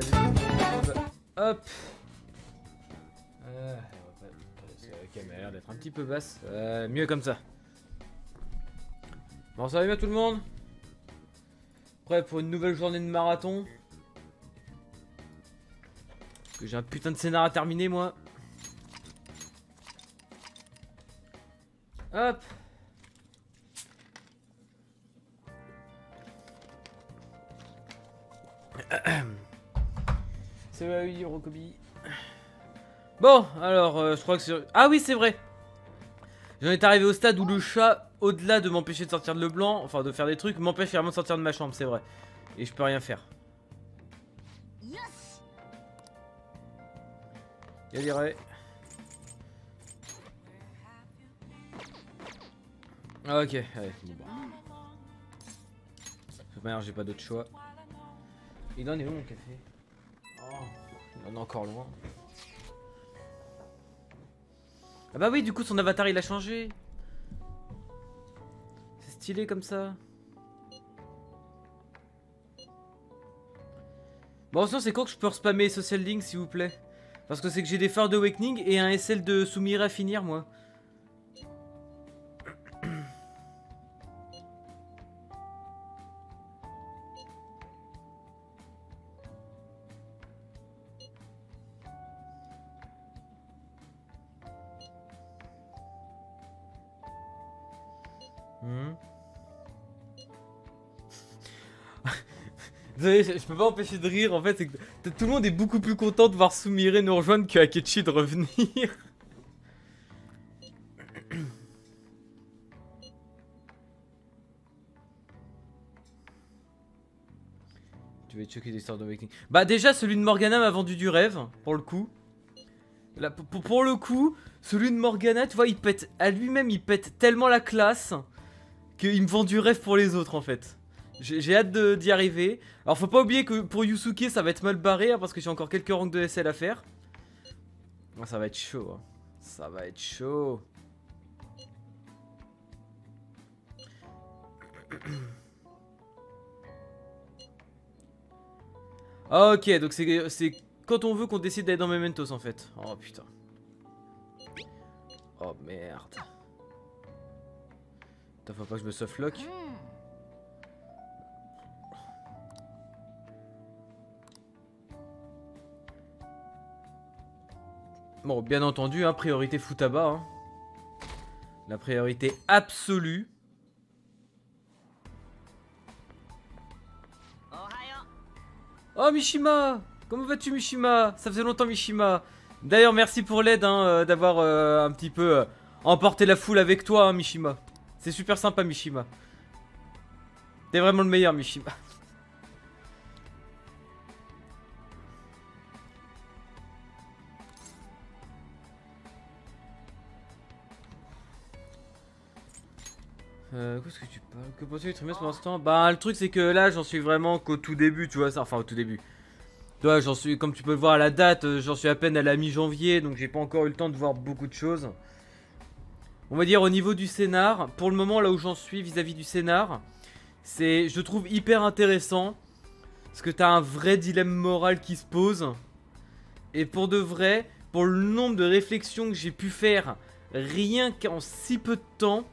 Salut. Hop. La cam a l'air d'être un petit peu basse. Euh, mieux comme ça. Bon, va bien tout le monde Prêt pour une nouvelle journée de marathon Parce que j'ai un putain de scénar à terminer moi. Hop C'est vrai, oui, Rokobi. Bon, alors, euh, je crois que c'est... Ah oui, c'est vrai J'en étais arrivé au stade où le chat, au-delà de m'empêcher de sortir de le blanc, enfin de faire des trucs, m'empêche vraiment de sortir de ma chambre, c'est vrai. Et je peux rien faire. Y'a des raies. Ah, ok, allez, bon. De toute manière, j'ai pas d'autre choix. Il en est où mon café? Il en est encore loin. Ah bah oui, du coup son avatar il a changé. C'est stylé comme ça. Bon, sinon c'est quand que je peux spammer Social Link s'il vous plaît? Parce que c'est que j'ai des phares d'Awakening et un SL de Soumire à finir moi. Je je peux pas empêcher de rire en fait, que tout le monde est beaucoup plus content de voir Sumire nous rejoindre que Akechi de revenir. tu vas être choqué des histoires d'Awakening. Bah déjà celui de Morgana m'a vendu du rêve, pour le coup. Pour- pour le coup, celui de Morgana, tu vois, il pète à lui-même, il pète tellement la classe qu'il me vend du rêve pour les autres en fait. J'ai hâte d'y arriver. Alors faut pas oublier que pour Yusuke ça va être mal barré hein, parce que j'ai encore quelques rangs de SL à faire. Ah, ça va être chaud. hein. Ça va être chaud. Ah, ok, donc c'est quand on veut qu'on décide d'aller dans Mementos en fait. Oh putain. Oh merde. Faut pas que je me softlock. Bon, bien entendu, hein, priorité Futaba. Hein. La priorité absolue. Oh Mishima Comment vas-tu Mishima? Ça faisait longtemps Mishima. D'ailleurs merci pour l'aide hein, euh, d'avoir euh, un petit peu euh, emporté la foule avec toi hein, Mishima. C'est super sympa Mishima. T'es vraiment le meilleur Mishima. Euh, qu'est-ce que tu Que penses-tu du trimestre pour l'instant Bah, le truc, c'est que là, j'en suis vraiment qu'au tout début, tu vois, ça. Enfin, au tout début. Toi, j'en suis, comme tu peux le voir à la date, euh, j'en suis à peine à la mi-janvier, donc j'ai pas encore eu le temps de voir beaucoup de choses. On va dire au niveau du scénar, pour le moment, là où j'en suis vis-à-vis du scénar, c'est, je trouve hyper intéressant. Parce que t'as un vrai dilemme moral qui se pose. Et pour de vrai, pour le nombre de réflexions que j'ai pu faire, rien qu'en si peu de temps,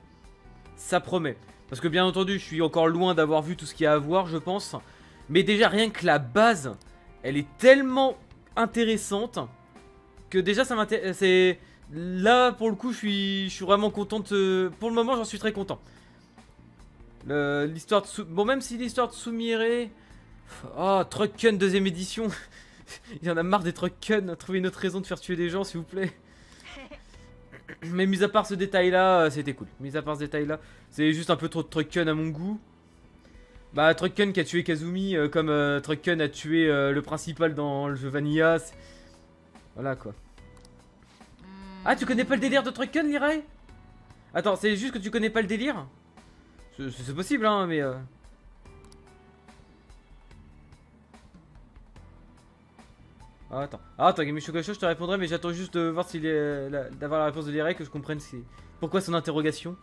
ça promet. Parce que bien entendu, je suis encore loin d'avoir vu tout ce qu'il y a à voir, je pense. Mais déjà, rien que la base, elle est tellement intéressante que déjà, ça m'intéresse. C'est là pour le coup, je suis, je suis vraiment contente. euh, Pour le moment, j'en suis très content. L'histoire de bon, même si l'histoire de Sumire, oh, Trucken deuxième édition. Il y en a marre des Trucken. Trouvez une autre raison de faire tuer des gens, s'il vous plaît. Mais mis à part ce détail là, euh, c'était cool. Mis à part ce détail là, c'est juste un peu trop de Trucken à mon goût. Bah, Trucken qui a tué Kazumi, euh, comme euh, Trucken a tué euh, le principal dans le jeu Vanilla. Voilà quoi. Ah, tu connais pas le délire de Trucken, Lirai Attends, c'est juste que tu connais pas le délire? C'est c'est possible, hein, mais. Ah, attends. Ah, attends, je te répondrai, mais j'attends juste de voir s'il est d'avoir la réponse de Lirai que je comprenne pourquoi son interrogation.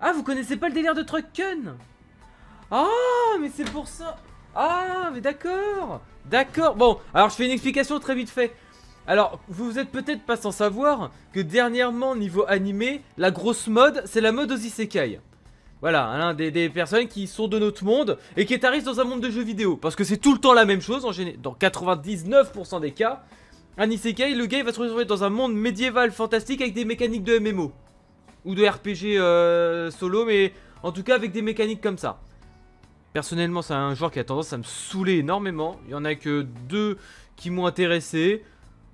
Ah, vous connaissez pas le délire de Trucken? Ah, mais c'est pour ça Ah, mais d'accord D'accord Bon, alors je fais une explication très vite fait. Alors, vous êtes peut-être pas sans savoir que dernièrement, niveau animé, la grosse mode, c'est la mode aux isekai. Voilà, hein, des, personnes qui sont de notre monde et qui atterrissent dans un monde de jeux vidéo. Parce que c'est tout le temps la même chose, en dans 99% des cas. Un isekai, le gars il va se retrouver dans un monde médiéval fantastique avec des mécaniques de MMO. Ou de RPG euh, solo, mais en tout cas avec des mécaniques comme ça. Personnellement, c'est un genre qui a tendance à me saouler énormément. Il y en a que deux qui m'ont intéressé.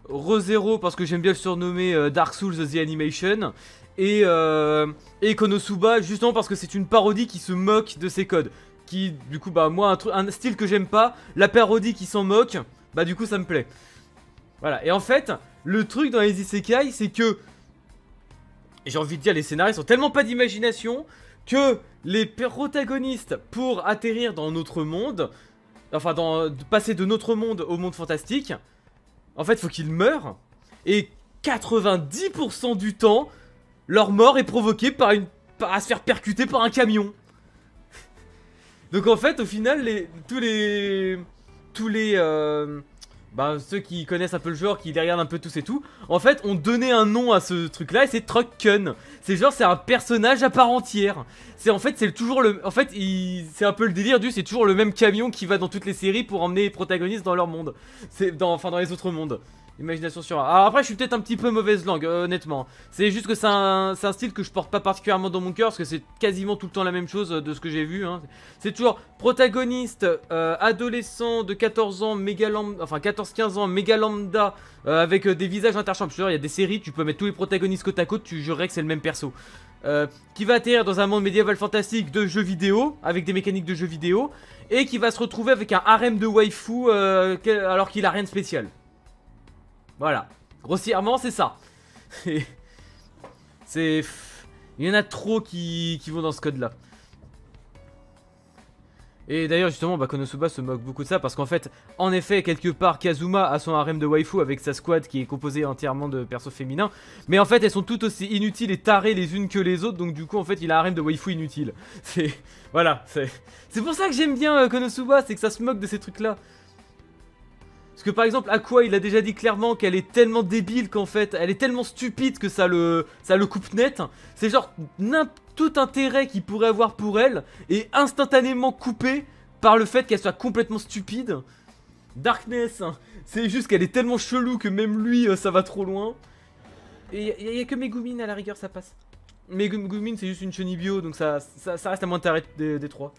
ReZero parce que j'aime bien le surnommer euh, Dark Souls The Animation. Et, euh, et Konosuba justement parce que c'est une parodie qui se moque de ses codes. Qui, du coup, bah moi, un, un style que j'aime pas, la parodie qui s'en moque, bah du coup ça me plaît. Voilà, et en fait, le truc dans les isekai, c'est que... J'ai envie de dire, les scénarios sont tellement pas d'imagination que les protagonistes, pour atterrir dans notre monde, enfin, dans, passer de notre monde au monde fantastique, en fait, faut qu'ils meurent. Et 90% du temps, leur mort est provoquée par une... À se faire percuter par un camion. Donc en fait, au final, les, tous les... Tous les... Euh, bah, ceux qui connaissent un peu le genre, qui regardent un peu tous et tout, en fait, ont donné un nom à ce truc-là et c'est Trucken. C'est genre, c'est un personnage à part entière. C'est en fait, c'est toujours le. En fait, c'est un peu le délire du, c'est toujours le même camion qui va dans toutes les séries pour emmener les protagonistes dans leur monde. C'est dans, enfin, dans les autres mondes. Imagination sur un. Alors après, je suis peut-être un petit peu mauvaise langue, euh, honnêtement. C'est juste que c'est un, un, style que je porte pas particulièrement dans mon cœur, parce que c'est quasiment tout le temps la même chose euh, de ce que j'ai vu. Hein. C'est toujours protagoniste, euh, adolescent de 14 ans, méga lambda, enfin 14-15 ans, méga lambda, avec des visages interchangeables. Il y a des séries, tu peux mettre tous les protagonistes côte à côte, tu jurerais que c'est le même perso. qui va atterrir dans un monde médiéval fantastique de jeux vidéo, avec des mécaniques de jeux vidéo, et qui va se retrouver avec un harem de waifu alors qu'il a rien de spécial. Voilà. Grossièrement, c'est ça. c'est... Il y en a trop qui, vont dans ce code-là. Et d'ailleurs justement bah, Konosuba se moque beaucoup de ça parce qu'en fait en effet quelque part Kazuma a son harem de waifu avec sa squad qui est composée entièrement de persos féminins mais en fait elles sont toutes aussi inutiles et tarées les unes que les autres donc du coup en fait il a un harem de waifu inutile c'est voilà c'est pour ça que j'aime bien euh, Konosuba c'est que ça se moque de ces trucs là parce que par exemple, Aqua, il a déjà dit clairement qu'elle est tellement débile qu'en fait, elle est tellement stupide que ça le, ça le coupe net. C'est genre, tout intérêt qu'il pourrait avoir pour elle est instantanément coupé par le fait qu'elle soit complètement stupide. Darkness, hein, c'est juste qu'elle est tellement chelou que même lui, euh, ça va trop loin. Et il y, a que Megumin à la rigueur, ça passe. Megumin, c'est juste une chenille bio, donc ça, ça, reste à moins de des, des trois.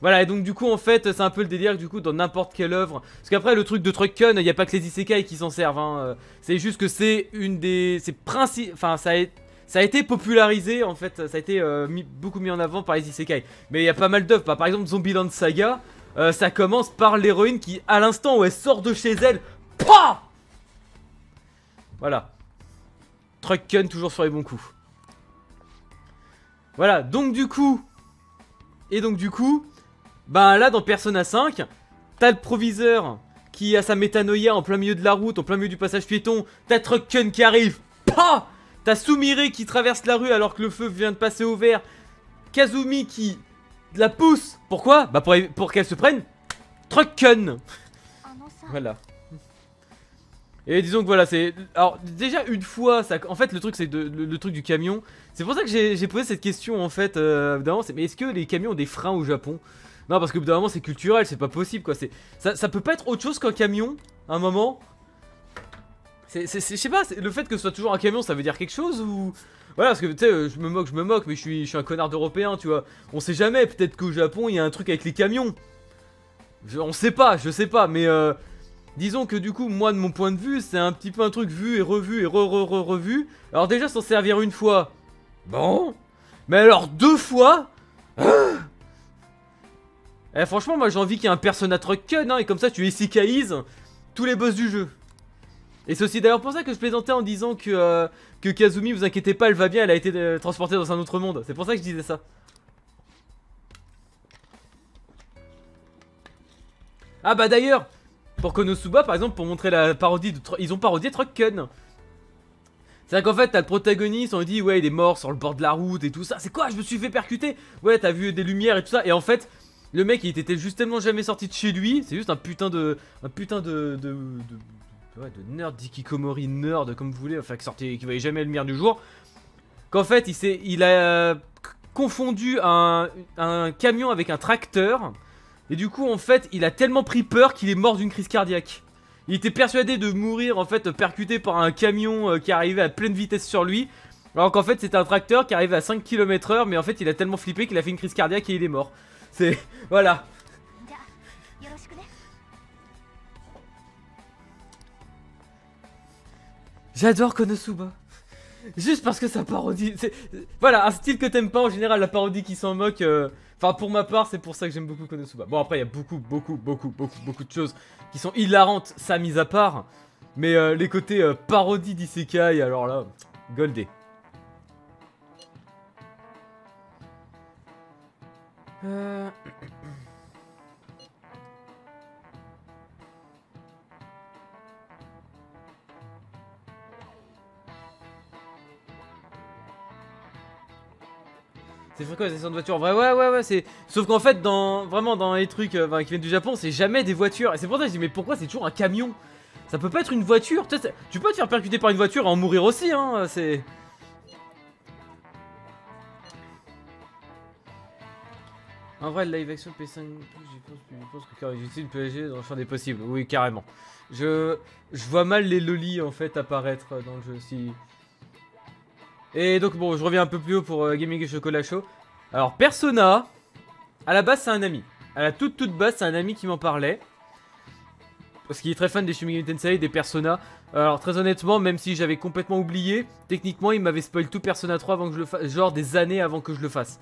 Voilà, et donc du coup, en fait, c'est un peu le délire du coup dans n'importe quelle œuvre. Parce qu'après, le truc de Trucken, il n'y a pas que les isekai qui s'en servent. Hein. Euh, c'est juste que c'est une des. C'est principes. Enfin, ça a, ça a été popularisé en fait. Ça a été euh, beaucoup mis en avant par les isekai. Mais il y a pas mal d'œuvres. Par exemple, Zombieland Saga, euh, ça commence par l'héroïne qui, à l'instant où elle sort de chez elle, PAH Voilà. Trucken, toujours sur les bons coups. Voilà, donc du coup. Et donc du coup, bah là, dans Persona 5, t'as le proviseur qui a sa métanoïa en plein milieu de la route, en plein milieu du passage piéton. T'as Trucken qui arrive. PAH T'as Sumire qui traverse la rue alors que le feu vient de passer au vert. Kazumi qui la pousse. Pourquoi? Bah pour, qu'elle se prenne Trucken. Voilà. Et disons que voilà, c'est... Alors déjà une fois, en fait le truc c'est le, truc du camion. C'est pour ça que j'ai posé cette question en fait. Euh, mais est-ce que les camions ont des freins au Japon? Non, parce que bout d'un moment, c'est culturel, c'est pas possible quoi. Ça, ça peut pas être autre chose qu'un camion, à un moment. Je sais pas, le fait que ce soit toujours un camion, ça veut dire quelque chose ou. Voilà, parce que tu sais, je me moque, je me moque, mais je suis, je suis un connard d'européen, tu vois. On sait jamais, peut-être qu'au Japon, il y a un truc avec les camions. on sait pas, je sais pas, mais euh, disons que du coup, moi, de mon point de vue, c'est un petit peu un truc vu et revu et re-re-re-revu. Alors déjà, s'en servir une fois, bon. Mais alors deux fois, eh, franchement, moi j'ai envie qu'il y ait un Persona Trucken, hein, et comme ça tu isekaises tous les boss du jeu. Et c'est aussi d'ailleurs pour ça que je plaisantais en disant que, euh, que Kazumi, vous inquiétez pas, elle va bien, elle a été euh, transportée dans un autre monde. C'est pour ça que je disais ça. Ah bah d'ailleurs, pour Konosuba par exemple, pour montrer la parodie de... Ils ont parodié Trucken. C'est-à-dire qu'en fait, t'as le protagoniste, on lui dit, ouais, il est mort sur le bord de la route et tout ça. C'est quoi? Je me suis fait percuter Ouais, t'as vu des lumières et tout ça. Et en fait, le mec, il était juste tellement jamais sorti de chez lui. C'est juste un putain de. Un putain de. de, ouais, de nerd, Dikikomori nerd, comme vous voulez. Enfin, qui, sortait, qui voyait jamais la lumière du jour. Qu'en fait, il, s'est, il a confondu un, un camion avec un tracteur. Et du coup, en fait, il a tellement pris peur qu'il est mort d'une crise cardiaque. Il était persuadé de mourir en fait percuté par un camion euh, qui arrivait à pleine vitesse sur lui. Alors qu'en fait c'était un tracteur qui arrivait à 5 km heure mais en fait il a tellement flippé qu'il a fait une crise cardiaque et il est mort. C'est... Voilà. J'adore Konosuba. Juste parce que ça parodie. Voilà, un style que t'aimes pas en général, la parodie qui s'en moque. Euh, enfin, pour ma part, c'est pour ça que j'aime beaucoup Konosuba. Bon, après, il y a beaucoup, beaucoup, beaucoup, beaucoup, beaucoup de choses qui sont hilarantes, ça mis à part. Mais euh, les côtés euh, parodie d'Isekai, alors là, goldé. Euh... C'est fréquent les accidents de voiture. Ouais, ouais, ouais, ouais. C'est. Sauf qu'en fait, dans vraiment dans les trucs euh, qui viennent du Japon, c'est jamais des voitures. Et c'est pour ça que je dis, mais pourquoi c'est toujours un camion? Ça peut pas être une voiture. Tu, peux te faire percuter par une voiture et en mourir aussi, hein. C'est. En vrai, le live action PS5, je pense que j'utilise une PSG dans le champ des possibles. Oui, carrément. Je, je vois mal les lolis en fait apparaître dans le jeu. Si, et donc bon, je reviens un peu plus haut pour euh, Gaming et Chocolat Show. Alors Persona, à la base c'est un ami. À la toute toute base c'est un ami qui m'en parlait. Parce qu'il est très fan des Shin Megami Tensei, des Persona. Alors très honnêtement, même si j'avais complètement oublié, techniquement il m'avait spoil tout Persona 3 avant que je le fasse. Genre des années avant que je le fasse.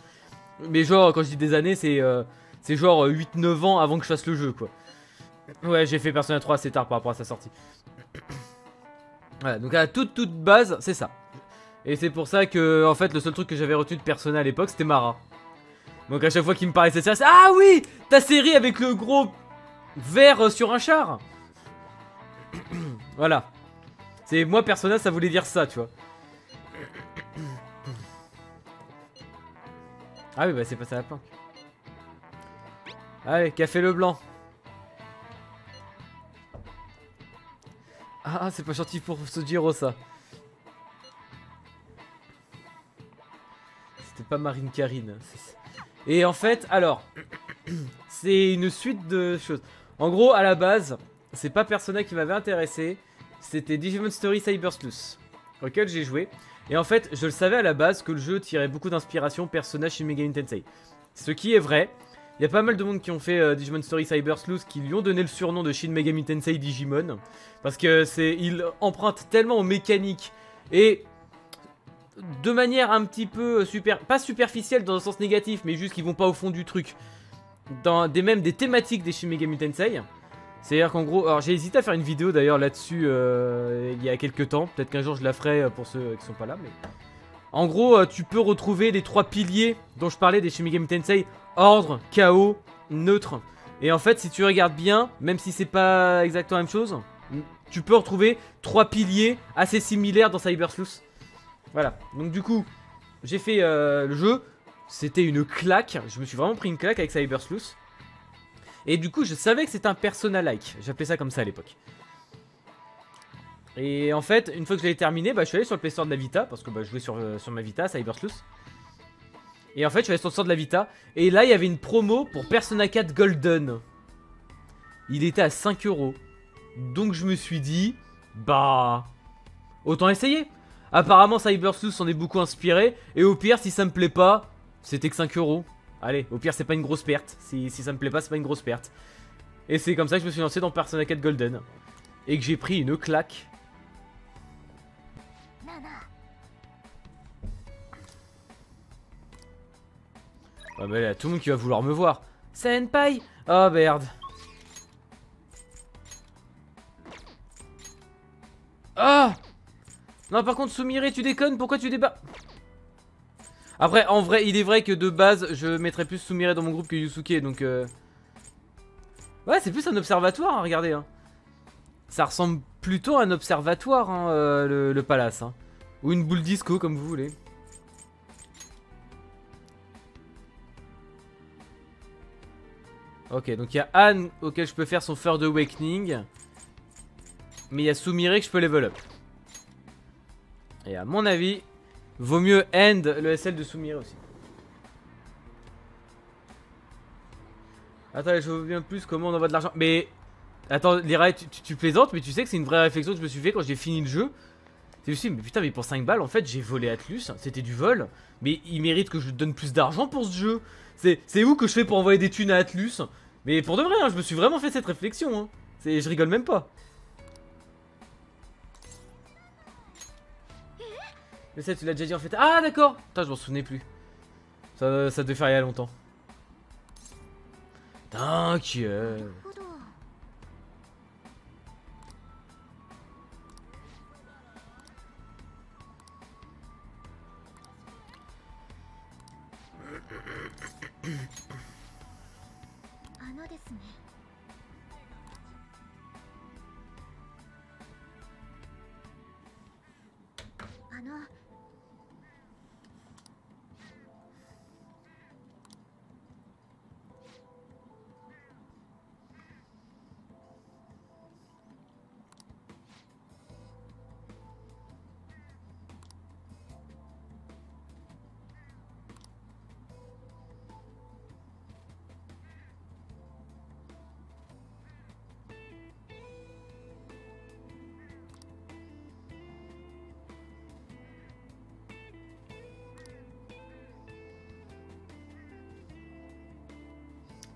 Mais genre quand je dis des années c'est euh, genre 8-9 ans avant que je fasse le jeu quoi. Ouais j'ai fait Persona 3 assez tard par rapport à sa sortie. Voilà, donc à toute toute base c'est ça. Et c'est pour ça que, en fait, le seul truc que j'avais retenu de Persona à l'époque, c'était Mara. Donc à chaque fois qu'il me paraissait ça, c'est Ah oui Ta série avec le gros verre sur un char Voilà. C'est moi, Persona, ça voulait dire ça, tu vois. Ah oui, bah c'est passé à la planque. Allez, café le blanc? Ah, c'est pas gentil pour Sojiro ça. C'était pas Marine Karine. Et en fait, alors, c'est une suite de choses. En gros, à la base, c'est pas Persona qui m'avait intéressé, c'était Digimon Story Cyber Sleuth, auquel j'ai joué. Et en fait, je le savais à la base que le jeu tirait beaucoup d'inspiration Persona Shin Megami Tensei. Ce qui est vrai. Il y a pas mal de monde qui ont fait euh, Digimon Story Cyber Sleuth qui lui ont donné le surnom de Shin Megami Tensei Digimon. Parce que c'est, il emprunte tellement aux mécaniques et de manière un petit peu super, pas superficielle dans le sens négatif, mais juste qu'ils vont pas au fond du truc. Dans des mêmes des thématiques des Shin Megami Tensei. C'est-à-dire qu'en gros, alors j'ai hésité à faire une vidéo d'ailleurs là-dessus euh, il y a quelques temps. Peut-être qu'un jour je la ferai euh, pour ceux qui sont pas là, mais en gros, euh, tu peux retrouver les trois piliers dont je parlais des Shin Megami Tensei ordre, chaos, neutre. Et en fait, si tu regardes bien, même si c'est pas exactement la même chose, tu peux retrouver trois piliers assez similaires dans Cyber Sleuth. Voilà, donc du coup, j'ai fait le jeu. C'était une claque. Je me suis vraiment pris une claque avec Cyber Sleuth. Et du coup, je savais que c'était un Persona-like. J'appelais ça comme ça à l'époque. Et en fait, une fois que je l'ai terminé, bah, je suis allé sur le Play Store de la Vita. Parce que bah, je jouais sur, euh, sur ma Vita, Cyber Sleuth. Et en fait, je suis allé sur le store de la Vita. Et là, il y avait une promo pour Persona 4 Golden. Il était à 5 euros. Donc je me suis dit, bah, autant essayer. Apparemment Cybersleuth s'en est beaucoup inspiré. Et au pire, si ça me plaît pas, c'était que 5 euros. Allez, au pire, c'est pas une grosse perte. Si, ça me plaît pas, c'est pas une grosse perte. Et c'est comme ça que je me suis lancé dans Persona 4 Golden. Et que j'ai pris une claque. Ah bah là, tout le monde qui va vouloir me voir. Senpai Oh merde. Ah non, par contre, Sumire, tu déconnes, pourquoi tu débats Après, en vrai, il est vrai que de base, je mettrais plus Sumire dans mon groupe que Yusuke, donc... Euh... Ouais, c'est plus un observatoire, hein, regardez. Hein. Ça ressemble plutôt à un observatoire, hein, euh, le, palace. Ou une boule disco, comme vous voulez. Ok, donc il y a Anne auquel je peux faire son Third Awakening. Mais il y a Sumire que je peux level up. Et à mon avis, vaut mieux end le SL de Sumire aussi. Attends, je veux bien plus comment on envoie de l'argent. Mais attends, Lyra, tu, tu, plaisantes, mais tu sais que c'est une vraie réflexion que je me suis fait quand j'ai fini le jeu. C'est aussi, mais putain, mais pour 5 balles, en fait, j'ai volé Atlus, c'était du vol. Mais il mérite que je donne plus d'argent pour ce jeu. C'est où que je fais pour envoyer des thunes à Atlus? Mais pour de vrai, hein, je me suis vraiment fait cette réflexion. Hein. Je rigole même pas. Mais ça, tu l'as déjà dit en fait. Ah, d'accord Putain, je m'en souvenais plus. Ça, ça devait faire il y a longtemps. T'inquiète.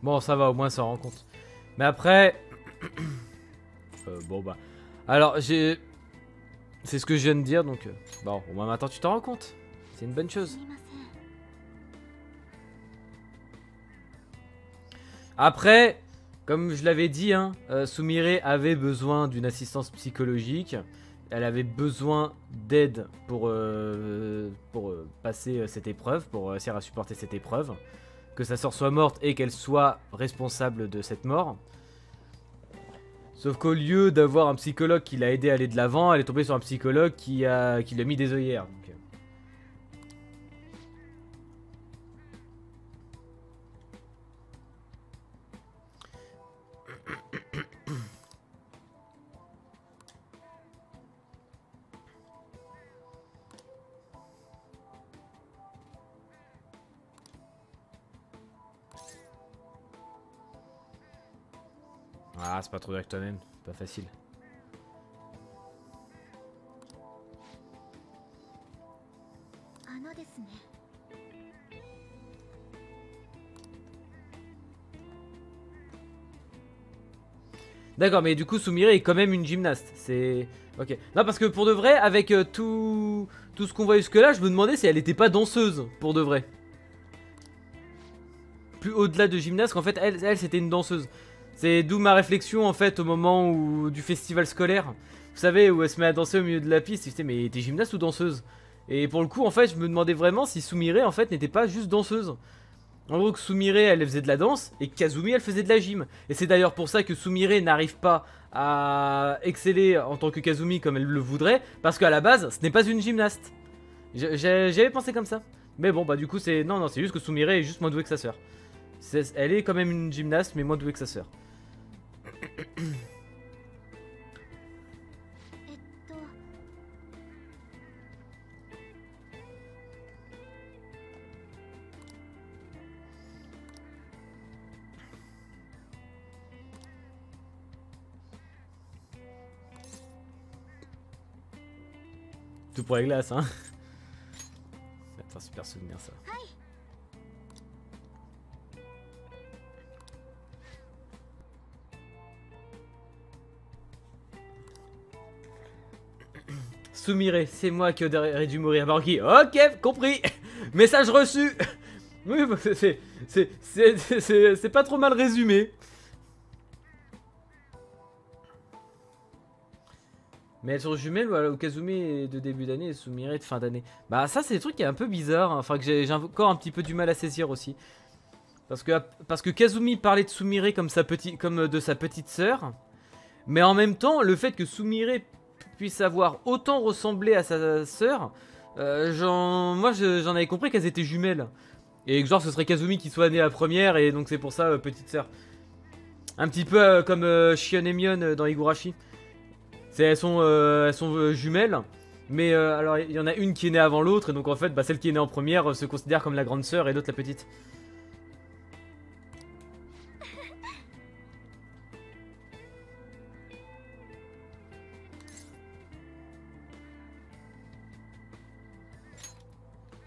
Bon, ça va, au moins ça rend compte. Mais après... Euh, bon, bah... Alors, j'ai... C'est ce que je viens de dire, donc... Euh, bon, au moins maintenant tu t'en rends compte. C'est une bonne chose. Après, comme je l'avais dit, hein, euh, Sumire avait besoin d'une assistance psychologique. Elle avait besoin d'aide pour, pour passer cette épreuve, pour réussir à supporter cette épreuve que sa sœur soit morte et qu'elle soit responsable de cette mort. Sauf qu'au lieu d'avoir un psychologue qui l'a aidé à aller de l'avant, elle est tombée sur un psychologue qui, a, qui lui a mis des œillères. Pas trop toi-même, pas facile. D'accord, mais du coup, Sumire est quand même une gymnaste. C'est. Ok. Non, parce que pour de vrai, avec euh, tout, tout ce qu'on voit jusque-là, je me demandais si elle était pas danseuse, pour de vrai. Plus au-delà de gymnaste, qu'en fait, elle, elle c'était une danseuse. C'est d'où ma réflexion en fait au moment du festival scolaire. Vous savez, où elle se met à danser au milieu de la piste. Et mais t'es gymnaste ou danseuse? Et pour le coup, en fait, je me demandais vraiment si Sumire en fait n'était pas juste danseuse. En gros, que Sumire elle faisait de la danse et Kazumi elle faisait de la gym. Et c'est d'ailleurs pour ça que Sumire n'arrive pas à exceller en tant que Kazumi comme elle le voudrait. Parce qu'à la base, ce n'est pas une gymnaste. J'avais pensé comme ça. Mais bon, bah du coup, c'est. Non, non, c'est juste que Sumire est juste moins douée que sa sœur. Elle est quand même une gymnaste, mais moins douée que sa sœur. Tout pour les glaces, hein. C'est un super souvenir ça. Soumiré, c'est moi qui aurais dû mourir. Borghi, ok, compris. Message reçu. Oui, bah, c'est pas trop mal résumé. Mais elles sont jumelles ou Kazumi de début d'année et Sumire de fin d'année Bah ça c'est des trucs qui est un peu bizarre, hein. enfin que j'ai encore un petit peu du mal à saisir aussi. Parce que, parce Kazumi parlait de Sumire comme, comme de sa petite sœur, mais en même temps le fait que Sumire puisse avoir autant ressemblé à sa sœur, euh, moi je- j'en avais compris qu'elles étaient jumelles. Et que genre ce serait Kazumi qui soit née la première et donc c'est pour ça euh, petite sœur. Un petit peu euh, comme Shion et Mion dans Higurashi. Elles sont elles jumelles. Mais alors il y en a une qui est née avant l'autre et donc en fait bah, celle qui est née en première se considère comme la grande sœur et l'autre la petite.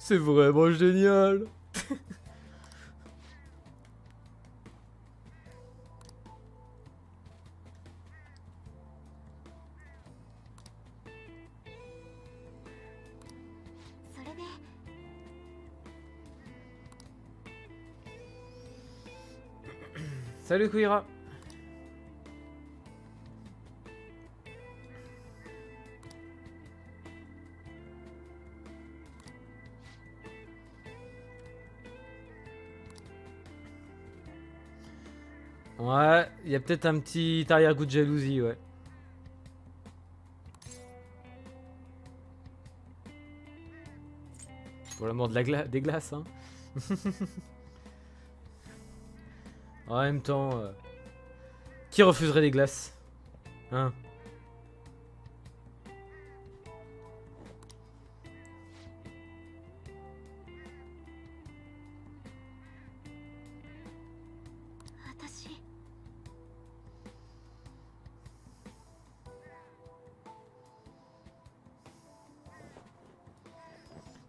C'est vraiment génial. Salut Kuira. Ouais, il y a peut-être un petit arrière-goût de jalousie, ouais. Pour l'amour de la gla- des glaces, hein. en même temps, euh, qui refuserait des glaces Hein?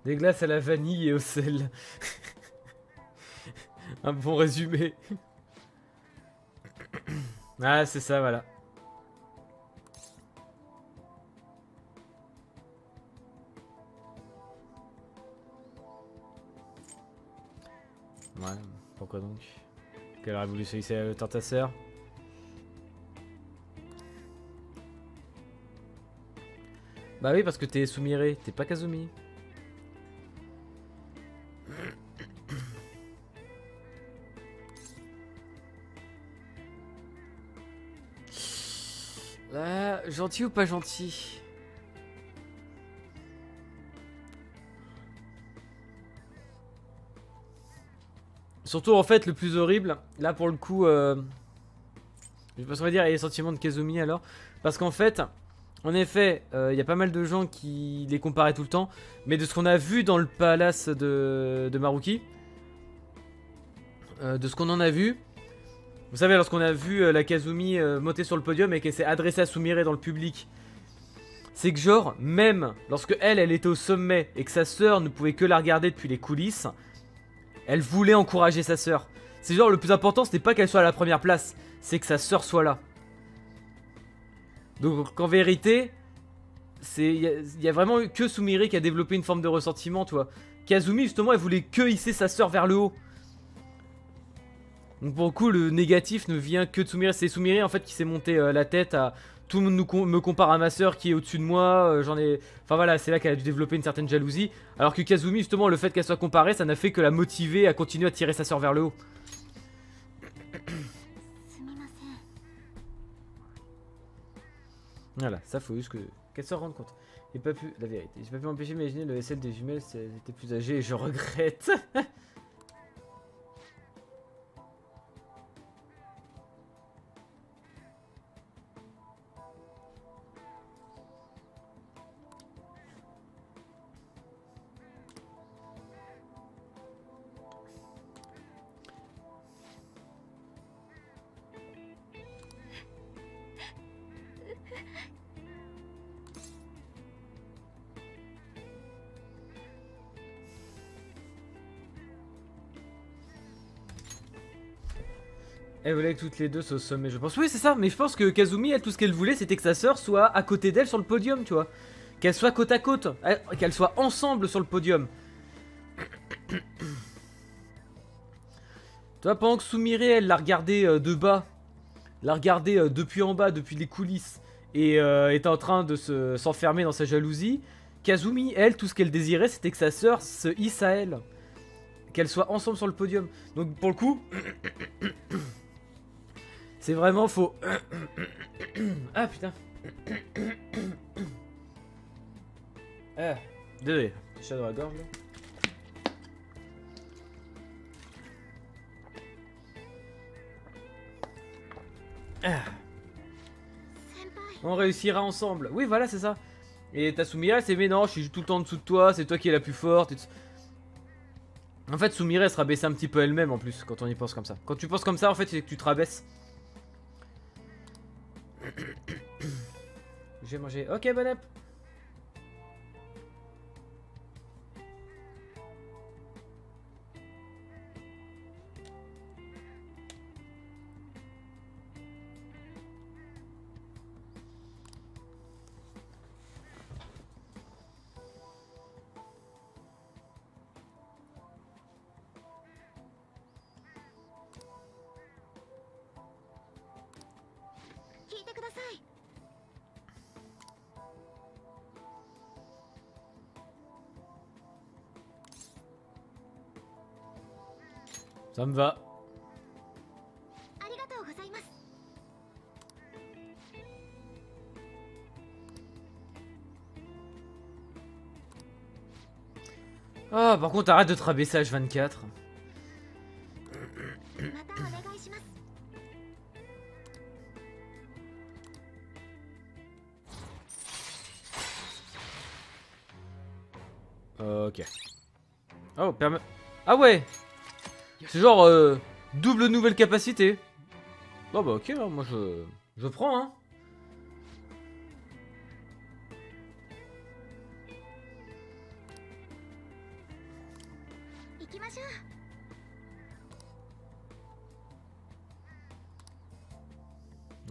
Des glaces à la vanille et au sel. Un bon résumé. ah, c'est ça, voilà. Ouais, pourquoi donc? Quelle aurait voulu hauteur de ta sœur? Bah oui, parce que t'es Sumire, t'es pas Kazumi. Gentil ou pas gentil Surtout en fait le plus horrible, là pour le coup, euh, je sais pas ce qu'on va dire, il y a les sentiments de Kazumi alors, parce qu'en fait, en effet, euh, il y a pas mal de gens qui les comparaient tout le temps, mais de ce qu'on a vu dans le palace de, de Maruki, euh, de ce qu'on en a vu, vous savez, lorsqu'on a vu euh, la Kazumi euh, monter sur le podium et qu'elle s'est adressée à Sumire dans le public, c'est que genre, même lorsque elle, elle était au sommet et que sa sœur ne pouvait que la regarder depuis les coulisses, elle voulait encourager sa sœur. C'est genre, le plus important, c'était pas qu'elle soit à la première place, c'est que sa sœur soit là. Donc en vérité, il y, a- vraiment que Sumire qui a développé une forme de ressentiment, tu vois. Kazumi justement, elle voulait que hisser sa sœur vers le haut. Donc pour le coup, le négatif ne vient que de Soumiri. C'est Soumiri en fait qui s'est monté euh, la tête à. Tout le monde nous me compare à ma soeur qui est au-dessus de moi. Euh, j'en ai. Enfin voilà, c'est là qu'elle a dû développer une certaine jalousie. Alors que Kazumi, justement, le fait qu'elle soit comparée, ça n'a fait que la motiver à continuer à tirer sa soeur vers le haut. Voilà, ça faut juste qu'elle se rende compte. J'ai pas pu, la vérité, j'ai pas pu m'empêcher d'imaginer le SL des jumelles, c'était plus âgé et je regrette. Elle voulait que toutes les deux au sommet, je pense. Oui, c'est ça, mais je pense que Kazumi, elle, tout ce qu'elle voulait, c'était que sa sœur soit à côté d'elle sur le podium, tu vois. Qu'elle soit côte à côte, elle- qu'elle soit ensemble sur le podium. tu vois, pendant que Sumire, elle l'a regardé euh, de bas, l'a regardé euh, depuis en bas, depuis les coulisses, et euh, était en train de se- s'enfermer dans sa jalousie, Kazumi, elle, tout ce qu'elle désirait, c'était que sa sœur se hisse à elle. Qu'elle soit ensemble sur le podium. Donc pour le coup, c'est vraiment faux. ah putain. Eh, désolé, chat dans la gorge là. Ah. On réussira ensemble. Oui, voilà, c'est ça. Et Tasumira, c'est mais non, je suis tout le temps en dessous de toi, c'est toi qui es la plus forte. Et en fait, Sumire elle se rabaisse un petit peu elle-même en plus quand on y pense comme ça. Quand tu penses comme ça, en fait, c'est que tu te rabaisses. J'ai mangé. Ok, bon app. Ça me va. Ah, par contre, arrête de te rabaisser H24. C'est genre euh, double nouvelle capacité. Bon bah ok, hein, moi je, je prends hein.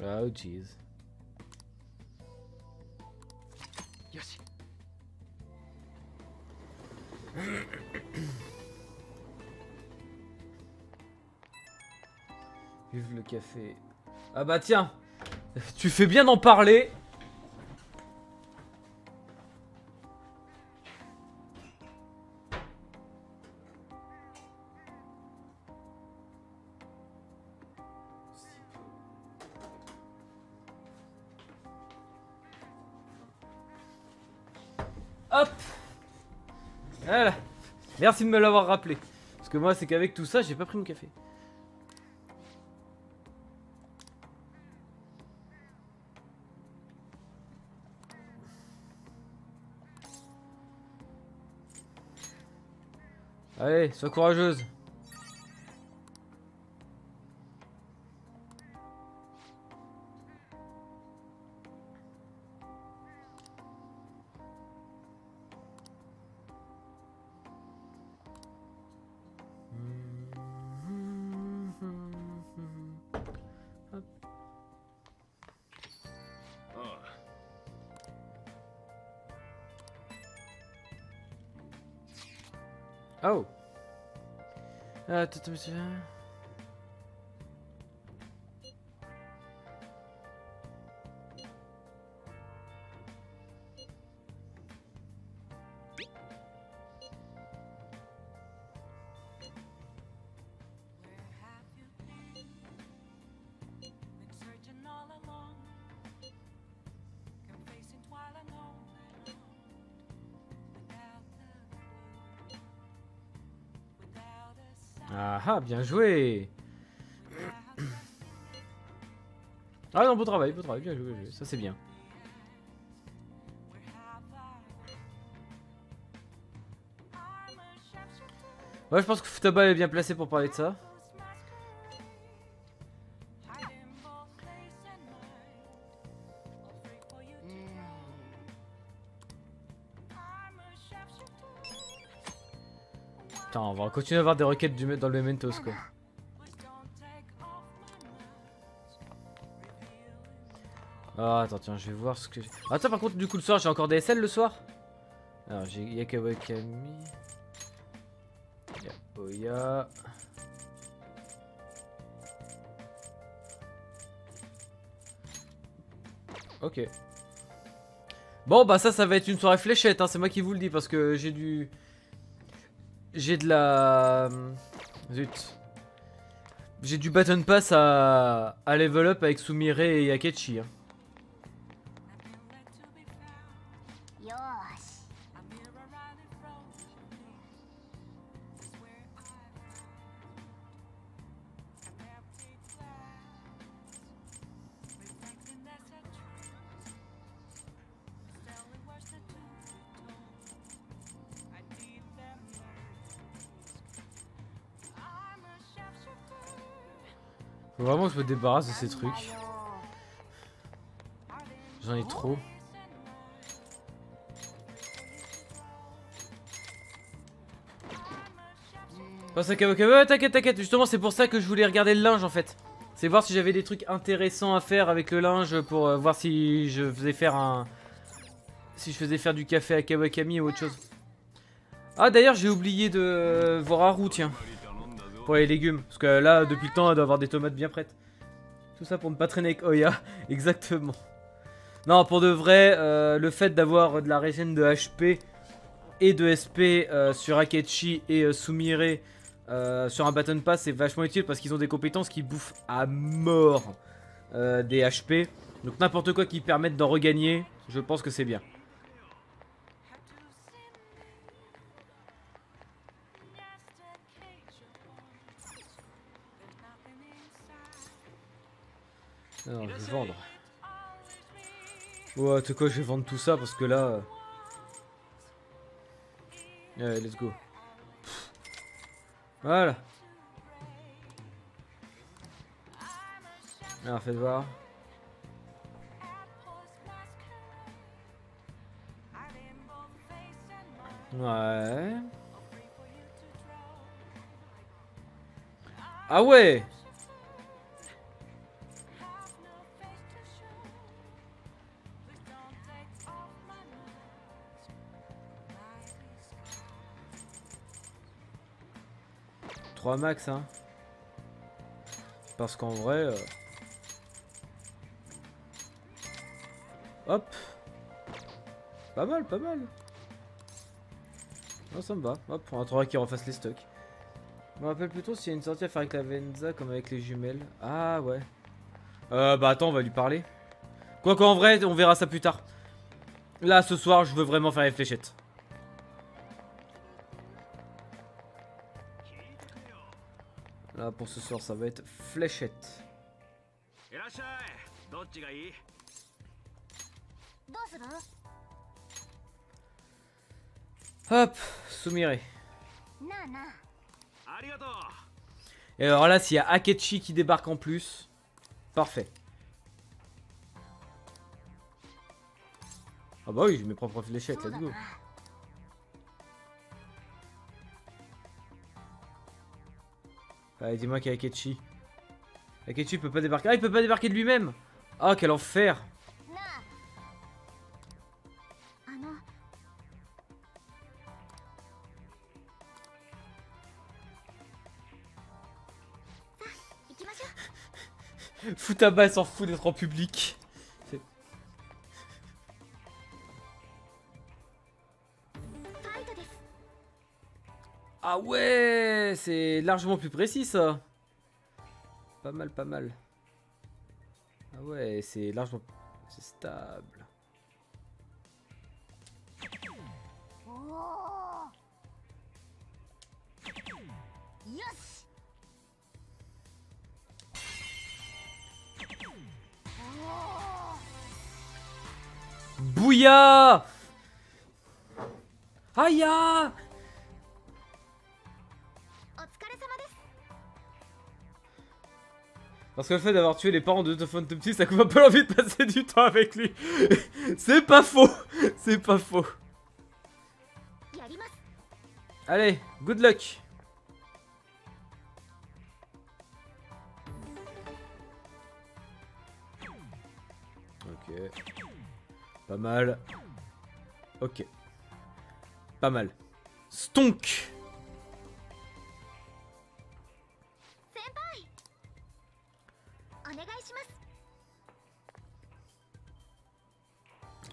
Oh jeez. Café. Ah bah tiens, tu fais bien d'en parler. Hop Voilà Merci de me l'avoir rappelé. Parce que moi, c'est qu'avec tout ça, j'ai pas pris mon café. Allez, sois courageuse. Da, da, da, da. Bien joué Ah non, beau travail, beau travail, bien joué, bien joué. ça c'est bien. Ouais, je pense que Futaba est bien placé pour parler de ça. Continuer à avoir des requêtes du, dans le Mementos quoi. Ah, attends, tiens, je vais voir ce que. Attends, par contre, du coup, le soir, j'ai encore des SL le soir? Alors, j'ai Yakawakami. Yapoya. Ok. Bon, bah, ça, ça va être une soirée fléchette, hein, c'est moi qui vous le dis, parce que j'ai du. J'ai de la... Zut. J'ai du button pass à, à level up avec Sumire et Yakechi. Hein. Vraiment je me débarrasse de ces trucs. J'en ai trop. Passe à Kawakawa, t'inquiète, t'inquiète, justement c'est pour ça que je voulais regarder le linge en fait. C'est voir si j'avais des trucs intéressants à faire avec le linge pour euh, voir si je faisais faire un... Si je faisais faire du café à Kawakami ou autre chose. Ah d'ailleurs j'ai oublié de voir Haru tiens. Pour les légumes. Parce que là depuis le temps elle doit avoir des tomates bien prêtes. Tout ça pour ne pas traîner avec Oya. Exactement. Non pour de vrai, euh, le fait d'avoir de la régène de HP et de SP euh, sur Akechi et Sumire euh, sur un Baton Pass, c'est vachement utile parce qu'ils ont des compétences qui bouffent à mort euh, des HP. Donc n'importe quoi qui permette d'en regagner, je pense que c'est bien. Alors, je vais vendre. Ouais, tu quoi, je vais vendre tout ça parce que là... Euh, allez, let's go. Voilà. Alors faites voir. Ouais. Ah ouais max hein. Parce qu'en vrai... Euh, hop Pas mal, pas mal Non, ça me va. Hop, on attendra qu'il refasse les stocks. Je me rappelle plutôt s'il y a une sortie à faire avec la Venza comme avec les jumelles. Ah ouais. Euh, bah attends, on va lui parler. Quoi qu'en vrai, on verra ça plus tard. Là, ce soir, je veux vraiment faire les fléchettes. Pour ce soir ça va être fléchette. Hop, Sumire. Et alors là, s'il y a Akechi qui débarque en plus, parfait. Ah bah oui, j'ai mes propres fléchettes, let's go. Allez, dis-moi qu'il y a Akechi. Akechi peut pas débarquer. Ah, il peut pas débarquer de lui-même Ah, quel enfer Futaba s'en fout d'être en public. Ah ouais, c'est largement plus précis ça. Pas mal, pas mal. Ah ouais, c'est largement... Stable. Bouya Aïe Parce que le fait d'avoir tué les parents de Tophon Petit, ça coupe un peu l'envie de passer du temps avec lui. C'est pas faux. C'est pas faux. Allez, good luck. Ok. Pas mal. Ok. Pas mal. Stonk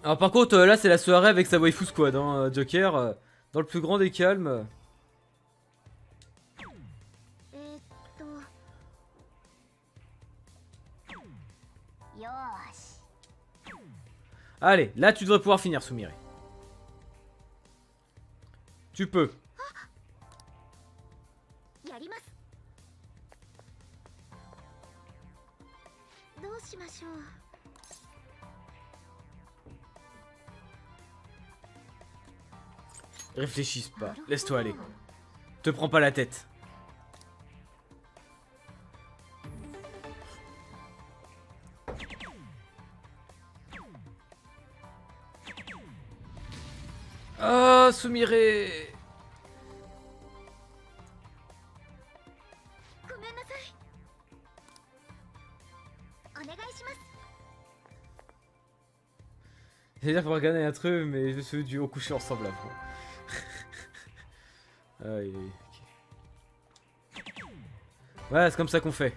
Alors par contre, euh, là c'est la soirée avec sa waifu squad, hein, euh, Joker, euh, dans le plus grand des calmes. Allez, là tu devrais pouvoir finir, Sumire. Tu peux. Réfléchisse pas, laisse-toi aller. Te prends pas la tête. Ah, Soumiré C'est-à-dire qu'on va gagner un truc, mais je suis du haut coucher ensemble à. Ah, il est... Ouais, c'est comme ça qu'on fait.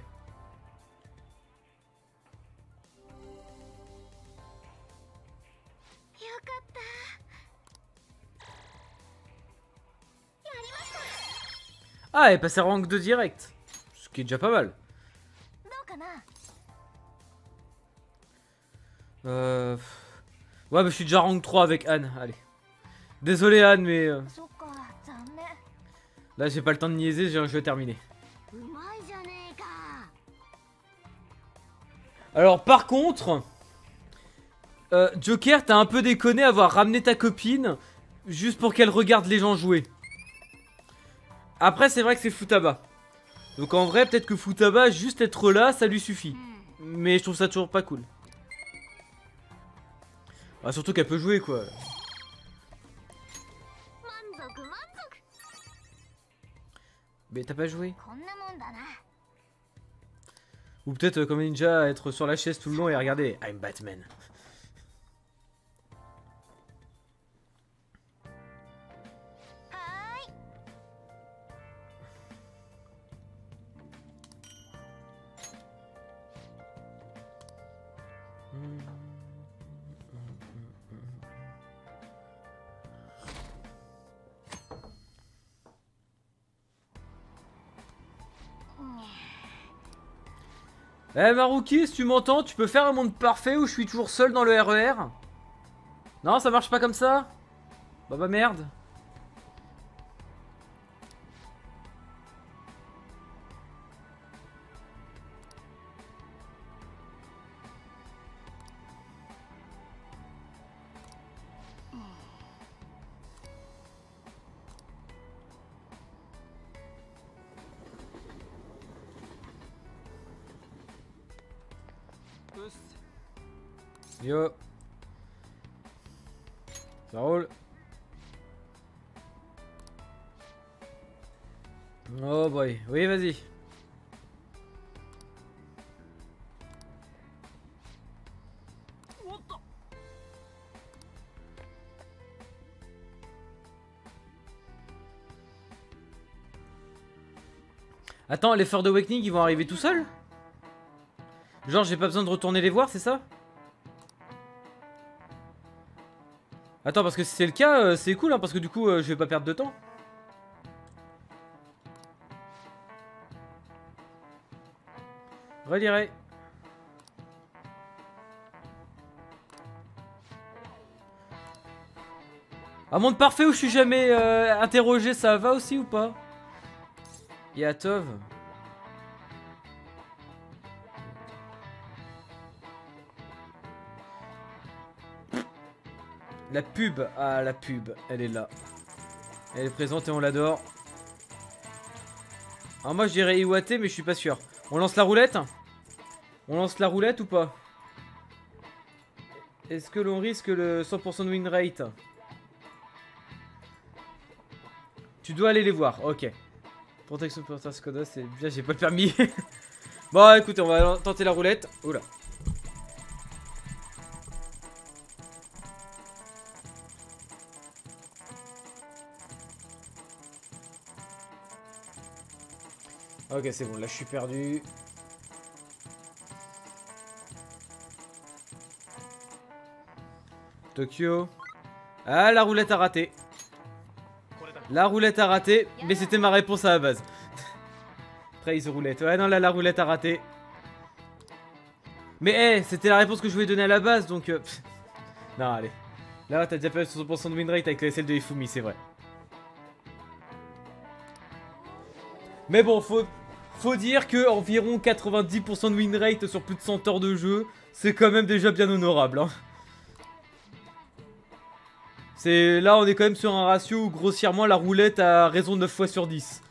Ah, elle est passée rank 2 direct. Ce qui est déjà pas mal. Euh... Ouais, mais je suis déjà rank 3 avec Anne. Allez. Désolé Anne, mais... Euh. Là, j'ai pas le temps de niaiser, je vais terminer. Alors, par contre, euh, Joker, t'as un peu déconné avoir ramené ta copine juste pour qu'elle regarde les gens jouer. Après, c'est vrai que c'est Futaba. Donc, en vrai, peut-être que Futaba, juste être là, ça lui suffit. Mais je trouve ça toujours pas cool. Bah, surtout qu'elle peut jouer, quoi. Mais t'as pas joué Ou peut-être euh, comme Ninja, être sur la chaise tout le long et regarder I'm Batman. Eh Maruki, si tu m'entends, tu peux faire un monde parfait où je suis toujours seul dans le RER Non, ça marche pas comme ça? Bah bah merde. Yo. Ça roule. Oh boy. Oui, vas-y. Attends, les Ford Awakening ils vont arriver tout seuls? Genre j'ai pas besoin de retourner les voir, c'est ça? Attends, parce que si c'est le cas, euh, c'est cool, hein, parce que du coup, euh, je vais pas perdre de temps. Relirez. Un monde parfait où je suis jamais euh, interrogé, ça va aussi ou pas? Yatov. La pub, ah la pub, elle est là. Elle est présente et on l'adore. Alors moi je dirais Iwate mais je suis pas sûr. On lance la roulette? On lance la roulette ou pas? Est-ce que l'on risque le 100% de win rate? Tu dois aller les voir, ok. Protection pour Skoda, c'est bien, j'ai pas le permis. bon écoutez, on va tenter la roulette. Oula. C'est bon, là je suis perdu. Tokyo. Ah, la roulette a raté. La roulette a raté, mais c'était ma réponse à la base. Praise roulette. Ouais, non, là, la roulette a raté. Mais, hé, c'était la réponse que je voulais donner à la base, donc... euh. Non, allez. Là, t'as déjà perdu 60% de win rate avec la SL de Ifumi, c'est vrai. Mais bon, faut, faut dire que environ 90% de win rate sur plus de 100 heures de jeu, c'est quand même déjà bien honorable. Hein. C'est là, on est quand même sur un ratio où grossièrement la roulette a raison 9 fois sur 10.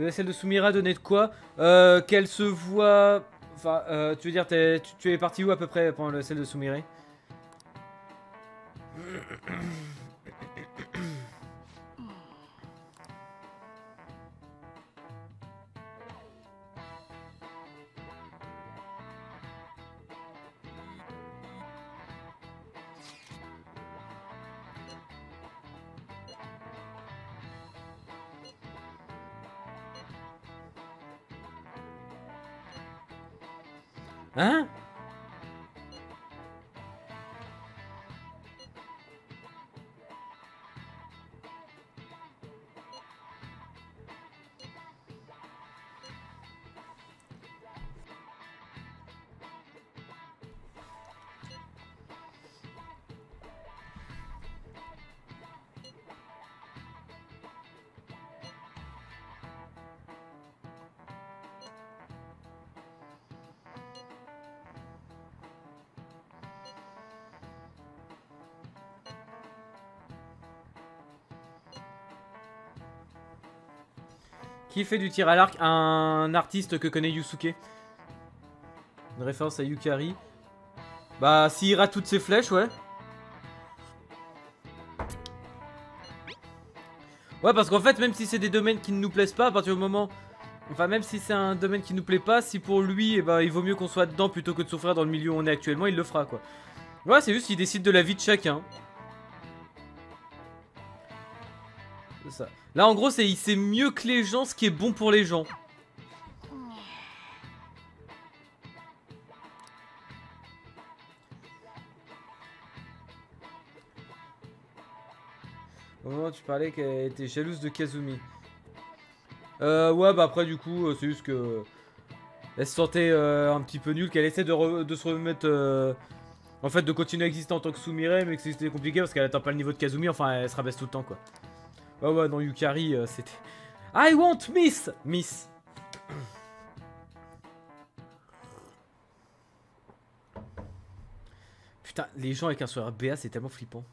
Le SL de Soumira donnait de quoi euh, Qu'elle se voit... Enfin, euh, tu veux dire, tu, es parti où à peu près pendant le SL de Soumire Qui fait du tir à l'arc Un artiste que connaît Yusuke. Une référence à Yukari. Bah, s'il rate toutes ses flèches, ouais. Ouais, parce qu'en fait, même si c'est des domaines qui ne nous plaisent pas, à partir du moment... Enfin, même si c'est un domaine qui nous plaît pas, si pour lui, eh ben, il vaut mieux qu'on soit dedans plutôt que de souffrir dans le milieu où on est actuellement, il le fera, quoi. Ouais, c'est juste qu'il décide de la vie de chacun. Là, en gros, il sait mieux que les gens ce qui est bon pour les gens. Au moment où tu parlais qu'elle était jalouse de Kazumi. Euh, ouais, bah après, du coup, euh, c'est juste que. Elle se sentait euh, un petit peu nulle, qu'elle essaie de, se remettre. euh, En fait, de continuer à exister en tant que Sumire, mais que c'était compliqué parce qu'elle atteint pas le niveau de Kazumi, enfin, elle se rabaisse tout le temps, quoi. Ouais, ouais, non, Yukari, euh, c'était. I want Miss Miss Putain, les gens avec un sourire BA, c'est tellement flippant.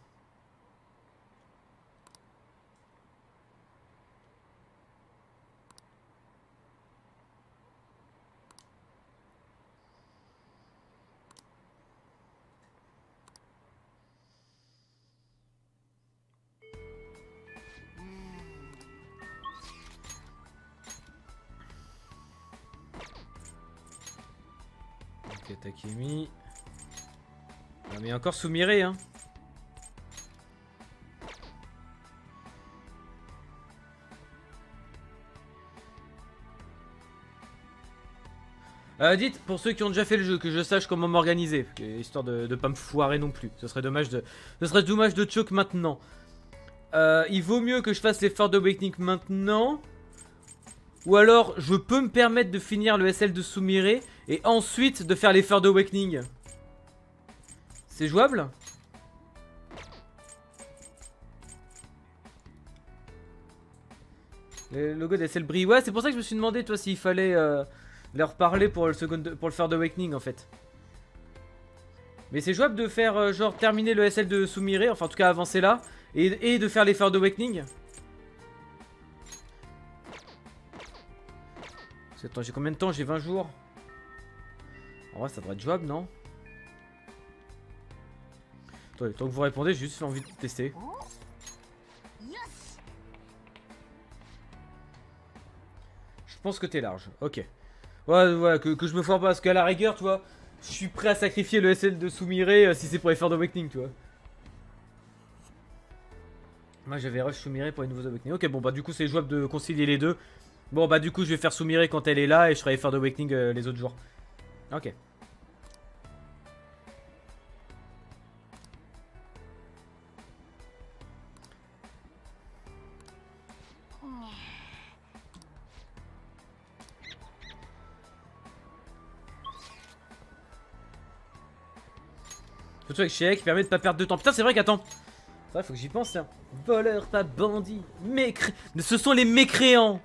Soumiré, hein. Euh, dites, pour ceux qui ont déjà fait le jeu, que je sache comment m'organiser, histoire de, de pas me foirer non plus. Ce serait dommage de, ce serait dommage de choke maintenant. Euh, il vaut mieux que je fasse les Ford Awakening maintenant. Ou alors, je peux me permettre de finir le SL de Sumire et ensuite de faire les Ford Awakening. C'est jouable Le logo d'SL brille. Ouais, c'est pour ça que je me suis demandé, toi, s'il fallait euh, leur parler pour le, second, pour le Awakening, en fait. Mais c'est jouable de faire, euh, genre, terminer le SL de Sumire, enfin, en tout cas, avancer là, et, de faire les Ford Awakening Parce que, Attends, j'ai combien de temps? J'ai 20 jours. En vrai, ça devrait être jouable, non? Tant que vous répondez, j'ai juste envie de tester. Je pense que t'es large, ok. Ouais, ouais, que, je me foire pas, parce qu'à la rigueur, tu vois, je suis prêt à sacrifier le SL de Sumire euh, si c'est pour les faire d'Awakening, tu vois. Moi j'avais rush Sumire pour les nouveaux Awakening. Ok, bon bah du coup c'est jouable de concilier les deux. Bon bah du coup je vais faire Sumire quand elle est là et je ferai faire d'Awakening euh, les autres jours. Ok. surtout avec Shea permet de pas perdre de temps. Putain, c'est vrai qu'attends. C'est vrai, faut que j'y pense, tiens. Voleur, pas bandit. Mécré... Ce sont les mécréants.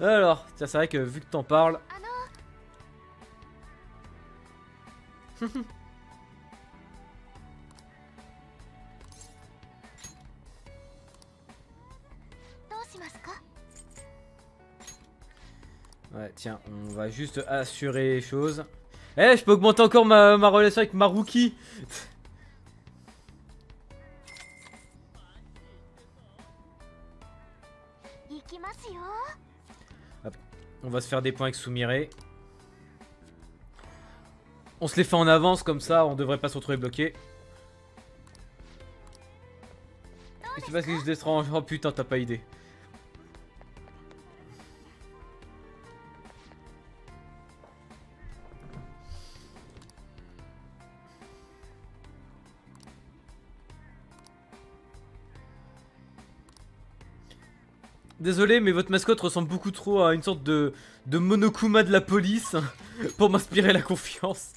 Alors, tiens, c'est vrai que vu que t'en parles. ouais, tiens, on va juste assurer les choses. Eh, je peux augmenter encore ma, relation avec Maruki On va se faire des points avec Sumire. On se les fait en avance comme ça, on devrait pas se retrouver bloqué. C'est parce que je déstrange. Oh putain, t'as pas idée. Désolé, mais votre mascotte ressemble beaucoup trop à une sorte de, de Monokuma de la police pour m'inspirer la confiance.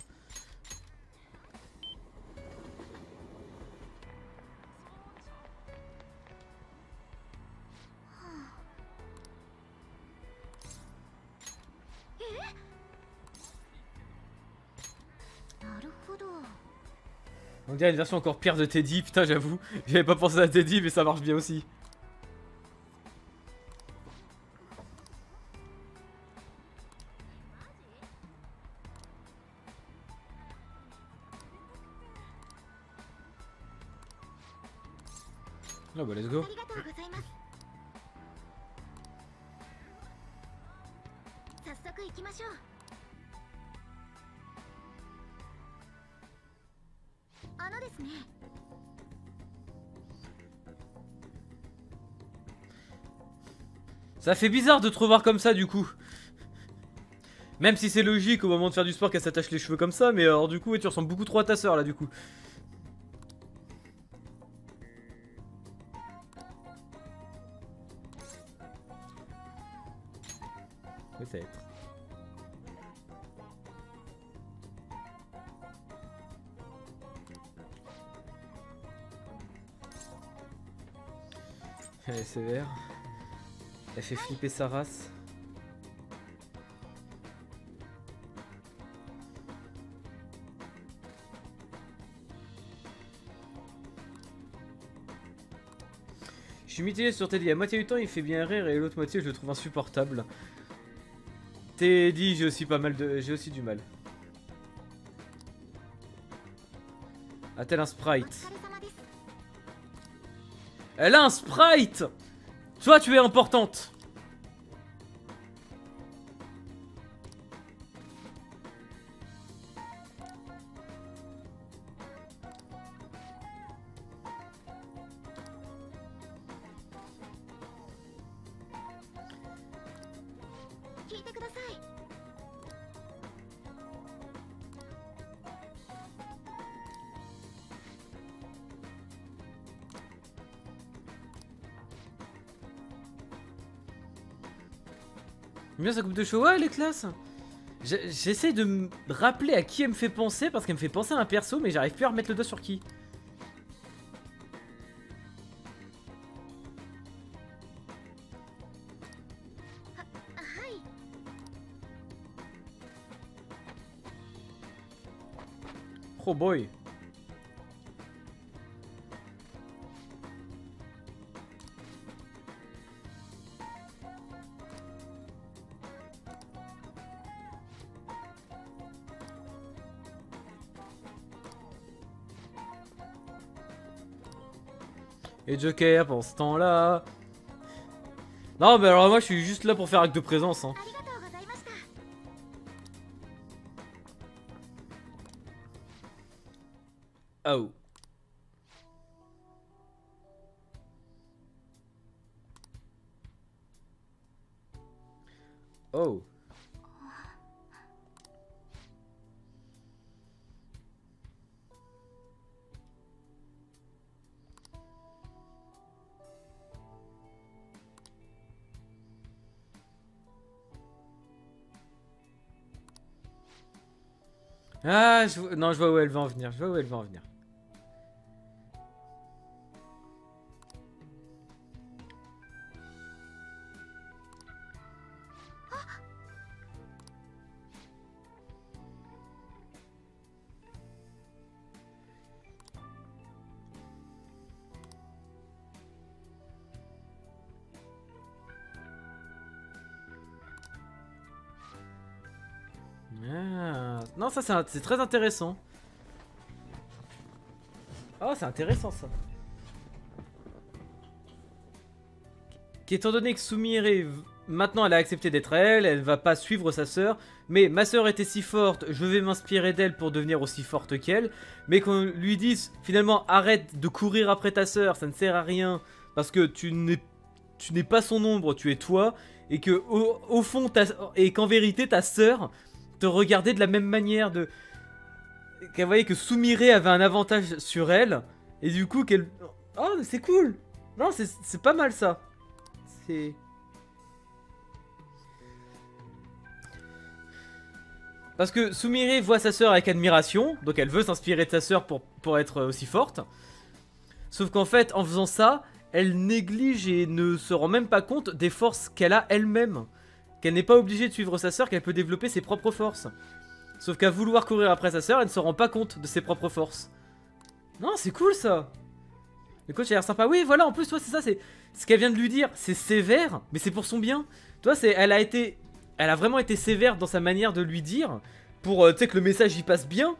On dirait une version encore pire de Teddy, putain j'avoue, j'avais pas pensé à Teddy mais ça marche bien aussi. Ça fait bizarre de te revoir comme ça du coup. Même si c'est logique au moment de faire du sport qu'elle s'attache les cheveux comme ça, mais alors du coup tu ressembles beaucoup trop à ta soeur là du coup. Flipper sa race. Je suis mitigé sur Teddy. À moitié du temps, il fait bien rire et l'autre moitié, je le trouve insupportable. Teddy, j'ai aussi pas mal de... J'ai aussi du mal. A-t-elle un sprite Elle a un sprite toi, tu es importante. Bien sa coupe de cheveux, ouais elle est classe J'essaie de me rappeler à qui elle me fait penser parce qu'elle me fait penser à un perso mais j'arrive plus à remettre le doigt sur qui. Oh boy Et Joker pendant ce temps-là. Non, mais alors moi je suis juste là pour faire acte de présence. Hein. Je... non, je vois où elle va en venir. Je vois où elle va en venir. Non, ça c'est très intéressant. Oh, c'est intéressant ça. Qu'étant donné que Sumire, v- maintenant elle a accepté d'être elle, elle va pas suivre sa sœur, mais ma sœur était si forte, je vais m'inspirer d'elle pour devenir aussi forte qu'elle, mais qu'on lui dise finalement arrête de courir après ta sœur, ça ne sert à rien, parce que tu n'es pas son ombre, tu es toi, et que au, fond, et qu'en vérité ta sœur te regardait de la même manière de qu'elle voyait que Sumire avait un avantage sur elle et du coup qu'elle oh c'est cool. Non c'est pas mal ça. C'est parce que Sumire voit sa sœur avec admiration donc elle veut s'inspirer de sa sœur pour être aussi forte. Sauf qu'en fait en faisant ça elle néglige et ne se rend même pas compte des forces qu'elle a elle-même qu'elle n'est pas obligée de suivre sa sœur, qu'elle peut développer ses propres forces. Sauf qu'à vouloir courir après sa sœur, elle ne se rend pas compte de ses propres forces. Non, c'est cool ça Le coach a l'air sympa. Oui, voilà, en plus, toi, c'est ça, c'est ce qu'elle vient de lui dire. C'est sévère, mais c'est pour son bien. Toi, c'est, elle a été, elle a vraiment été sévère dans sa manière de lui dire, pour, euh, que le message y passe bien.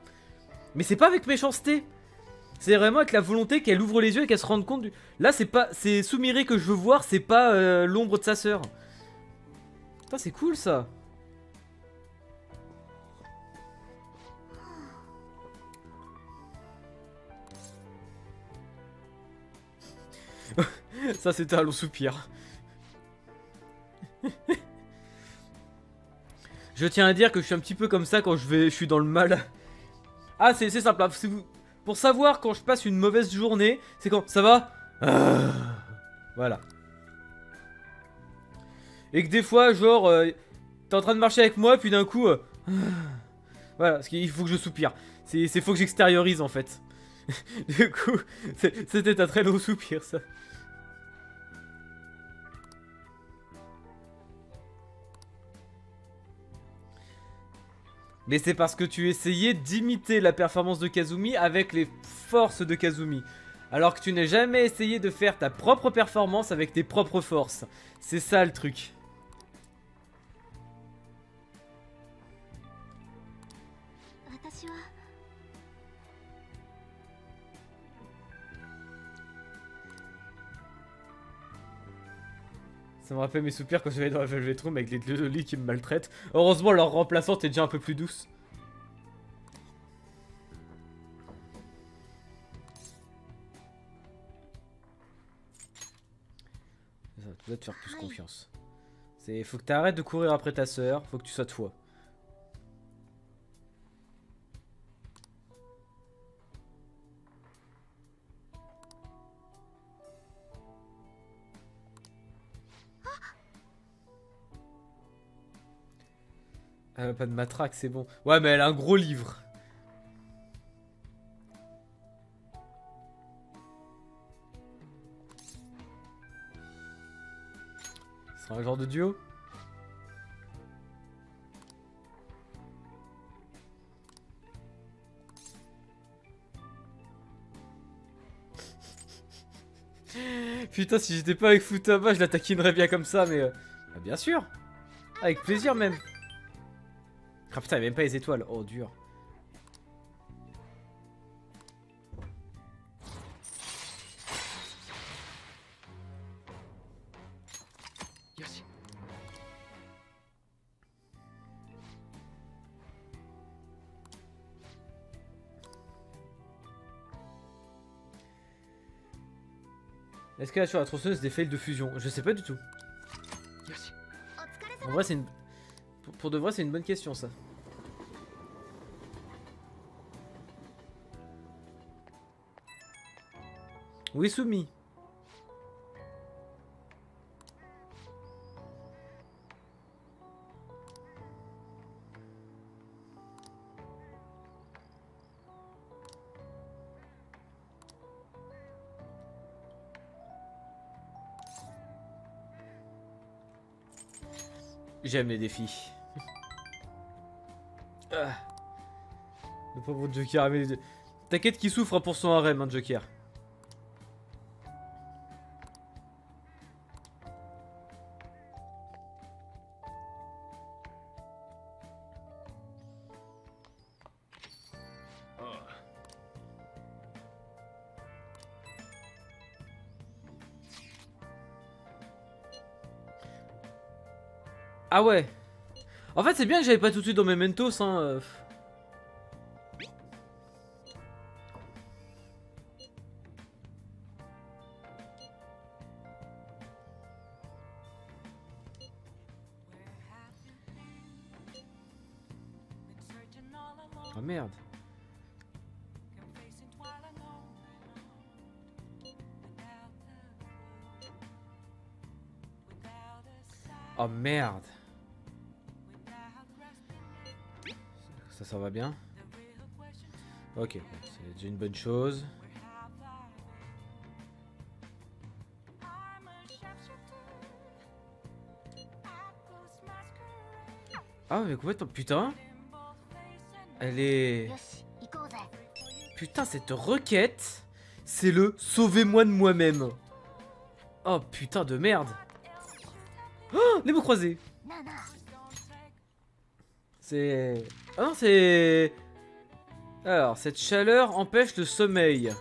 Mais c'est pas avec méchanceté. C'est vraiment avec la volonté qu'elle ouvre les yeux et qu'elle se rende compte du... Là, c'est pas... C'est Sumire que je veux voir, c'est pas euh, l'ombre de sa sœur. C'est cool ça. ça, c'était un long soupir. je tiens à dire que je suis un petit peu comme ça quand je vais, je suis dans le mal. Ah, c'est simple. hein, pour savoir quand je passe une mauvaise journée, c'est quand ça va? Ah, voilà. Et que des fois, genre, euh, t'es en train de marcher avec moi, puis d'un coup, euh, voilà, parce qu'il faut que je soupire. C'est faut que j'extériorise en fait. du coup, c'était un très long soupir ça. Mais c'est parce que tu essayais d'imiter la performance de Kazumi avec les forces de Kazumi. Alors que tu n'as jamais essayé de faire ta propre performance avec tes propres forces. C'est ça le truc. Ça me rappelle mes soupirs quand j'allais dans la Velvet Room avec les deux lits qui me maltraitent. Heureusement, leur remplaçante est déjà un peu plus douce. Ça doit te faire plus confiance. C'est, faut que tu arrêtes de courir après ta sœur, faut que tu sois toi. Elle a pas de matraque, c'est bon. Ouais, mais elle a un gros livre. Ce sera un genre de duo? Putain, si j'étais pas avec Futaba, je la taquinerais bien comme ça, mais... euh, bah, bien sûr Avec plaisir même Ah putain, il même pas les étoiles. Oh, dur. Est-ce qu'elle a sur la tronçonneuse des fails de fusion? Je sais pas du tout. En vrai, c'est une... Pour, de vrai, c'est une bonne question, ça. Oui, soumis. J'aime les défis. Ah. Le pauvre Joker. T'inquiète qu'il souffre pour son harem, hein, Joker. Ah ouais. En fait, c'est bien que j'avais pas tout de suite dans mes mentos, hein. Bonne chose. Ah mais complètement putain Elle est... Putain cette requête C'est le sauvez-moi de moi-même. Oh putain de merde. Oh Les mots croisés. C'est... Ah non c'est... Alors, cette chaleur empêche le sommeil.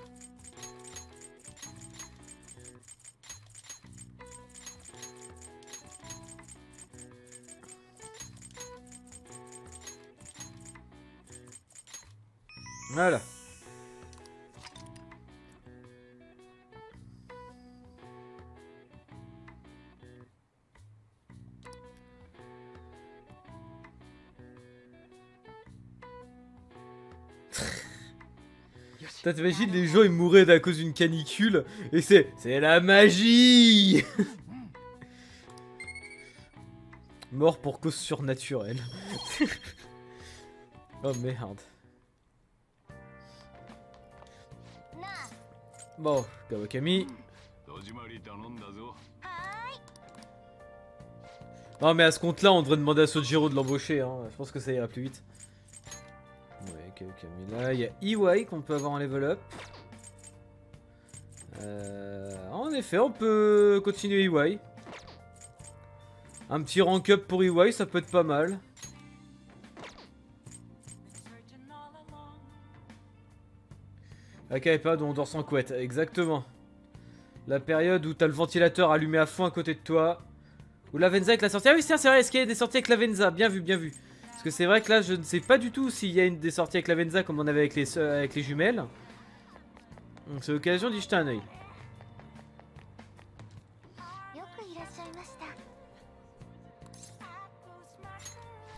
Ça t'imagines, les gens ils mouraient à cause d'une canicule et c'est c'est la magie. Mort pour cause surnaturelle. oh merde. Bon, Kawakami. Non mais à ce compte-là, on devrait demander à Sojiro de l'embaucher, hein. je pense que ça ira plus vite. Ouais, Kawakami là, il y a Iwai qu'on peut avoir en level up. Euh, en effet, on peut continuer Iwai. Un petit rank up pour Iwai, ça peut être pas mal. La période où on dort sans couette, exactement. La période où t'as le ventilateur allumé à fond à côté de toi. Ou la Venza avec la sortie. Ah oui, c'est vrai, est-ce qu'il y a des sorties avec la Venza? Bien vu, bien vu. Parce que c'est vrai que là, je ne sais pas du tout s'il y a une des sorties avec la Venza comme on avait avec les, euh, avec les jumelles. Donc c'est l'occasion d'y jeter un oeil.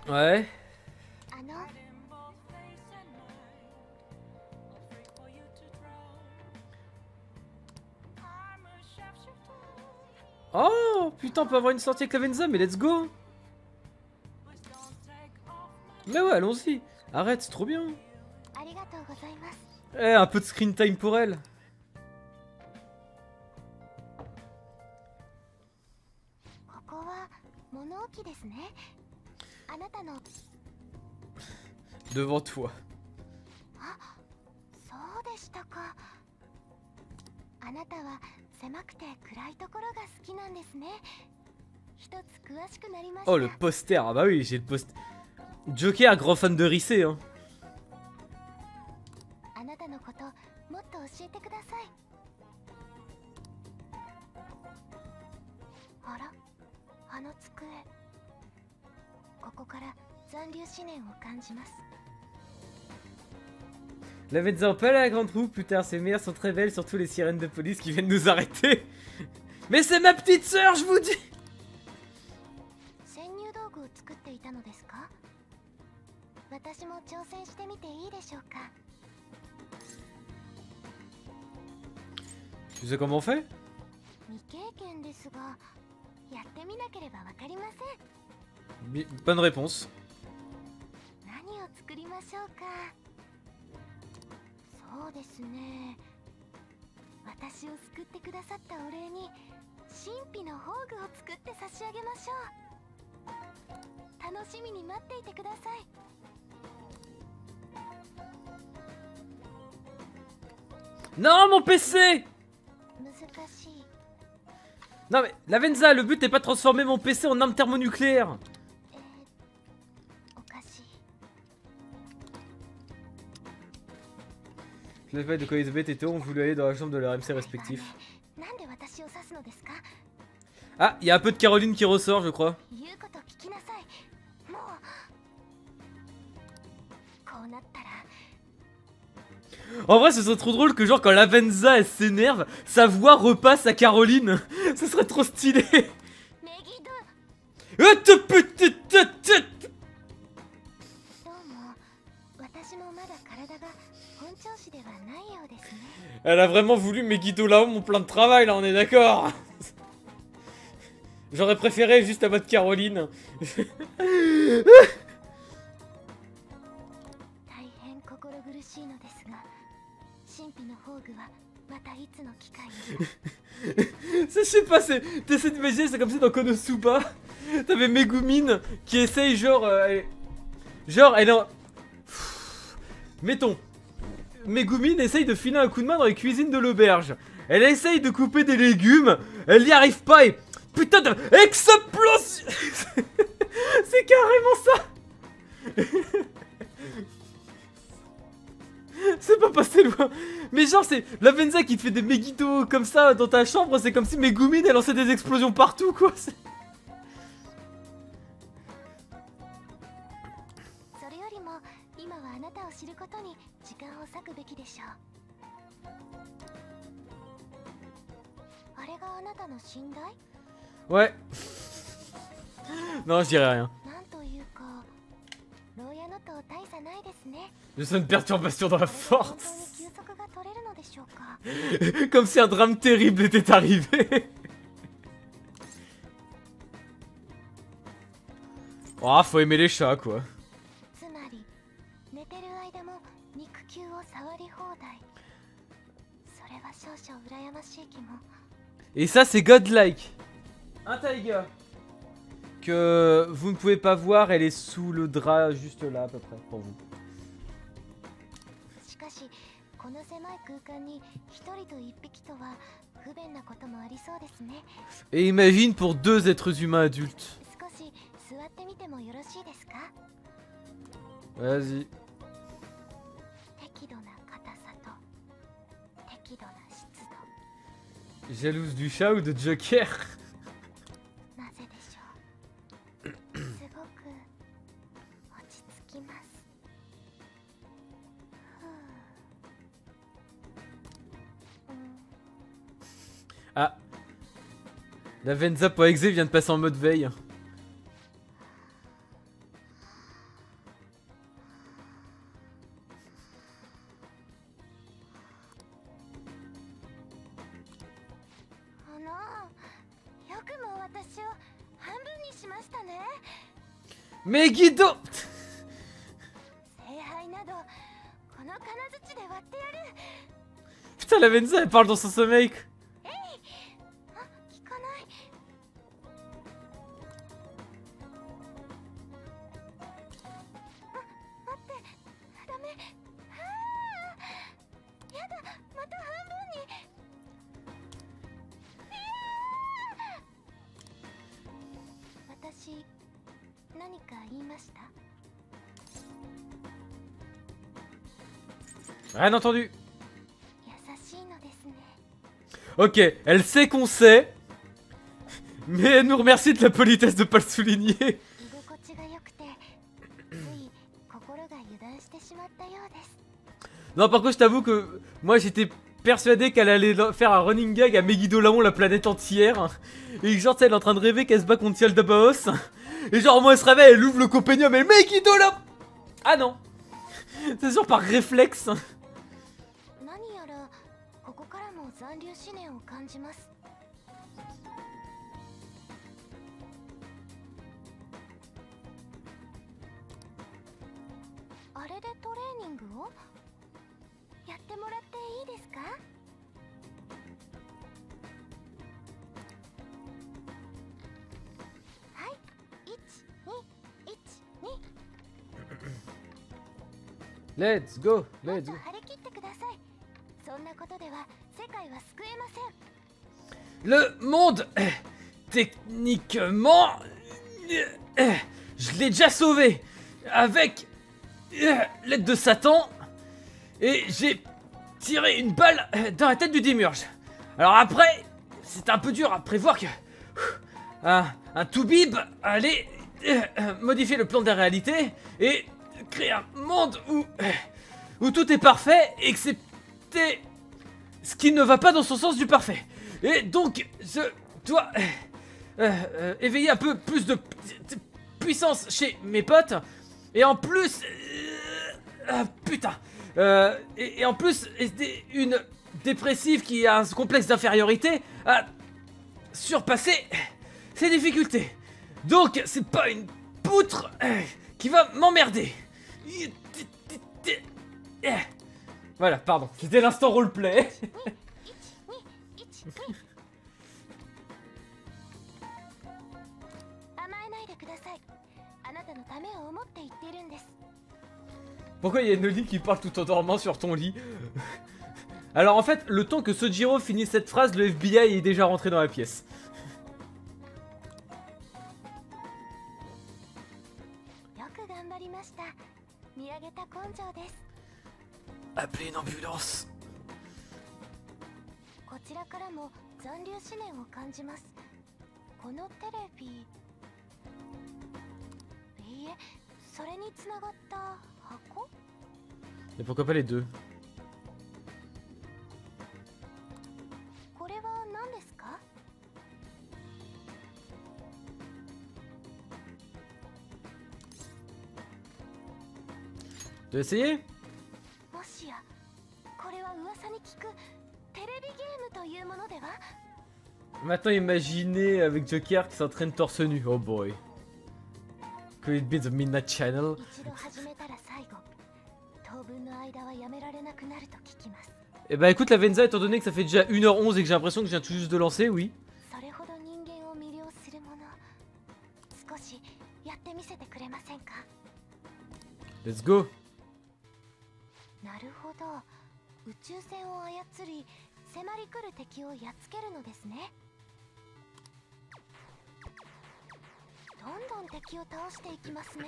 Ouais. Oh Putain, on peut avoir une sortie avec la Venza, mais let's go mais ouais, allons-y. Arrête, c'est trop bien. Eh, un peu de screen time pour elle. Devant toi. Oh le poster, ah bah oui j'ai le poster Joker, grand fan de Rissé, hein. La mettez en pas la grande roue, putain, ces mères sont très belles, surtout les sirènes de police qui viennent nous arrêter. Mais c'est ma petite sœur, je vous dis 私も挑戦してみていいでしょうか？Tu sais comment on fait 未経験ですがやってみなければわかりません。Bonne réponse. 何を作りましょうか？そうですね。私を救ってくださったお礼に神秘の宝具を作って差し上げましょう。楽しみに待っていてください Non, mon PC non mais, la Venza, le but n'est pas de transformer mon PC en arme thermonucléaire. Les faits de Koizube et Théo ont voulu aller dans la chambre de leur MC respectif. Ah, il y a un peu de Caroline qui ressort, je crois. En vrai, ce serait trop drôle que, genre, quand Lavenza elle s'énerve, sa voix repasse à Caroline. Ce serait trop stylé. Euh, elle a vraiment voulu Megiddo là-haut mon plan de travail, là, on est d'accord J'aurais préféré juste à mode Caroline. je sais pas, c'est. T'essaies d'imaginer, c'est comme si dans Konosuba, t'avais Megumine qui essaye, genre. euh, genre, elle est en. Mettons. Megumine essaye de filer un coup de main dans les cuisines de l'auberge. Elle essaye de couper des légumes, elle y arrive pas et. Putain de. Explosion C'est carrément ça C'est pas passé loin. Mais genre, c'est la Venza qui te fait des Megiddo comme ça dans ta chambre. C'est comme si Megumin elle lançait des explosions partout, quoi. Ouais. non, je dirais rien. Je sens une perturbation dans la force. Comme si un drame terrible était arrivé. Oh, faut aimer les chats, quoi. Et ça, c'est godlike. Un tiger que vous ne pouvez pas voir, elle est sous le drap juste là à peu près pour vous. Et imagine pour deux êtres humains adultes. Vas-y. Jalouse du chat ou de Joker? La Venza.exe vient de passer en mode veille. Mais Guido Putain, la Venza, elle parle dans son sommeil. Rien entendu. Ok, elle sait qu'on sait, mais elle nous remercie de la politesse de pas le souligner. Non, par contre, je t'avoue que moi j'étais persuadé qu'elle allait faire un running gag à Megiddo Laon, la planète entière. Et genre, elle est en train de rêver qu'elle se bat contre Ciel Dabaos. Et genre, moi, elle se réveille, elle ouvre le compagnon, mais Megiddo Laon Ah non C'est sûr par réflexe 残留思念を感じます。あれでトレーニングを？やってもらっていいですか？はい。121 Let's go, もっ let's と go. 張り切ってください。そんなことでは Le monde, techniquement, je l'ai déjà sauvé avec l'aide de Satan et j'ai tiré une balle dans la tête du démurge. Alors après, c'est un peu dur à prévoir que un, un Toubib allait modifier le plan de la réalité et créer un monde où, où tout est parfait, excepté ce qui ne va pas dans son sens du parfait. Et donc, je dois euh, euh, éveiller un peu plus de pu- puissance chez mes potes. Et en plus... euh, ah, putain. Euh, et, en plus, une dépressive qui a un complexe d'infériorité à surpasser ses difficultés. Donc, c'est pas une poutre euh, qui va m'emmerder. Voilà, pardon. C'était l'instant roleplay. Pourquoi il y a Nolin qui parle tout en dormant sur ton lit Alors en fait, le temps que Sojiro finisse cette phrase, le FBI est déjà rentré dans la pièce. Appelez une ambulance. Et pourquoi pas les deux? Tu essayer? Maintenant, imaginez avec Joker qui s'entraîne torse nu. Oh boy. Could it be the Midnight Channel? Eh bah écoute la Venza, étant donné que ça fait déjà 1h11 et que j'ai l'impression que je viens tout juste de lancer, oui. Let's go 迫り来る敵をやっつけるのですね。どんどん敵を倒していきますね。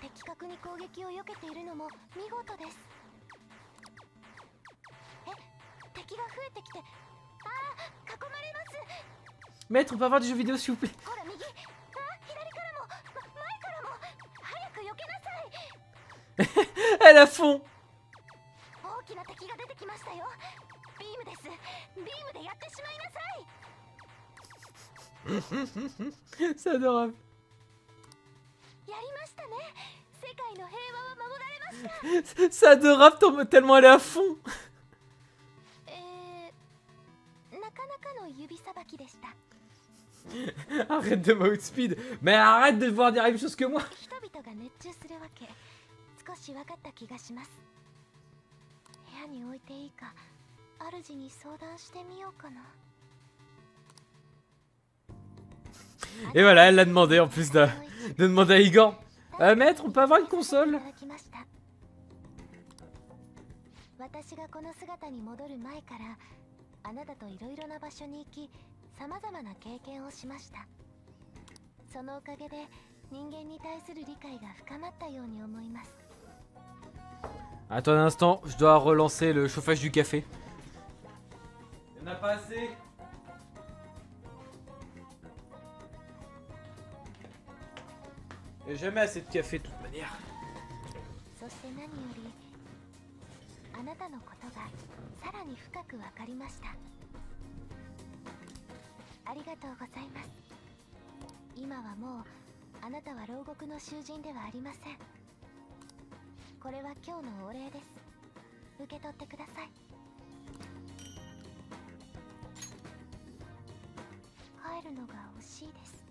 的確に攻撃を避けているのも見事です。え敵が増えてきてああ囲まれます。Maître, on peut avoir du jeu vidéo s'il vous plaît. ほら右。あ左からもま前からも。早く避けなさい。Elle à fond ビームでやってしまいなさい C'est adorable やりましたね世界の平和は守られました C'est adorable tellement elle est à fond えー、なかなかの指さばきでした Arrête de m'outspeed Mais arrête de voir dire la même chose que moi 人々が熱中するわけ少し分かった気がします部屋に置いていいか主に相談してみようかな Et voilà, elle l'a demandé en plus de, de demander à Igor Euh, maître, on peut avoir une console いただきました私がこの姿に戻る前からあなたといろいろな場所に行きさまざまな経験をしましたそのおかげで人間に対する理解が深まったように思います Attends un instant, je dois relancer le chauffage du café. N'a pas assez Il n'y a jamais assez de café de toute manière. そして何よりあなたのことがさらに深く分かりました。ありがとうございます。今はもうあなたは牢獄の囚人ではありません。これは今日のお礼です。受け取ってください。帰るのが惜しいです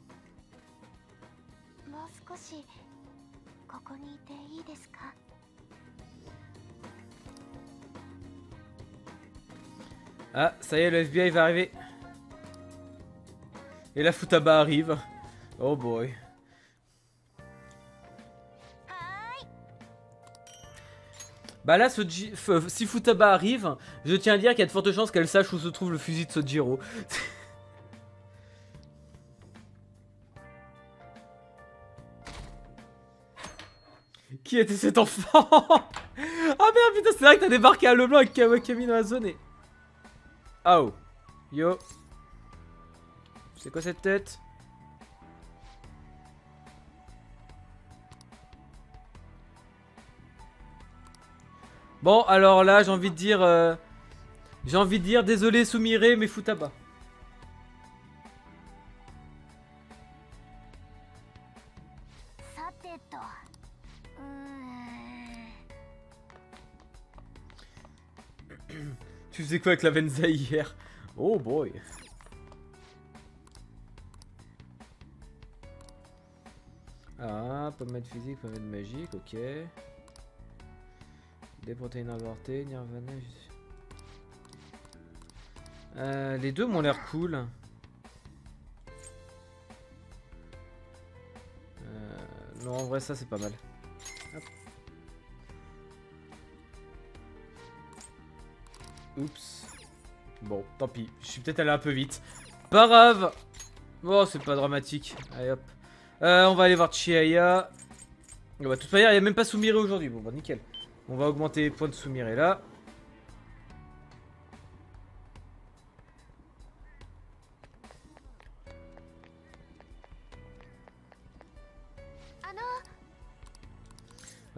もう少しここにいていいですか Ah, ça y est, le FBI va arriver. Et la Futaba arrive. Oh boy. はーい Bah là, Soji- f- si Futaba arrive, je tiens à dire qu'il y a de fortes chances qu'elle sache où se trouve le fusil de Sojiro. Qui était cet enfant Ah merde, putain, c'est vrai que t'as débarqué à Leblanc avec Kawakami dans la zone et... Oh. Yo. C'est quoi cette tête Bon, alors là, j'ai envie de dire... Euh, j'ai envie de dire, désolé Soumiré, mais fous tabac. Tu faisais quoi avec la Venza hier? Oh boy. Ah, pommade physique, pommade magique, ok. Des protéines avortées, Nirvana. Euh, les deux m'ont l'air cool. Euh, non, en vrai, ça c'est pas mal. Oups. Bon, tant pis. Je suis peut-être allé un peu vite. Pas grave. Bon, c'est pas dramatique. Allez hop. Euh, on va aller voir Chiaya. Oh, bah, de toute manière, il n'y a même pas Soumire aujourd'hui. Bon, bah nickel. On va augmenter les points de Soumire là.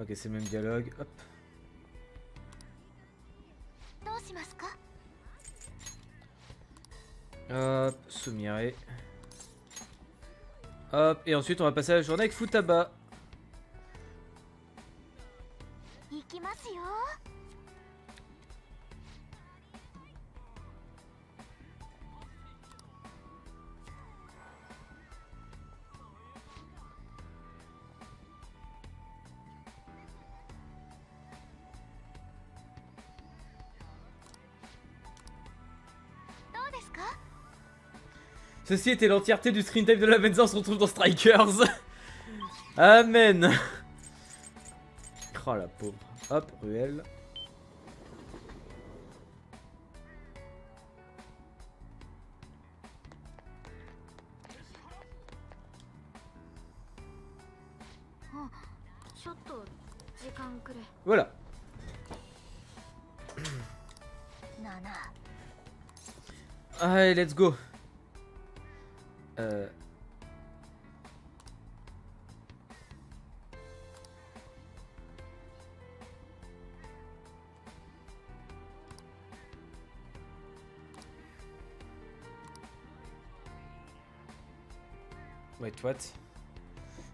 Ok, c'est le même dialogue. Hop. Hop, Soumire. Hop, et ensuite on va passer à la journée avec Futaba. Ceci était l'entièreté du screen time de la Venza, on se retrouve dans Strikers. Amen. Oh la pauvre. Hop, ruelle. Voilà. 7 Allez, let's go.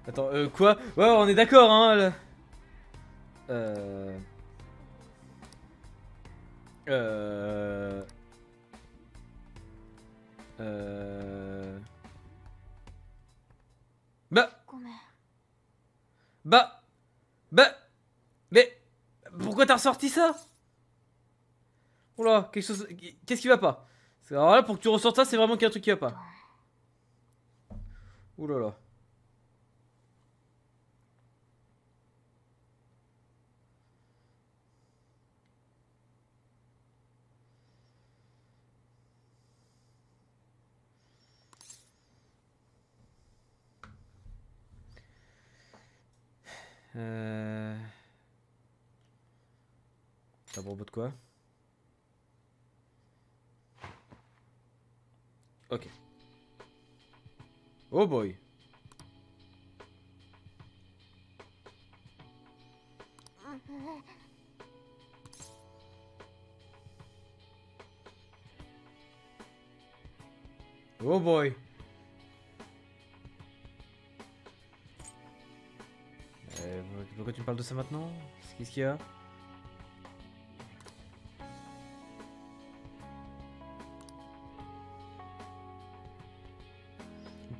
Attends, euh, quoi? Ouais, on est d'accord, hein. Euh... Euh... Euh... Bah... Bah... Bah... Mais... Pourquoi t'as ressorti ça? Oula, quelque chose... Qu'est-ce qui va pas? Alors là, pour que tu ressortes ça, c'est vraiment qu'il y a un truc qui va pas. Oulala. là là. De ça maintenant Qu'est-ce qu'il y a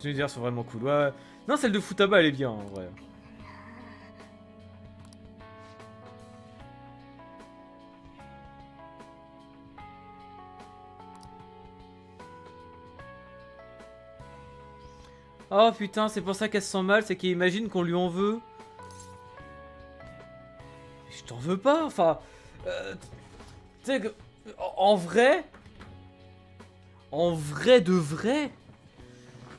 Les univers sont vraiment cool. Ouais. Non, celle de Futaba, elle est bien en vrai. Oh putain, c'est pour ça qu'elle se sent mal, c'est qu'elle imagine qu'on lui en veut. Pas, enfin... euh, tu sais que... En vrai... En vrai de vrai...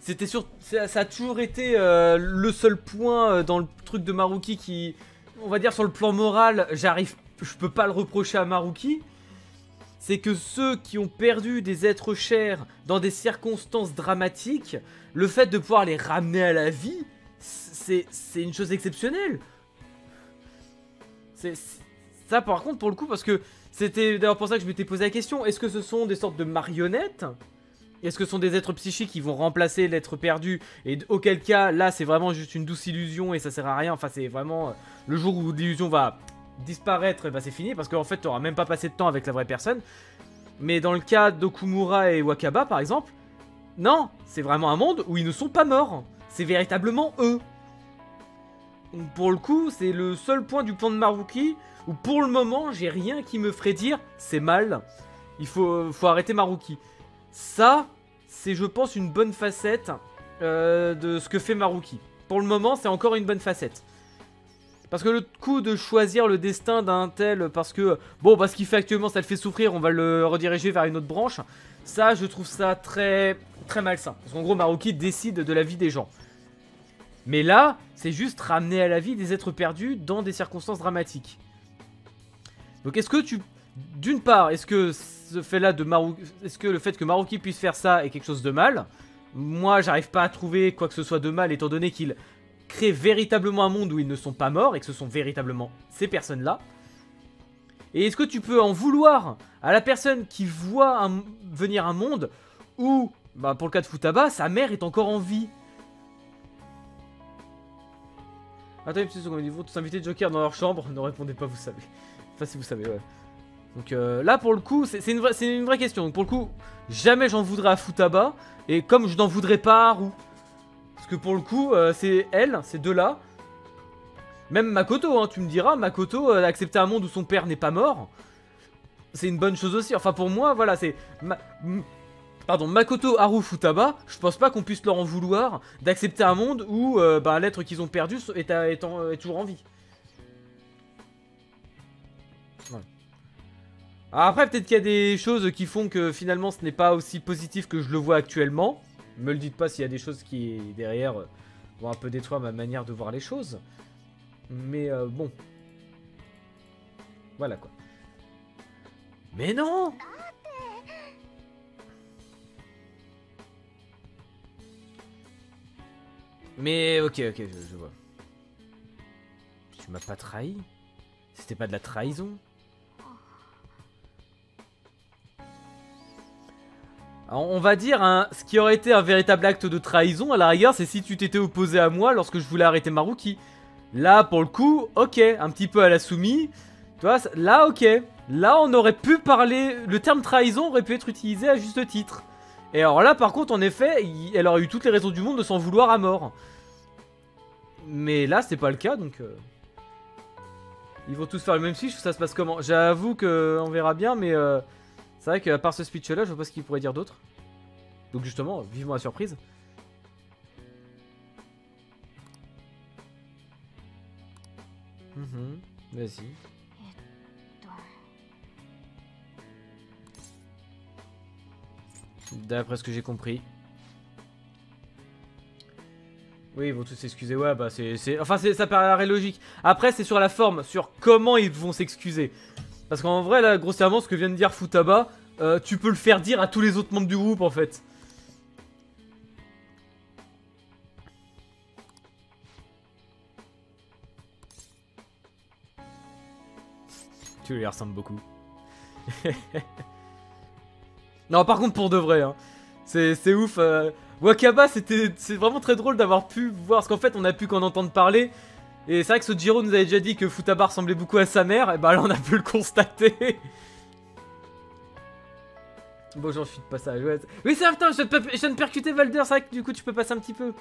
C'était sur... Ça, a toujours été euh, le seul point euh, dans le truc de Maruki qui... On va dire sur le plan moral, j'arrive... Je peux pas le reprocher à Maruki. C'est que ceux qui ont perdu des êtres chers dans des circonstances dramatiques, le fait de pouvoir les ramener à la vie, c'est une chose exceptionnelle. C'est Ça, par contre, pour le coup, parce que c'était d'ailleurs pour ça que je m'étais posé la question est-ce que ce sont des sortes de marionnettes? Est-ce que ce sont des êtres psychiques qui vont remplacer l'être perdu? Et auquel cas, là, c'est vraiment juste une douce illusion et ça sert à rien. Enfin, c'est vraiment. euh, Le jour où l'illusion va disparaître, bah, c'est fini parce qu'en fait, t'auras même pas passé de temps avec la vraie personne. Mais dans le cas d'Okumura et Wakaba, par exemple, non, c'est vraiment un monde où ils ne sont pas morts. C'est véritablement eux. Pour le coup, c'est le seul point du plan de Maruki où pour le moment, j'ai rien qui me ferait dire c'est mal. Il faut, faut arrêter Maruki. Ça, c'est je pense une bonne facette euh, de ce que fait Maruki. Pour le moment, c'est encore une bonne facette. Parce que le coup de choisir le destin d'un tel parce que, bon, parce qu'il fait actuellement, ça le fait souffrir, on va le rediriger vers une autre branche. Ça, je trouve ça très, très malsain. Parce qu'en gros, Maruki décide de la vie des gens. Mais là, c'est juste ramener à la vie des êtres perdus dans des circonstances dramatiques. Donc est-ce que tu... D'une part, est-ce que ce fait-là de Maruki... Est-ce que le fait que Maruki puisse faire ça est quelque chose de mal? Moi, j'arrive pas à trouver quoi que ce soit de mal étant donné qu'il crée véritablement un monde où ils ne sont pas morts et que ce sont véritablement ces personnes-là. Et est-ce que tu peux en vouloir à la personne qui voit venir un monde où, bah, pour le cas de Futaba, sa mère est encore en vie? Attendez une petite seconde, ils vont tous inviter Joker dans leur chambre. Ne répondez pas, vous savez. Enfin, si vous savez, ouais. Donc euh, là, pour le coup, c'est une, une vraie question. Donc pour le coup, jamais j'en voudrais à Futaba. Et comme je n'en voudrais pas à Haru. Parce que pour le coup, euh, c'est elle, ces deux-là. Même Makoto, hein, tu me diras, Makoto euh, accepter un monde où son père n'est pas mort. C'est une bonne chose aussi. Enfin, pour moi, voilà, c'est. Pardon, Makoto, Haru, Futaba, je pense pas qu'on puisse leur en vouloir d'accepter un monde où euh, bah, l'être qu'ils ont perdu est, toujours en vie. Après, peut-être qu'il y a des choses qui font que finalement ce n'est pas aussi positif que je le vois actuellement. Me le dites pas s'il y a des choses qui, derrière, euh, vont un peu détruire ma manière de voir les choses. Mais euh, bon. Voilà quoi. Mais non Mais ok, ok, je, vois. Tu m'as pas trahi? C'était pas de la trahison? Alors, on va dire, hein, ce qui aurait été un véritable acte de trahison, à la rigueur, c'est si tu t'étais opposé à moi lorsque je voulais arrêter Maruki. Là, pour le coup, ok, un petit peu à la soumis. Tu vois, là, ok. Là, on aurait pu parler... Le terme trahison aurait pu être utilisé à juste titre. Et alors là, par contre, en effet, il- elle aurait eu toutes les raisons du monde de s'en vouloir à mort. Mais là, c'est pas le cas, donc... euh, Ils vont tous faire le même speech, ça se passe comment? J'avoue que on verra bien, mais... euh, C'est vrai qu'à part ce speech-là, je vois pas ce qu'il pourrait dire d'autre. Donc justement, vivement la surprise. Mhm, Vas-y. D'après ce que j'ai compris. Oui, ils vont tous s'excuser. Ouais, bah c'est... Enfin, ça paraît logique. Après, c'est sur la forme, sur comment ils vont s'excuser. Parce qu'en vrai, là, grossièrement, ce que vient de dire Futaba, euh, tu peux le faire dire à tous les autres membres du groupe, en fait. Tu lui ressembles beaucoup. non, par contre, pour de vrai, hein. C'est ouf. euh, Wakaba, c'était vraiment très drôle d'avoir pu voir. Parce qu'en fait, on a pu qu'en entendre parler. Et c'est vrai que Sojiro nous avait déjà dit que Futaba ressemblait beaucoup à sa mère. Et bah là, on a pu le constater. Bon, j'en suis de passage. Oui, c'est putain, je viens de percuter Valder. C'est vrai que du coup, tu peux passer un petit peu.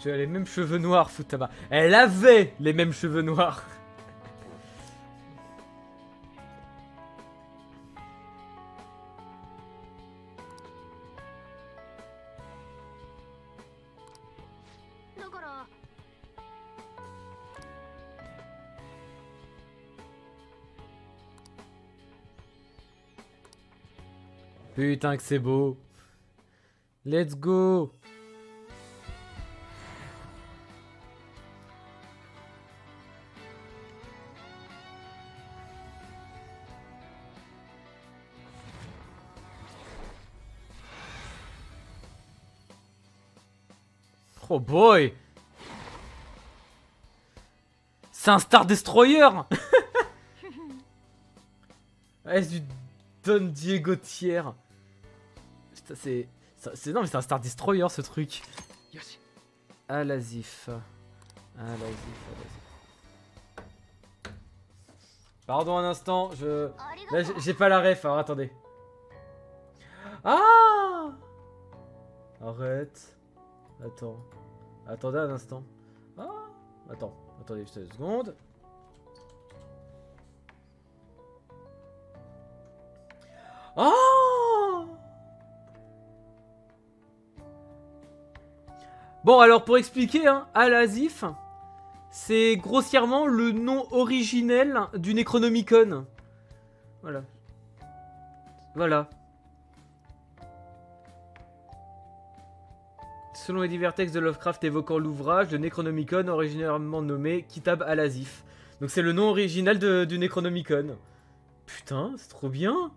Tu as les mêmes cheveux noirs, Futaba. Elle avait les mêmes cheveux noirs. Putain que c'est beau. Let's go. Boy C'est un Star Destroyer Est-ce du Don Diego Tier Putain, c'est... Non mais c'est un Star Destroyer ce truc. Alasif, Alasif. Pardon un instant, je... Là j'ai pas la ref, alors attendez. Ah Arrête. Attends. Attendez un instant. Ah Attends, attendez juste une seconde. Oh Bon, alors pour expliquer, hein, Al-Azif, c'est grossièrement le nom originel du Necronomicon. Voilà. Voilà. Selon les divers textes de Lovecraft évoquant l'ouvrage, le Necronomicon, originairement nommé Kitab al-Azif. Donc c'est le nom original du Necronomicon. Putain, c'est trop bien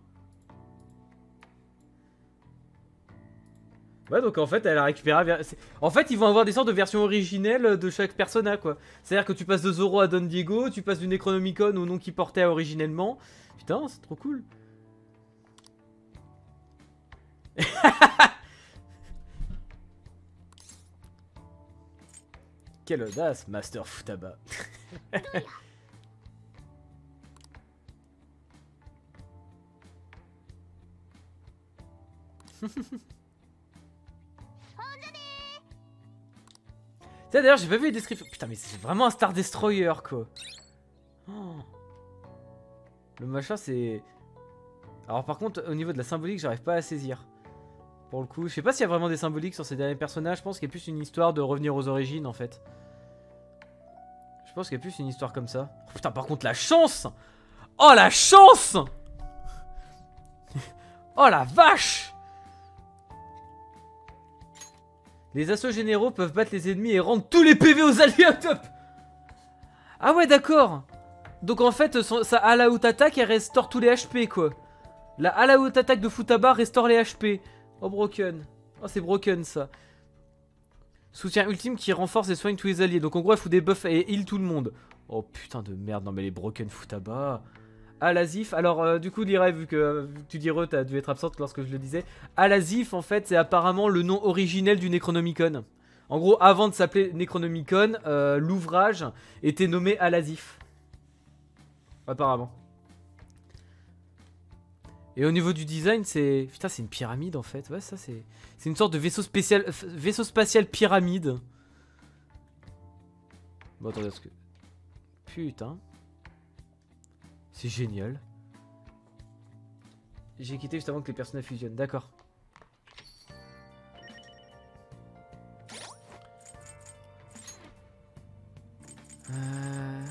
Ouais, donc en fait, elle a récupéré... En fait, ils vont avoir des sortes de versions originelles de chaque persona, quoi. C'est-à-dire que tu passes de Zoro à Don Diego, tu passes du Necronomicon au nom qu'il portait originellement. Putain, c'est trop cool. Quelle audace, Master Futaba. d'ailleurs, j'ai pas vu les descriptions. Putain, mais c'est vraiment un Star Destroyer, quoi. Oh. Le machin, c'est... Alors par contre, au niveau de la symbolique, j'arrive pas à saisir. Pour le coup, je sais pas s'il y a vraiment des symboliques sur ces derniers personnages. Je pense qu'il y a plus une histoire de revenir aux origines, en fait. Je pense qu'il y a plus une histoire comme ça. Oh, putain, par contre, la chance Oh, la chance Oh, la vache Les assauts généraux peuvent battre les ennemis et rendre tous les PV aux alliés au top Ah ouais, d'accord Donc en fait, sa all-out attaque, elle restaure tous les HP, quoi. La all-out attaque de Futaba restaure les HP. Oh, broken. Oh, c'est broken, ça. Soutien ultime qui renforce et soigne tous les alliés. Donc en gros, elle fout des buffs et heal tout le monde. Oh putain de merde, non mais les broken Futaba. Alazif, alors euh, du coup Liray, vu que, tu dis re, t'as dû être absente lorsque je le disais. Alazif en fait c'est apparemment le nom originel du Necronomicon. En gros avant de s'appeler Necronomicon, euh, l'ouvrage était nommé Alazif. Apparemment. Et au niveau du design c'est... Putain c'est une pyramide en fait, ouais ça c'est... C'est une sorte de vaisseau spécial, vaisseau spatial pyramide. Bon attendez, est-ce que... Putain. C'est génial. J'ai quitté juste avant que les personnages fusionnent, d'accord. Euh...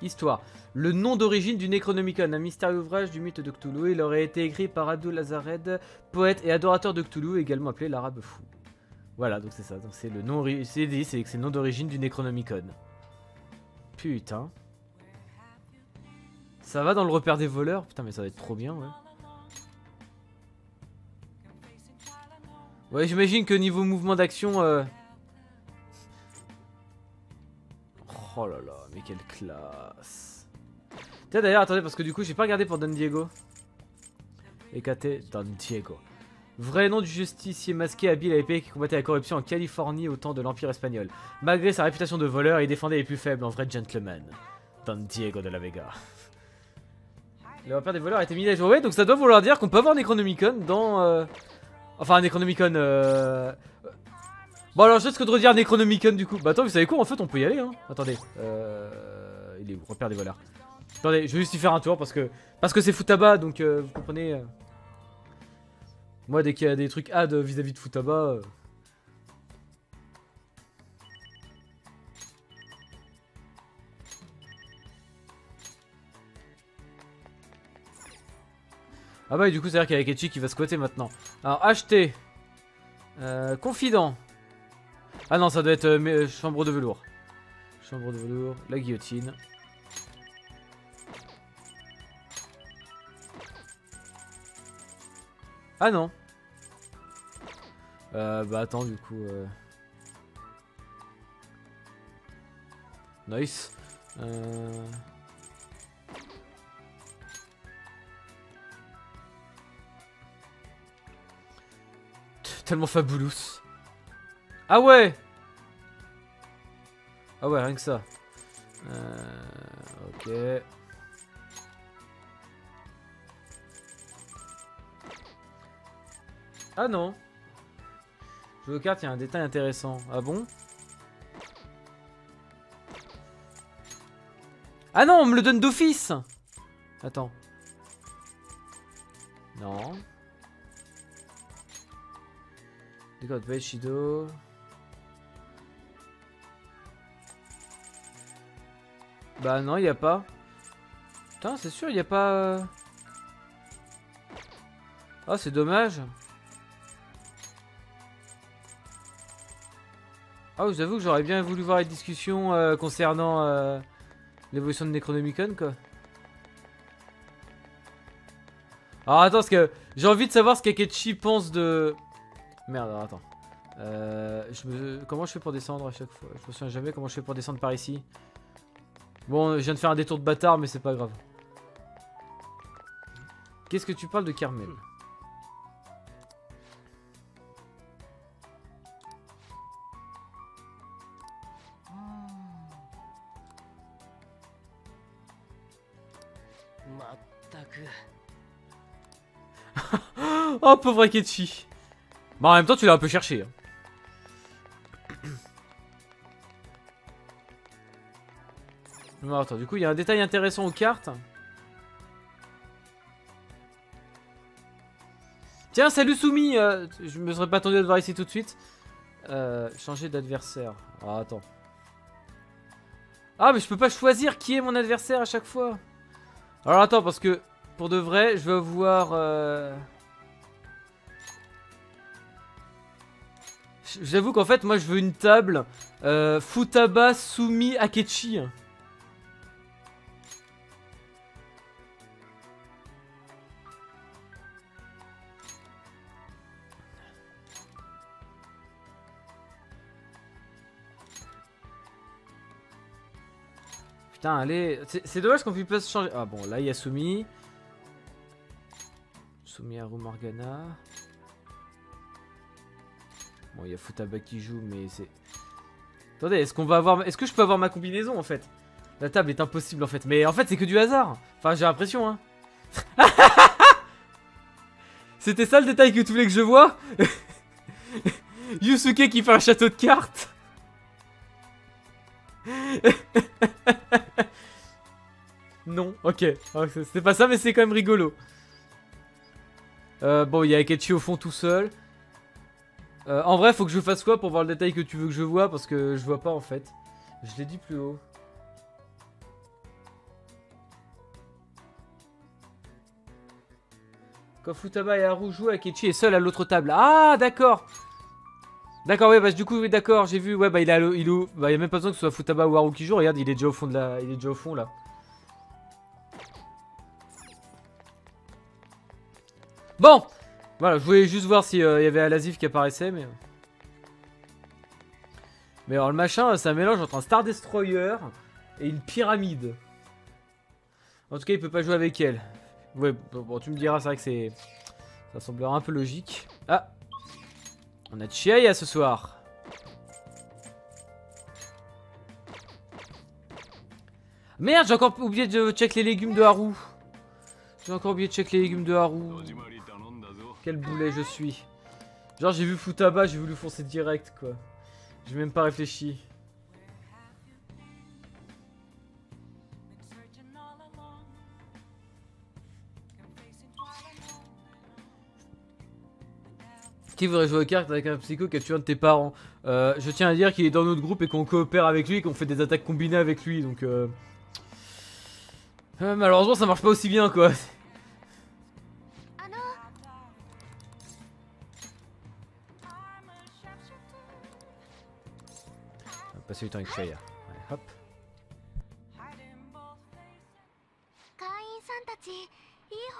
Histoire. Le nom d'origine du Necronomicon, un mystérieux ouvrage du mythe de Cthulhu. Il aurait été écrit par Abdul Lazared, poète et adorateur de Cthulhu, également appelé l'arabe fou. Voilà, donc c'est ça. C'est le nom, c'est le nom d'origine du Necronomicon. Putain. Ça va dans le repère des voleurs? Putain, mais ça va être trop bien, ouais. Ouais, j'imagine que niveau mouvement d'action... Euh... Oh là là, mais quelle classe. D'ailleurs, attendez, parce que du coup, j'ai pas regardé pour Don Diego. EKT Don Diego. Vrai nom du justicier masqué habile à épée qui combattait la corruption en Californie au temps de l'Empire espagnol. Malgré sa réputation de voleur, il défendait les plus faibles en vrai gentleman. Don Diego de la Vega. Le repère des voleurs a été mis à jour. Ouais, donc ça doit vouloir dire qu'on peut avoir Necronomicon dans... Euh... Enfin, un Necronomicon. Euh... Bon, alors, je risque de redire un Necronomicon du coup. Bah, attends, vous savez quoi En fait, on peut y aller, hein. Attendez. Euh... Il est où Repère des voleurs. Attendez, je vais juste y faire un tour parce que parce que c'est Futaba, donc euh, vous comprenez. euh. Moi, dès qu'il y a des trucs ad vis-à-vis de Futaba. euh, Ah bah et du coup c'est à dire qu'il y a Akechi qui va squatter maintenant. Alors acheter. Confident. Ah non ça doit être chambre de velours. Chambre de velours, la guillotine. Ah non. Euh, bah attends du coup. euh. Nice. Euh... Tellement fabulous. Ah ouais Ah ouais, rien que ça. Euh, ok. Ah non. Jouer aux cartes, il y a un détail intéressant. Ah bon? Ah non, on me le donne d'office Attends. Non. Décode Shido. Bah non, il y a pas. Putain, c'est sûr, il y a pas. euh. Ah, c'est dommage. Ah, vous avoue que j'aurais bien voulu voir les discussions euh, concernant euh, l'évolution de Necronomicon, quoi. Alors attends, parce que j'ai envie de savoir ce qu'Akechi pense de... Merde, alors attends. Euh. Comment je fais pour descendre à chaque fois? Je me souviens jamais comment je fais pour descendre par ici. Bon, je viens de faire un détour de bâtard, mais c'est pas grave. Qu'est-ce que tu parles de Carmel? Oh, pauvre Akechi Bah, en même temps, tu l'as un peu cherché. hein. Non, attends, du coup, il y a un détail intéressant aux cartes. Tiens, salut Soumi euh, Je me serais pas attendu à te voir ici tout de suite. Euh, changer d'adversaire. Ah, attends. Ah, mais je peux pas choisir qui est mon adversaire à chaque fois. Alors, attends, parce que pour de vrai, je vais avoir. euh, J'avoue qu'en fait, moi, je veux une table euh, Futaba Sumi Akechi. Putain, allez. C'est dommage qu'on puisse pas se changer. Ah bon, là, il y a Sumi. Sumi Haru Morgana. Bon, il y a Futaba qui joue, mais c'est. Attendez, est-ce qu'on va avoir. Est-ce que je peux avoir ma combinaison en fait? La table est impossible en fait. Mais en fait, c'est que du hasard. Enfin, j'ai l'impression, hein. C'était ça le détail que tu voulais que je vois? Yusuke qui fait un château de cartes Non, ok. C'était pas ça, mais c'est quand même rigolo. Euh, bon, il y a Akechi au fond tout seul. Euh, en vrai, faut que je fasse quoi pour voir le détail que tu veux que je vois? Parce que je vois pas en fait. Je l'ai dit plus haut. Quand Futaba et Haru jouent, Akechi est seul à l'autre table. Ah, d'accord D'accord, ouais, bah du coup, oui, d'accord, j'ai vu. Ouais, bah il a, il bah, il y a même pas besoin que ce soit Futaba ou Haru qui joue. Regarde, il est déjà au fond de la, il est déjà au fond là. Bon, voilà, je voulais juste voir s'il y avait Alazif qui apparaissait, mais. Mais alors le machin, c'est un mélange entre un Star Destroyer et une pyramide. En tout cas, il peut pas jouer avec elle. Ouais, bon, bon, tu me diras, c'est vrai que c'est. Ça semblera un peu logique. Ah On a Chiaya ce soir. Merde, j'ai encore oublié de check les légumes de Haru. J'ai encore oublié de check les légumes de Haru. Quel boulet je suis. Genre j'ai vu Futaba, j'ai voulu foncer direct quoi. J'ai même pas réfléchi. Qui voudrait jouer aux cartes avec un psycho qui a tué un de tes parents? Euh, je tiens à dire qu'il est dans notre groupe et qu'on coopère avec lui et qu'on fait des attaques combinées avec lui donc... Euh, euh, malheureusement ça marche pas aussi bien quoi On va passer du temps avec Shaya. Ouais, hop. 会員さんたちいい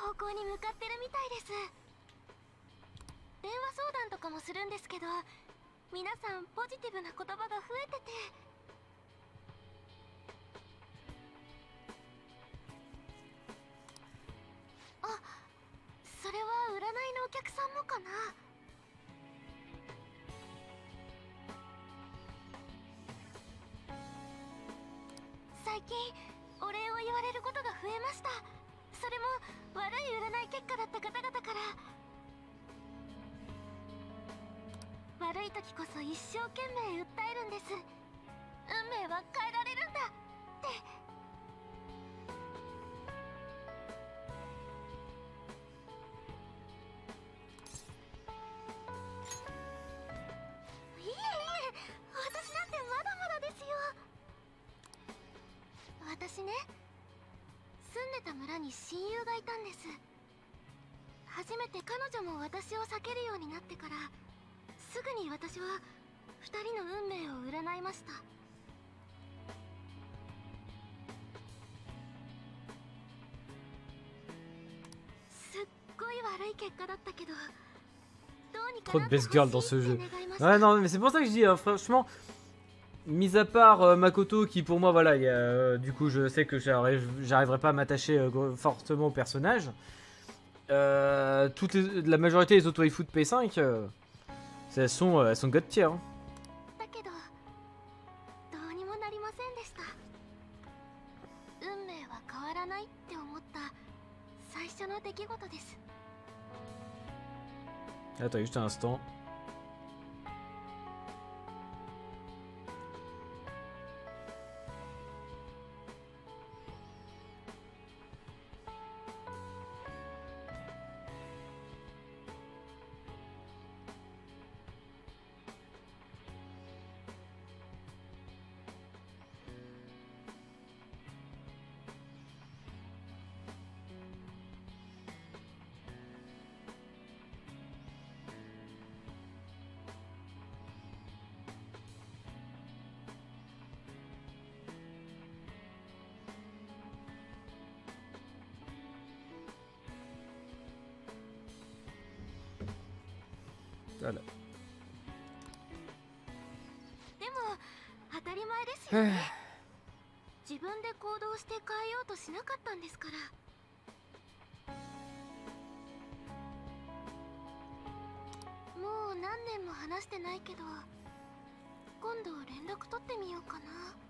方向に向かってるみたいです電話相談とかもするんですけど皆さんポジティブな言葉が増えててあそれは占いのお客さんもかな？最近お礼を言われることが増えました。それも悪い占い結果だった方々から。悪い時こそ一生懸命訴えるんです。運命は変えられるんだって。た村に親友がいたんです。初めて彼女も私を避けるようになってからすぐに私は2人の運命を占いました。すっごい悪い結果だったけど Trop de best girl ほ dans ce jeu. Ouais, non, mais c'est pour ça que je dis, hein, franchement, mis à part euh, Makoto, qui pour moi, voilà, y a, euh, du coup, je sais que j'arriverai pas à m'attacher euh, fortement au personnage. la majorité des auto foot P5, elles sont, elles sont god tier. Hein. Attends juste un instant. をして変えようとしなかったんですから。もう何年も話してないけど今度連絡取ってみようかな。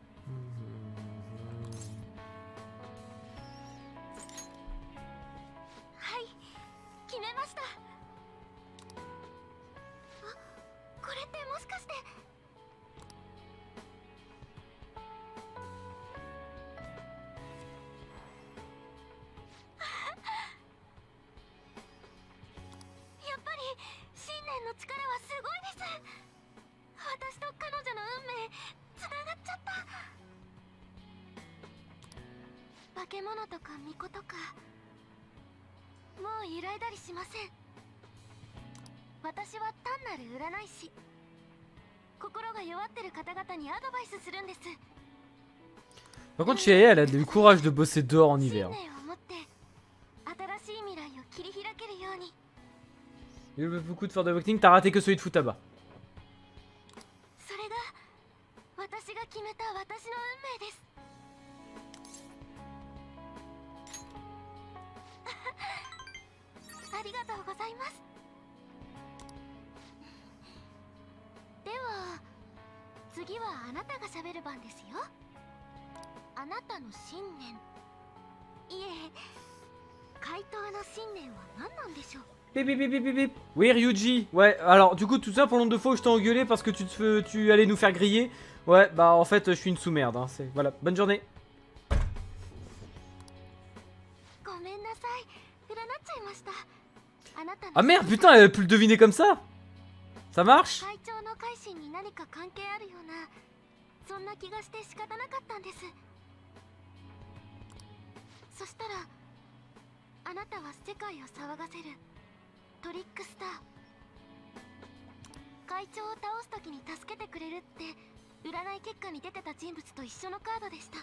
信念の力はすごいです私と彼女の運命つながっちゃった化け物とか巫女とかもう揺らいだりしません私は単なる占い師心が弱ってる方々にアドバイスするんです Par contre, chez elle, elle a du courage de bosser dehors en hiver. Il y a eu beaucoup de Fort Awakening, t'as raté que celui de Futaba. それが私が決めた私の運命ですありがとうございますでは次はあなたが喋る番ですよあなたの信念いえ回答の信念は何なんでしょう Bip, bip, bip, bip, bip, bip. Oui, Ryuji. Ouais, alors du coup, tout ça pour l'onde de faux, je t'ai engueulé parce que tu, te, tu allais nous faire griller. Ouais, bah en fait, je suis une sous-merde. Hein. Voilà, bonne journée. Ah merde, putain, elle a pu le deviner comme ça Ça marche? トリックスター会長を倒す時に助けてくれるって占い結果に出てた人物と一緒のカードでした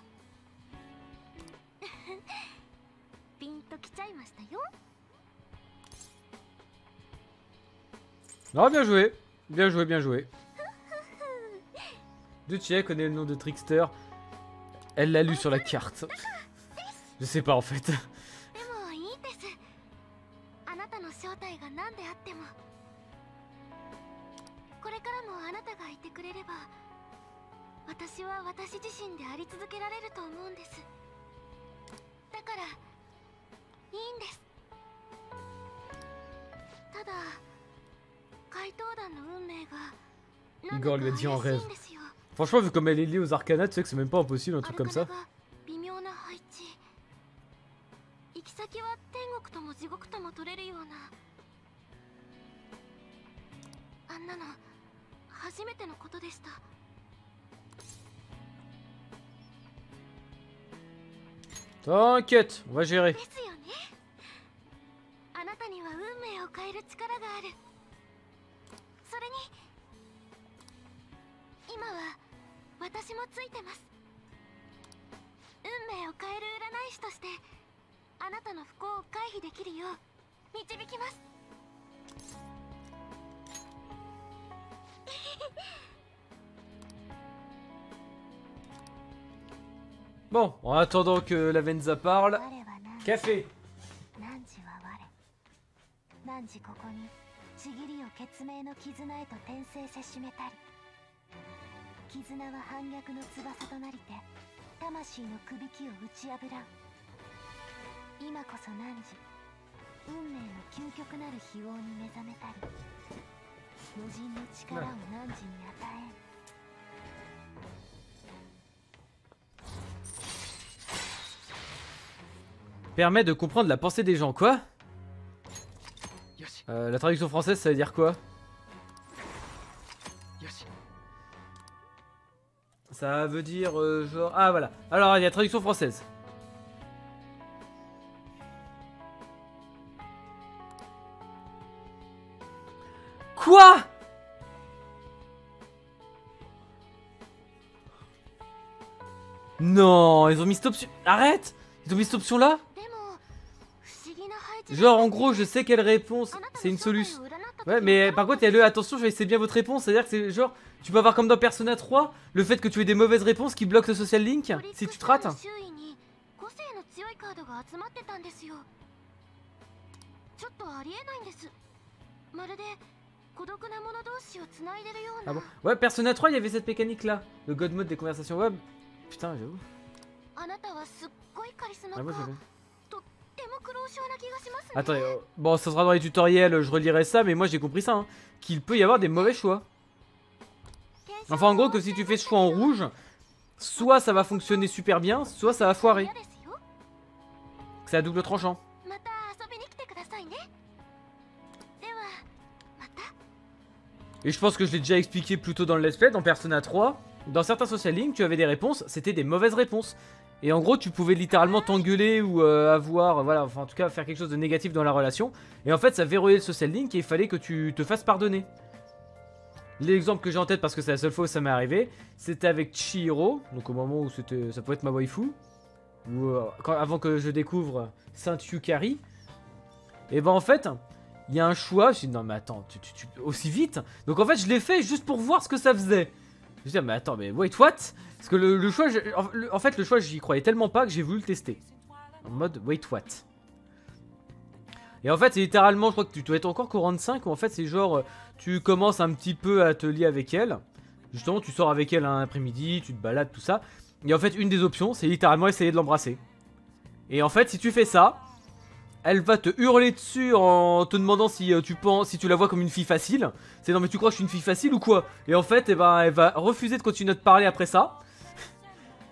ピンときちゃいましたよ Ah, bien joué. Bien joué, bien joué. Duchie connaît le nom de Trickster. Elle l'a lu sur la carte. Je sais pas en fait. en rêve. Franchement, vu comme elle est liée aux arcanas, tu sais que c'est même pas impossible un truc comme ça. T'inquiète, on va gérer. Hein. Attendant que la Venza parle, 我は何 café. Permet de comprendre la pensée des gens. Quoi? Euh, la traduction française, ça veut dire quoi? Ça veut dire euh, genre... Ah voilà. Alors il y a la traduction française. Quoi? Non, ils ont mis cette option... Arrête! Ils ont mis cette option là? Genre, en gros, je sais quelle réponse. C'est une solution. Ouais, mais par contre, il y a le attention, je vais essayer bien votre réponse. C'est-à-dire que c'est genre, tu peux avoir comme dans Persona 3 le fait que tu aies des mauvaises réponses qui bloquent le social link si tu te rates. Ah bon? Ouais, Persona 3, il y avait cette mécanique là, le God Mode des conversations web. Putain, j'avoue. Ah, moi, Attendez, euh, bon, ça sera dans les tutoriels, je relirai ça, mais moi j'ai compris ça, hein, qu'il peut y avoir des mauvais choix. Enfin, en gros, que si tu fais ce choix en rouge, soit ça va fonctionner super bien, soit ça va foirer. C'est à double tranchant. Et je pense que je l'ai déjà expliqué plus tôt dans le let's play, dans Persona 3, dans certains social links, tu avais des réponses, c'était des mauvaises réponses. Et en gros, tu pouvais littéralement t'engueuler ou euh, avoir, voilà, enfin en tout cas faire quelque chose de négatif dans la relation. Et en fait, ça verrouillait le social link et il fallait que tu te fasses pardonner. L'exemple que j'ai en tête, parce que c'est la seule fois où ça m'est arrivé, c'était avec Chihiro, donc au moment où ça pouvait être ma waifu, ou euh, avant que je découvre Sainte Yukari. Et ben en fait, il y a un choix. Je me suis dit, non, mais attends, tu- aussi vite Donc en fait, je l'ai fait juste pour voir ce que ça faisait. Je me suis dit, mais attends, mais wait, what? Parce que le, choix, en, fait, le choix, j'y croyais tellement pas que j'ai voulu le tester. En mode, wait, what? Et en fait, c'est littéralement, je crois que tu dois être encore courant de 5, où en fait, c'est genre, euh, tu commences un petit peu à te lier avec elle. Justement, tu sors avec elle un après-midi, tu te balades, tout ça. Et en fait, une des options, c'est littéralement essayer de l'embrasser. Et en fait, si tu fais ça, elle va te hurler dessus en te demandant si euh, tu penses, si tu la vois comme une fille facile. C'est non mais tu crois que je suis une fille facile ou quoi? Et en fait, eh ben, elle va refuser de continuer de parler après ça.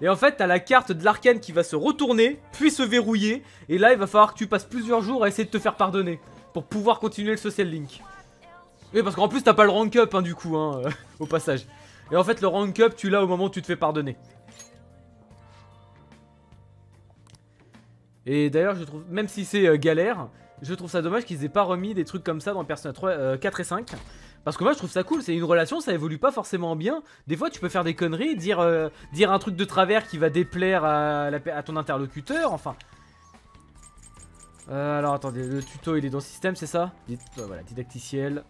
Et en fait, t'as la carte de l'arcane qui va se retourner, puis se verrouiller. Et là, il va falloir que tu passes plusieurs jours à essayer de te faire pardonner. Pour pouvoir continuer le social link. Oui, parce qu'en plus, t'as pas le rank up, hein, du coup, hein, au passage. Et en fait, le rank up, tu l'as au moment où tu te fais pardonner. Et d'ailleurs, je trouve, même si c'est euh, galère, je trouve ça dommage qu'ils aient pas remis des trucs comme ça dans Persona 3, 4 euh, et 5. Parce que moi, je trouve ça cool, c'est une relation, ça évolue pas forcément bien. Des fois, tu peux faire des conneries, dire, euh, dire un truc de travers qui va déplaire à, ton interlocuteur, enfin. alors attendez, le tuto il est dans le système, c'est ça? Voilà, didacticiel.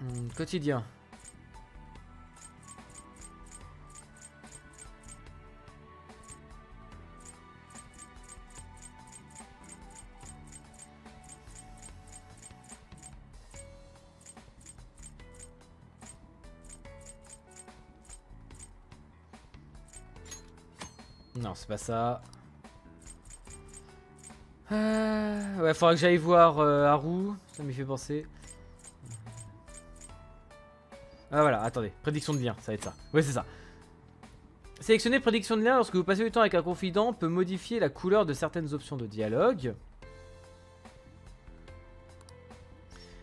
Hmm, quotidien. Non, c'est pas ça. Euh... Ouais, faudra que j'aille voir euh, Haru. Ça m'y fait penser. Ah voilà, attendez. Prédiction de lien, ça va être ça. Ouais, c'est ça. Sélectionner prédiction de lien lorsque vous passez du temps avec un confident peut modifier la couleur de certaines options de dialogue.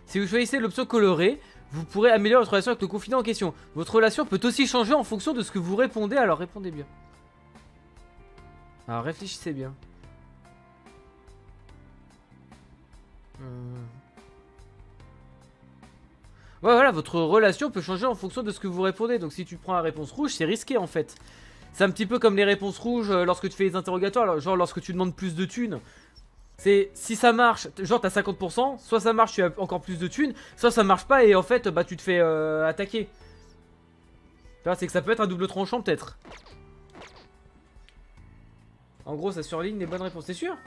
Si vous choisissez l'option colorée, vous pourrez améliorer votre relation avec le confident en question. Votre relation peut aussi changer en fonction de ce que vous répondez, alors répondez bien. Alors réfléchissez bien. Hmm. Ouais voilà, votre relation peut changer en fonction de ce que vous répondez. Donc si tu prends la réponse rouge, c'est risqué en fait. C'est un petit peu comme les réponses rouges euh, lorsque tu fais les interrogatoires, genre lorsque tu demandes plus de thunes. C'est si ça marche, genre t'as 50%, soit ça marche, tu as encore plus de thunes, soit ça marche pas et en fait bah tu te fais euh, attaquer. C'est que ça peut être un double tranchant peut-être. En gros, ça surligne les bonnes réponses. T'es sûr?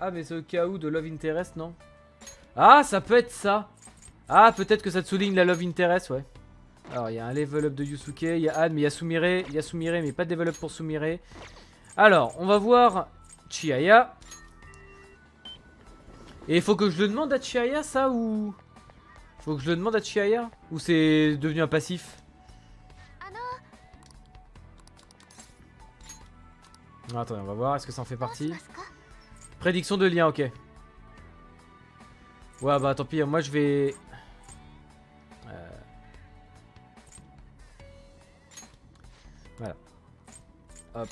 Ah, mais c'est au cas où de Love Interest, non? Ah, ça peut être ça. Ah, peut-être que ça te souligne la Love Interest, ouais. Alors, il y a un level up de Yusuke, il y a Anne, mais il y a Sumire. Il y a Sumire, mais pas de level up pour Sumire. Alors, on va voir Chiaya. Et il faut que je le demande à Chiaya, ça, ou... Faut que je le demande à Chiaya? Ou c'est devenu un passif? Attendez, on va voir, est-ce que ça en fait partie Prédiction de lien, ok. Ouais, bah tant pis, moi je vais... Euh. Voilà. Hop.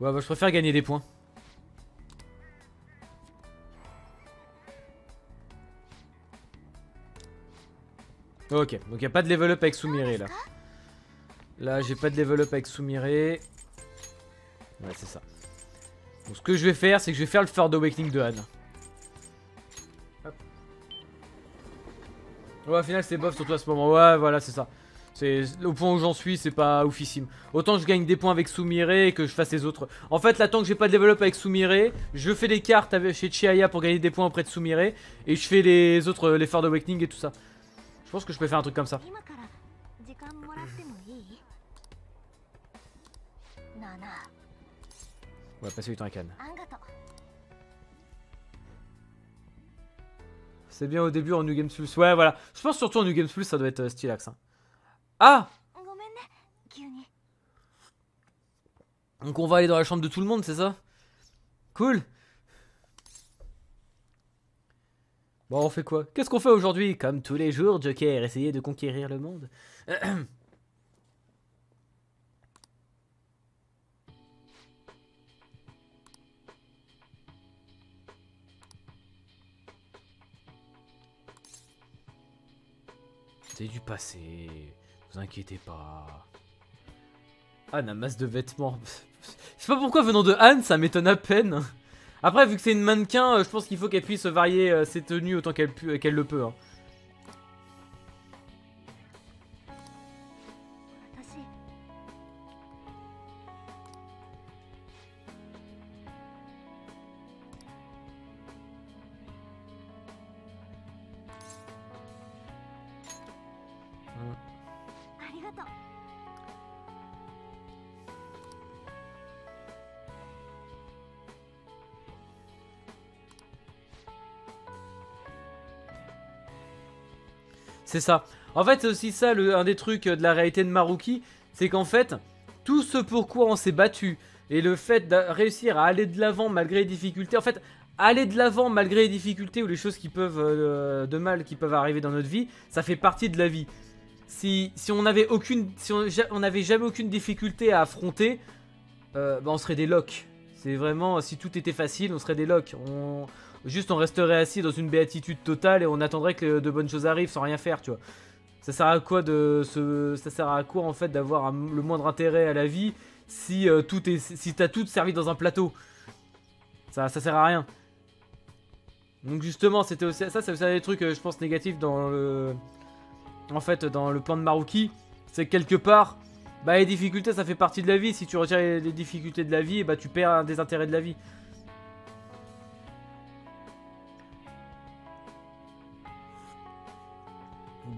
Ouais, bah je préfère gagner des points. Ok, donc il n'y a pas de level up avec Sumire là. Là, j'ai pas de level up avec Sumire. Ouais, c'est ça. Donc ce que je vais faire, c'est que je vais faire le Third Awakening de Han. Ouais, au final, c'est bof surtout à ce moment. Ouais, voilà, c'est ça. Au point où j'en suis, c'est pas oufissime. Autant je gagne des points avec Sumire et que je fasse les autres. En fait, là, tant que j'ai pas de level up avec Sumire, je fais des cartes avec, chez Chiaya pour gagner des points auprès de Sumire. Et je fais les autres, les Third Awakening et tout ça. Je pense que je peux faire un truc comme ça. On va passer du temps à Cannes. C'est bien au début en New Games Plus. Ouais, voilà. Je pense surtout en New Games Plus, ça doit être euh, stylax. Hein. Ah Donc on va aller dans la chambre de tout le monde, c'est ça? Cool Bon, on fait quoi? Qu'est-ce qu'on fait aujourd'hui? Comme tous les jours, Joker, essayer de conquérir le monde. C'est du passé. Vous inquiétez pas. Anne a masse de vêtements. Je sais pas pourquoi venant de Anne, ça m'étonne à peine. Après, vu que c'est une mannequin, euh, je pense qu'il faut qu'elle puisse varier euh, ses tenues autant qu'elle le peut. Hein. En fait, c'est aussi ça, un des trucs de la réalité de Maruki, c'est qu'en fait, tout ce pourquoi on s'est battu, et le fait de réussir à aller de l'avant malgré les difficultés, en fait, aller de l'avant malgré les difficultés ou les choses qui peuvent euh, de mal qui peuvent arriver dans notre vie, ça fait partie de la vie. Si, on n'avait aucune, si on, jamais aucune difficulté à affronter, euh, bah, on serait des locks. C'est vraiment, si tout était facile, on serait des locks. Juste on resterait assis dans une béatitude totale et on attendrait que de bonnes choses arrivent sans rien faire, tu vois. Ça sert à quoi de ça sert à quoi en fait d'avoir le moindre intérêt à la vie si euh, tout est, si t'as tout servi dans un plateau? Ça, ça sert à rien. Donc justement, c'était ça, c'est aussi un des trucs, euh, je pense, négatifs dans le, en fait, dans le plan de Maruki, c'est que quelque part, bah les difficultés, ça fait partie de la vie. Si tu retires les, difficultés de la vie, bah tu perds un des intérêts de la vie.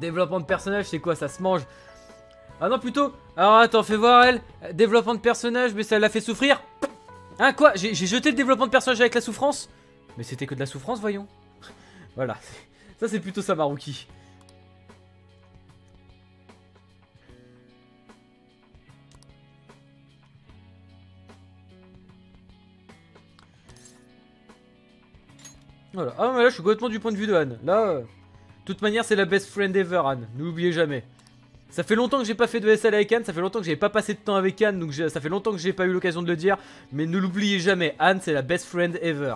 Développement de personnage, c'est quoi Ça se mange. Ah non, plutôt. Alors attends, fais voir elle. Développement de personnage, mais ça l'a fait souffrir. Hein, quoi J'ai jeté le développement de personnage avec la souffrance? Mais c'était que de la souffrance, voyons. voilà. Ça, c'est plutôt ça, Maruki. Voilà. Ah, mais là, je suis complètement du point de vue de Anne. Là, euh, de toute manière, c'est la best friend ever, Anne. N'oubliez jamais. Ça fait longtemps que j'ai pas fait de SL avec Anne, ça fait longtemps que j'ai pas passé de temps avec Anne, donc ça fait longtemps que j'ai pas eu l'occasion de le dire. Mais ne l'oubliez jamais, Anne, c'est la best friend ever.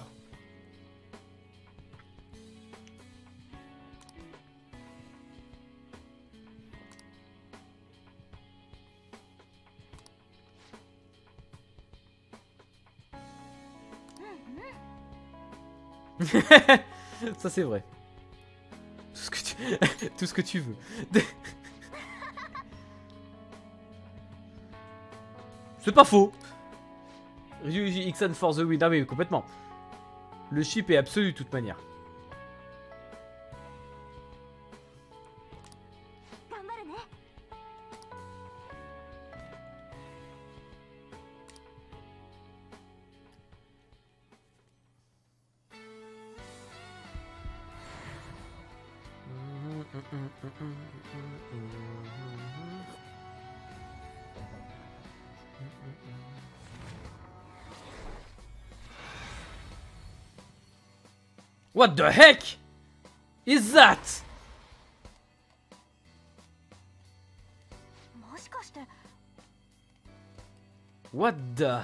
Ça c'est vrai. Tout ce que tu, veux. C'est pas faux. Ryuji Ixan for the win. Ah mais complètement. Le chip est absolu de toute manière. What the heck is that? What the...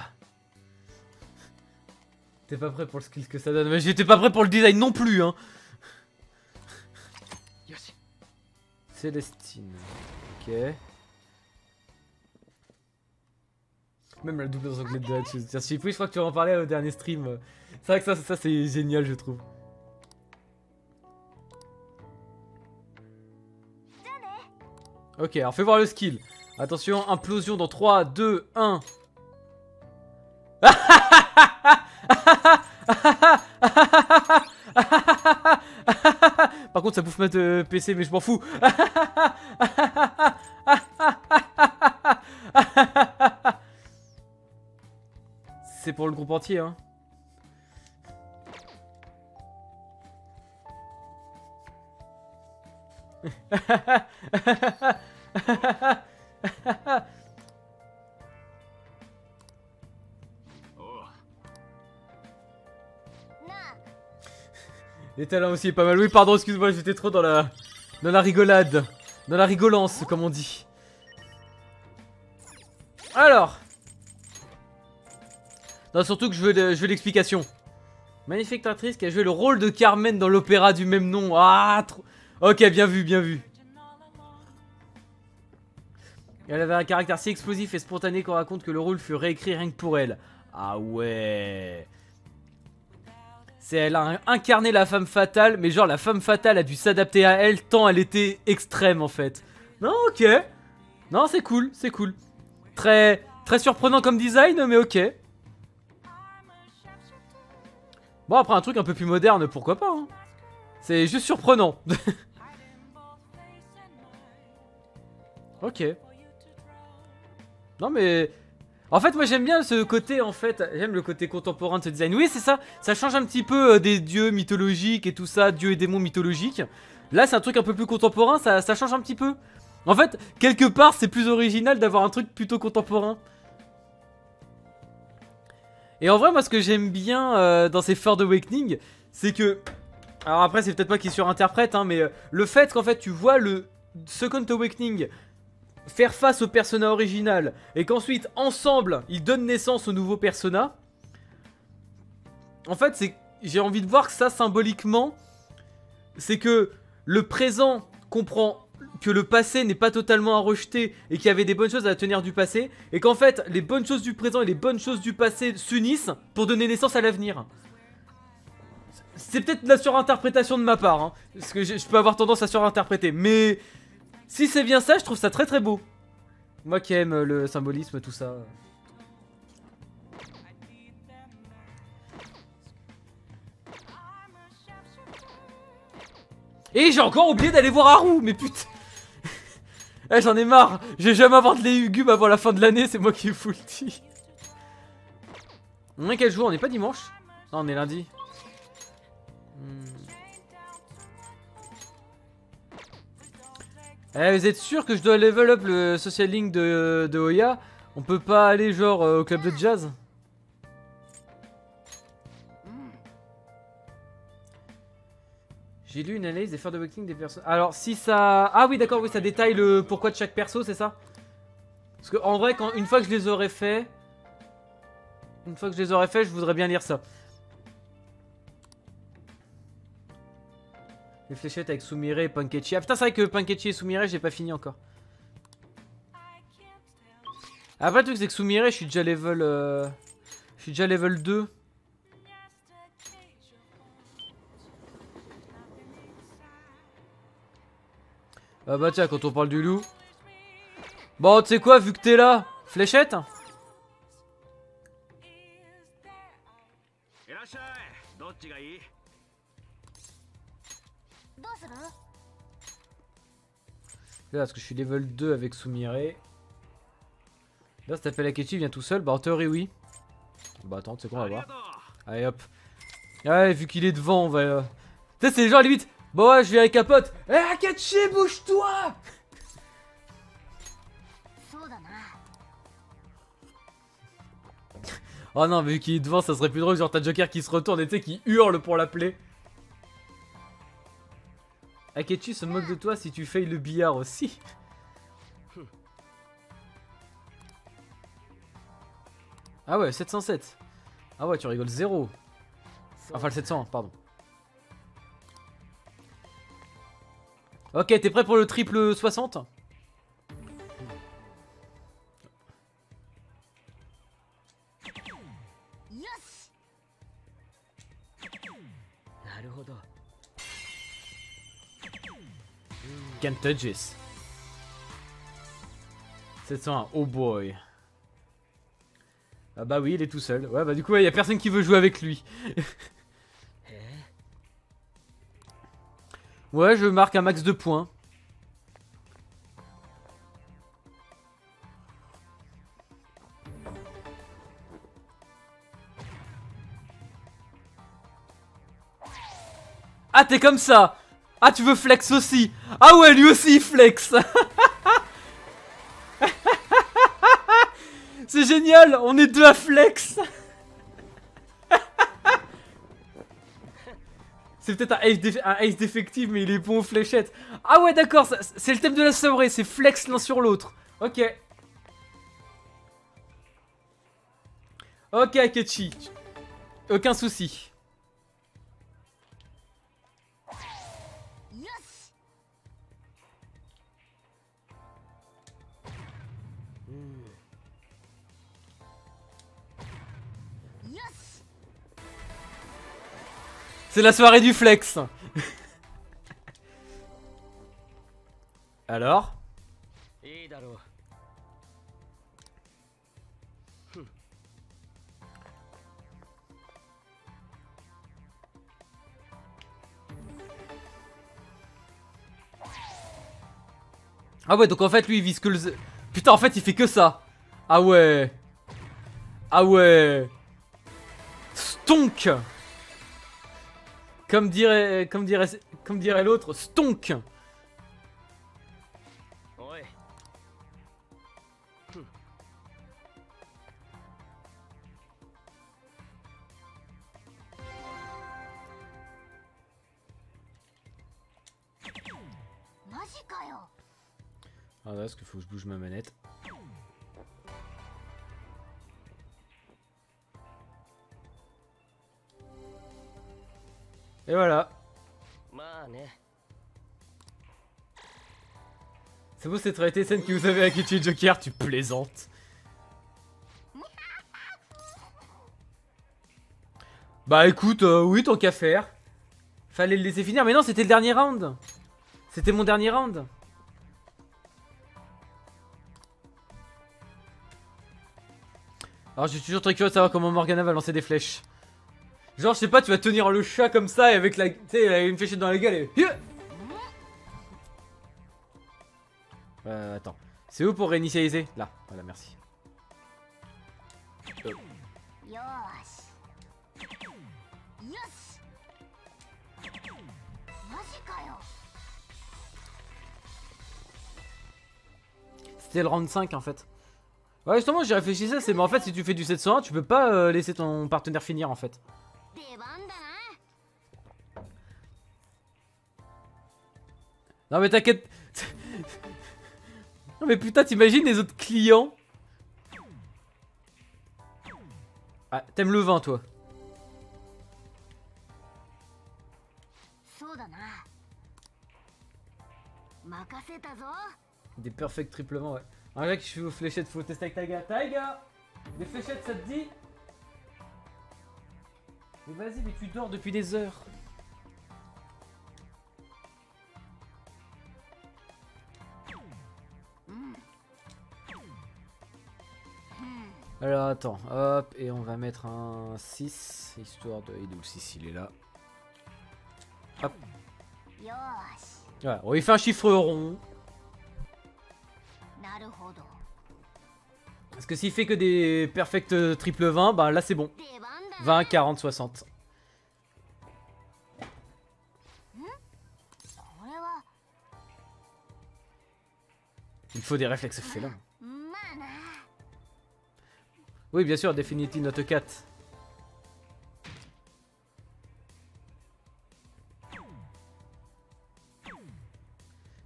T'es pas prêt pour le skill que ça donne, mais j'étais pas prêt pour le design non plus, hein. Célestine, ok... Même la double anglais de Dutch, je crois que tu en parlais au dernier stream. C'est vrai que ça, ça c'est génial, je trouve. Ok, alors fais voir le skill. Attention, implosion dans 3, 2, 1. Par contre, ça bouffe ma euh, PC, mais je m'en fous. C'est pour le groupe entier, hein. Oh, Les talents aussi pas mal. Oui, pardon, excuse-moi, j'étais trop dans la dans la rigolade, dans la rigolance, comme on dit. Alors, non, surtout que je veux, l'explication. Magnifique qui a joué le rôle de Carmen dans l'opéra du même nom. Ah, trop... Ok, bien vu, bien vu. Elle avait un caractère si explosif et spontané qu'on raconte que le rôle fut réécrit rien que pour elle. Ah ouais. C'est elle a incarné la femme fatale, mais genre la femme fatale a dû s'adapter à elle tant elle était extrême en fait. Non, ok. Non, c'est cool, c'est cool. Très très surprenant comme design, mais ok. Bon après un truc un peu plus moderne, pourquoi pas. hein. C'est juste surprenant. ok. Non mais En fait, moi j'aime bien ce côté, en fait, j'aime le côté contemporain de ce design. Oui, c'est ça, ça change un petit peu euh, des dieux mythologiques et tout ça, dieux et démons mythologiques. Là, c'est un truc un peu plus contemporain, ça, change un petit peu. En fait, quelque part, c'est plus original d'avoir un truc plutôt contemporain. Et en vrai, moi, ce que j'aime bien euh, dans ces Third Awakening, c'est que... Alors après, c'est peut-être moi qui surinterprète, hein, mais euh, le fait qu'en fait, tu vois le Second Awakening faire face au persona original, et qu'ensuite, ensemble, ils donnent naissance au nouveau persona, en fait, c'est... J'ai envie de voir que ça, symboliquement, c'est que le présent comprend que le passé n'est pas totalement à rejeter et qu'il y avait des bonnes choses à tenir du passé et qu'en fait les bonnes choses du présent et les bonnes choses du passé s'unissent pour donner naissance à l'avenir. C'est peut-être la surinterprétation de ma part, hein, parce que je, je peux avoir tendance à surinterpréter, mais si c'est bien ça, je trouve ça très très beau. Moi qui aime le symbolisme, tout ça. Et j'ai encore oublié d'aller voir Haru, mais putain Eh j'en ai marre Je vais jamais avoir de légumes avant la fin de l'année, c'est moi qui ai full On est quel jour? On est pas dimanche? Non, on est lundi. Hmm. Eh, vous êtes sûr que je dois level up le social link de, de Oya? On peut pas aller genre euh, au club de jazz? J'ai lu une analyse des de Awakening des persos. Alors, si ça. Ah oui, d'accord, oui, ça détaille le pourquoi de chaque perso, c'est ça? Parce que en vrai, quand... une fois que je les aurais fait. Une fois que je les aurais fait, je voudrais bien lire ça. Les avec Sumire et Pankechi. Ah putain, c'est vrai que Pankechi et Sumire, j'ai pas fini encore. Après, le truc, c'est que Sumire, je suis déjà level. Euh... Je suis déjà level 2. Ah bah tiens, quand on parle du loup. Bon, tu sais quoi, vu que t'es là, fléchette? Là, parce que je suis level 2 avec Sumire. Là, ça t'appelle Akechi, vient tout seul. Bah, en théorie, oui. Bah, attends, sais quoi, on va voir. Allez, hop. Ouais, vu qu'il est devant, on va. Euh, tu sais, c'est genre limite. Bon, ouais, je viens avec un pote. Eh, Akachi, bouge-toi Oh non, vu qu'il est devant, ça serait plus drôle. Genre, t'as Joker qui se retourne et tu sais, qui hurle pour l'appeler. Akechi se moque de toi si tu fais le billard aussi. Ah ouais, 707. Ah ouais, tu rigoles, zéro. Enfin, le 700, pardon. Ok, t'es prêt pour le triple 60 Can't touch this. 701, oh boy. Ah bah oui, il est tout seul. Ouais, bah du coup, il y a personne qui veut jouer avec lui. Ouais, je marque un max de points. Ah, t'es comme ça Ah, tu veux flex aussi? Ah ouais, lui aussi, il flex C'est génial On est deux à flex C'est peut-être un ace d'effectif, mais il est bon aux fléchettes. Ah ouais, d'accord, c'est le thème de la soirée, c'est flex l'un sur l'autre. Ok. Ok, Akechi. Aucun souci. C'est la soirée du flex. Alors Ah ouais donc en fait lui il vise que le... Putain en fait il fait que ça. Ah ouais. Ah ouais. Stonk comme dirait, comme dirait, comme dirait l'autre, stonk. Hum. Ah là, ce qu'il faut que je bouge ma manette? Et voilà. C'est beau cette réalité scène que vous avez avec Joker, tu plaisantes. Bah écoute, euh, oui, tant qu'à faire. Fallait le laisser finir. Mais non, c'était le dernier round. C'était mon dernier round. Alors, je suis toujours très curieux de savoir comment Morgana va lancer des flèches. Genre, je sais pas, tu vas tenir le chat comme ça et avec la, la, une fléchette dans la gueule et... Euh, attends. C'est où pour réinitialiser? Là, voilà, merci. C'était le round 5 en fait. Ouais justement j'y réfléchissais, c'est mais en fait si tu fais du 701 tu peux pas euh, laisser ton partenaire finir en fait. Non mais t'inquiète. Non mais putain t'imagines les autres clients? Ah t'aimes le vin toi? Des perfect triplement ouais. Un gars qui joue aux fléchettes, faut tester avec Taiga. Taiga Des fléchettes ça te dit? Vas-y, mais tu dors depuis des heures. Alors attends, hop, et on va mettre un 6, histoire de... Il est 6 Il est là. Hop. Voilà, on lui fait un chiffre rond. Parce que s'il fait que des perfects triple 20, bah ben là c'est bon. 20, 40, 60. Il me faut des réflexes félins. Oui, bien sûr, Definity Note 4.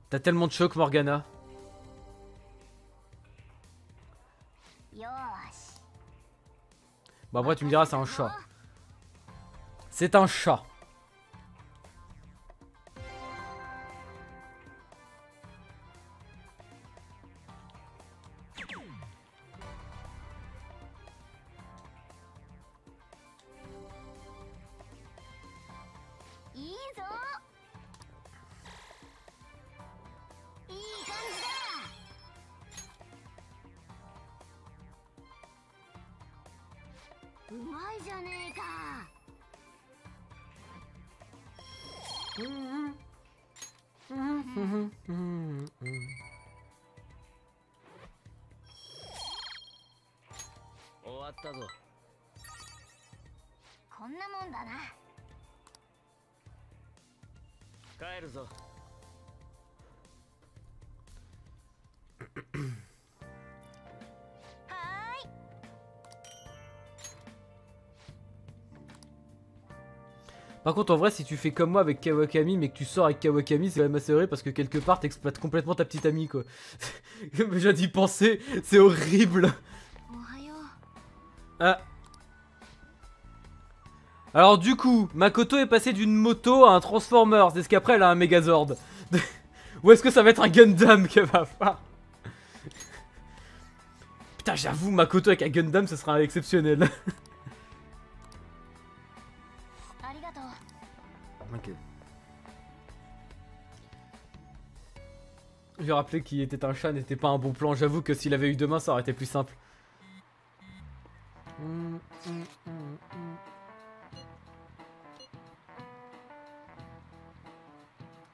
T'as tellement de choc, Morgana. Après, tu me diras, c'est un chat. C'est un chat. contre, en vrai, si tu fais comme moi avec Kawakami, mais que tu sors avec Kawakami, c'est quand même assez horrible parce que quelque part, t'exploites complètement ta petite amie, quoi. J'ai d'y penser, c'est horrible. Ah. Alors du coup, Makoto est passée d'une moto à un Transformers. Est-ce qu'après elle a un Megazord Ou est-ce que ça va être un Gundam qu'elle va faire Putain, j'avoue, Makoto avec un Gundam, ce sera exceptionnel. rappeler qu'il était un chat n'était pas un bon plan. J'avoue que s'il avait eu deux mains, ça aurait été plus simple.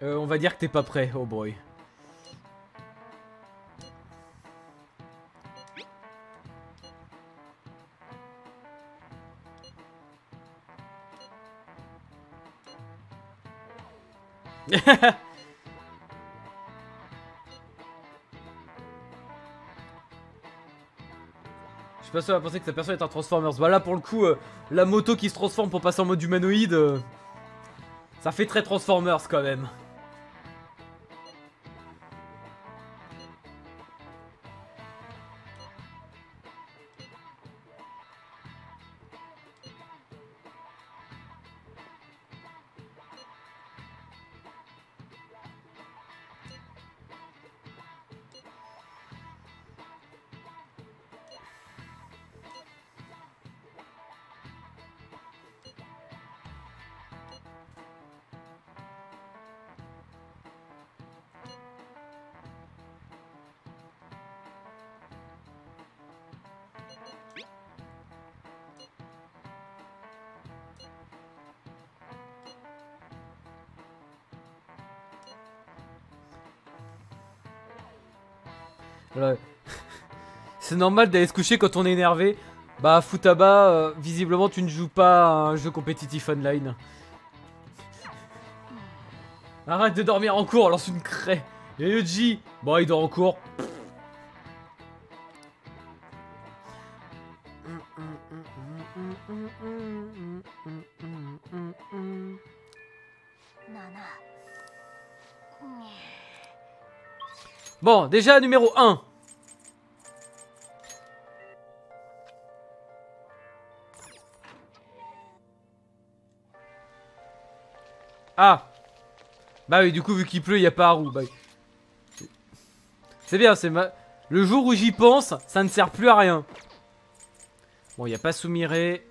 Euh, on va dire que t'es pas prêt, oh boy. pas sûr à penser que sa personne est un Transformers. Bah là pour le coup, euh, la moto qui se transforme pour passer en mode humanoïde, euh, ça fait très Transformers quand même. C'est normal d'aller se coucher quand on est énervé. Bah, Futaba, euh, visiblement, tu ne joues pas un jeu compétitif online. Arrête de dormir en cours, lance une craie. Et Yuji, bon, il dort en cours. Déjà numéro 1. Ah Bah oui, du coup, vu qu'il pleut, il n'y a pas à roue. Bah... C'est bien, c'est. Le jour où j'y pense, ça ne sert plus à rien. Bon, il n'y a pas Soumiré.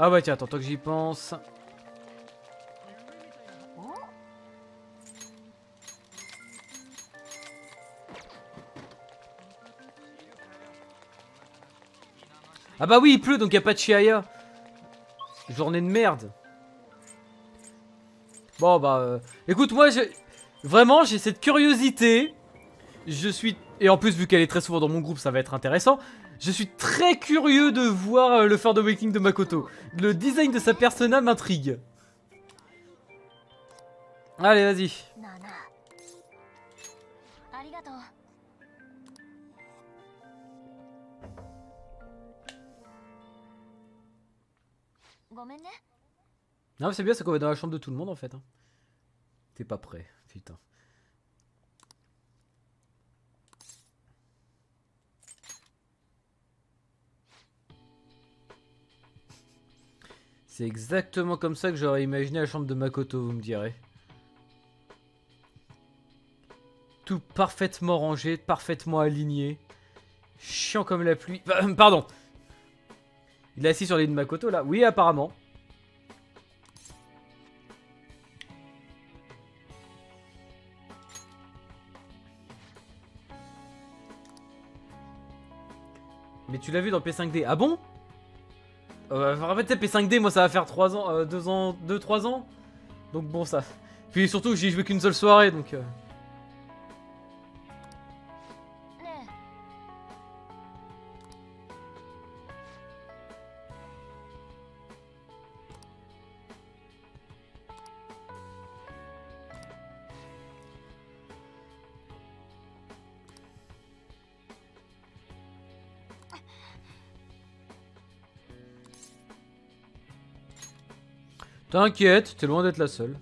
Ah ouais, tiens, attends, tant que j'y pense. Ah bah oui, il pleut, donc il a pas de Chiaya. Journée de merde. Bon bah... Euh, écoute, moi, vraiment, j'ai cette curiosité. Je suis... Et en plus, vu qu'elle est très souvent dans mon groupe, ça va être intéressant. Je suis très curieux de voir euh, le Ford Awakening de Makoto. Le design de sa persona m'intrigue. Allez, vas-y. Non, c'est bien, c'est qu'on va dans la chambre de tout le monde en fait. Hein. T'es pas prêt, putain. C'est exactement comme ça que j'aurais imaginé la chambre de Makoto, vous me direz. Tout parfaitement rangé, parfaitement aligné. Chiant comme la pluie. Pardon. Il est assis sur l'île de Makoto là Oui, apparemment. Mais tu l'as vu dans P5D. Ah bon? Euh, En fait, P5D, moi ça va faire 3 ans, 2 euh, ans, 2-3 ans. Donc bon, ça. Puis surtout, j'y joué qu'une seule soirée donc. Euh... T'inquiète, t'es loin d'être la seule.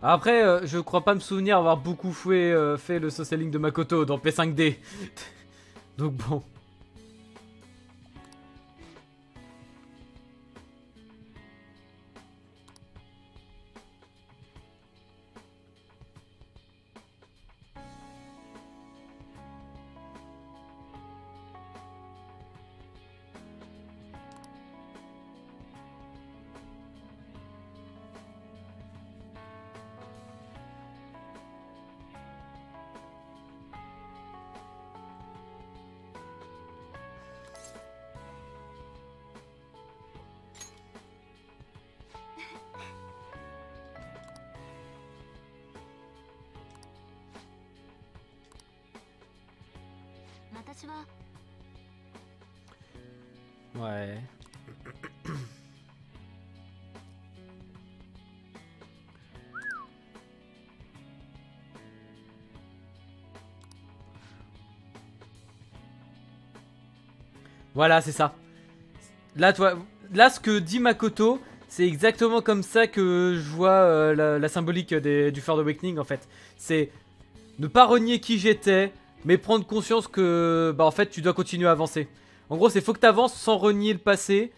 Après, euh, je crois pas me souvenir avoir beaucoup euh, fait le socialing de Makoto dans P5D. Donc bon. Ouais. Voilà, c'est ça. Là, toi, là, ce que dit Makoto, c'est exactement comme ça que je vois euh, la, symbolique du Third Awakening en fait. C'est ne pas renier qui j'étais, mais prendre conscience que, bah en fait, tu dois continuer à avancer. En gros, c'est faut que t'avances sans renier le passé,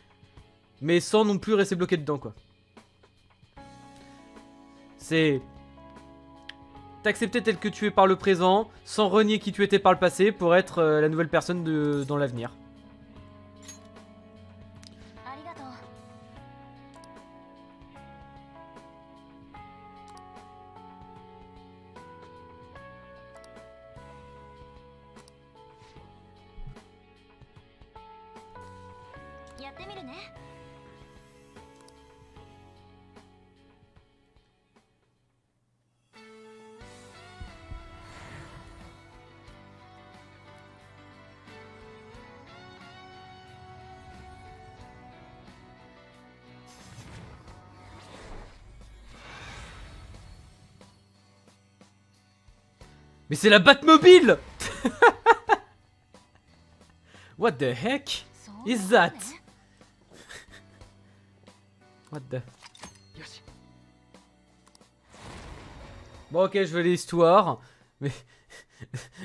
mais sans non plus rester bloqué dedans, quoi. C'est t'accepter tel que tu es par le présent, sans renier qui tu étais par le passé, pour être euh, la nouvelle personne de, dans l'avenir. Mais c'est la Batmobile What the heck is that? What the... Bon ok, je veux l'histoire, mais...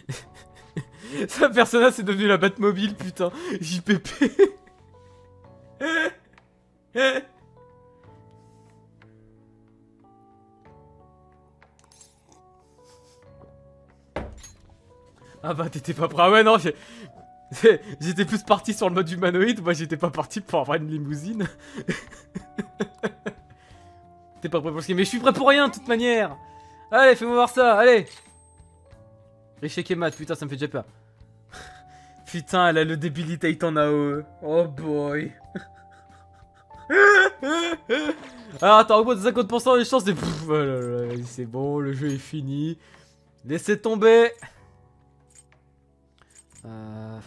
Sa persona c'est devenu la Batmobile, putain, JPP ah bah t'étais pas prêt. Ah ouais non, j'étais plus parti sur le mode humanoïde, moi j'étais pas parti pour avoir une limousine. T'es pas prêt pour ce mais je suis prêt pour rien de toute manière. Allez, fais-moi voir ça, allez Échec et putain, ça me fait déjà peur. putain, elle a le debilitate en AOE. Oh boy. Alors attends, au moins de 50% de chances. Pff, oh C'est bon, le jeu est fini. Laissez tomber. Euh...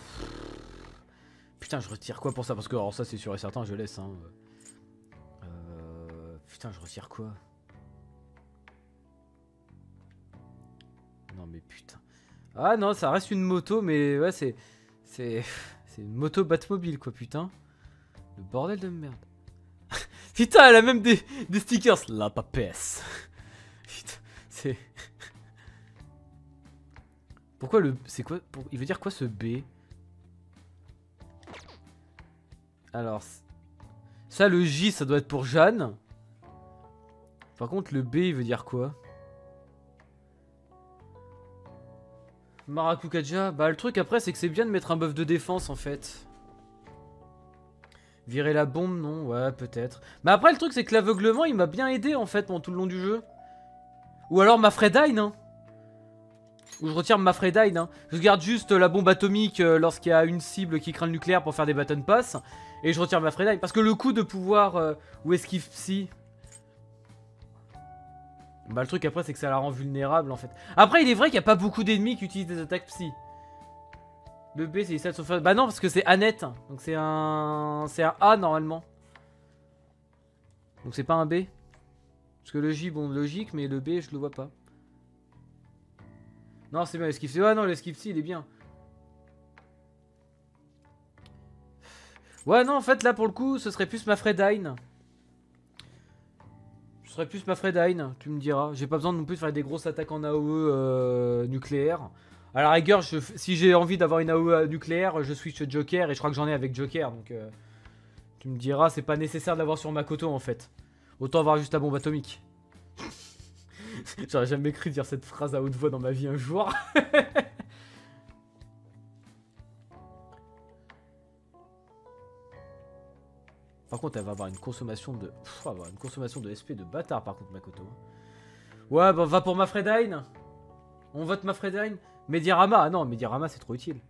Putain, je retire quoi pour ça Parce que alors ça c'est sûr et certain, je laisse. Hein. Euh... Putain, je retire quoi Non mais putain. Ah non, ça reste une moto, mais ouais, c'est. C'est. C'est une moto Batmobile quoi, putain. Le bordel de merde. putain, elle a même des, des stickers. La papesse. putain, c'est. Pourquoi le. C'est quoi Il veut dire quoi ce B? Alors. Ça, le J, ça doit être pour Jeanne. Par contre, le B, il veut dire quoi? Marakukaja, bah le truc après c'est que c'est bien de mettre un buff de défense en fait. Virer la bombe, non Ouais, peut-être. Mais après le truc c'est que l'aveuglement il m'a bien aidé en fait tout le long du jeu. Ou alors ma Fredine, hein. Ou je retire ma Fredine, hein. Je garde juste la bombe atomique euh, lorsqu'il y a une cible qui craint le nucléaire pour faire des button pass. Et je retire ma Fredine. Parce que le coup de pouvoir... euh, ou esquive psy... Bah le truc après c'est que ça la rend vulnérable en fait. Après il est vrai qu'il n'y a pas beaucoup d'ennemis qui utilisent des attaques psy. Le B c'est stats sauf... Bah non parce que c'est Annette. Donc c'est un... C'est un A normalement. Donc c'est pas un B. Parce que le J bon logique mais le B je le vois pas. Non c'est bien l'esquive. Ouais non l'esquive psy il est bien. Ouais non en fait là pour le coup ce serait plus ma Fredine. Ce serait plus ma Fredine, tu me diras. J'ai pas besoin non plus de faire des grosses attaques en AOE euh, nucléaire. À la rigueur, si j'ai envie d'avoir une AOE nucléaire, je switch Joker et je crois que j'en ai avec Joker. Donc euh, tu me diras, c'est pas nécessaire d'avoir sur Makoto en fait. Autant avoir juste la bombe atomique. J'aurais jamais cru dire cette phrase à haute voix dans ma vie un jour. Par contre, elle va avoir une consommation de. Pff, avoir une consommation de SP de bâtard, par contre, Makoto. Ouais, bah va pour Mafredine. On vote Mafredine. Mediarama, ah non, Mediarama c'est trop utile.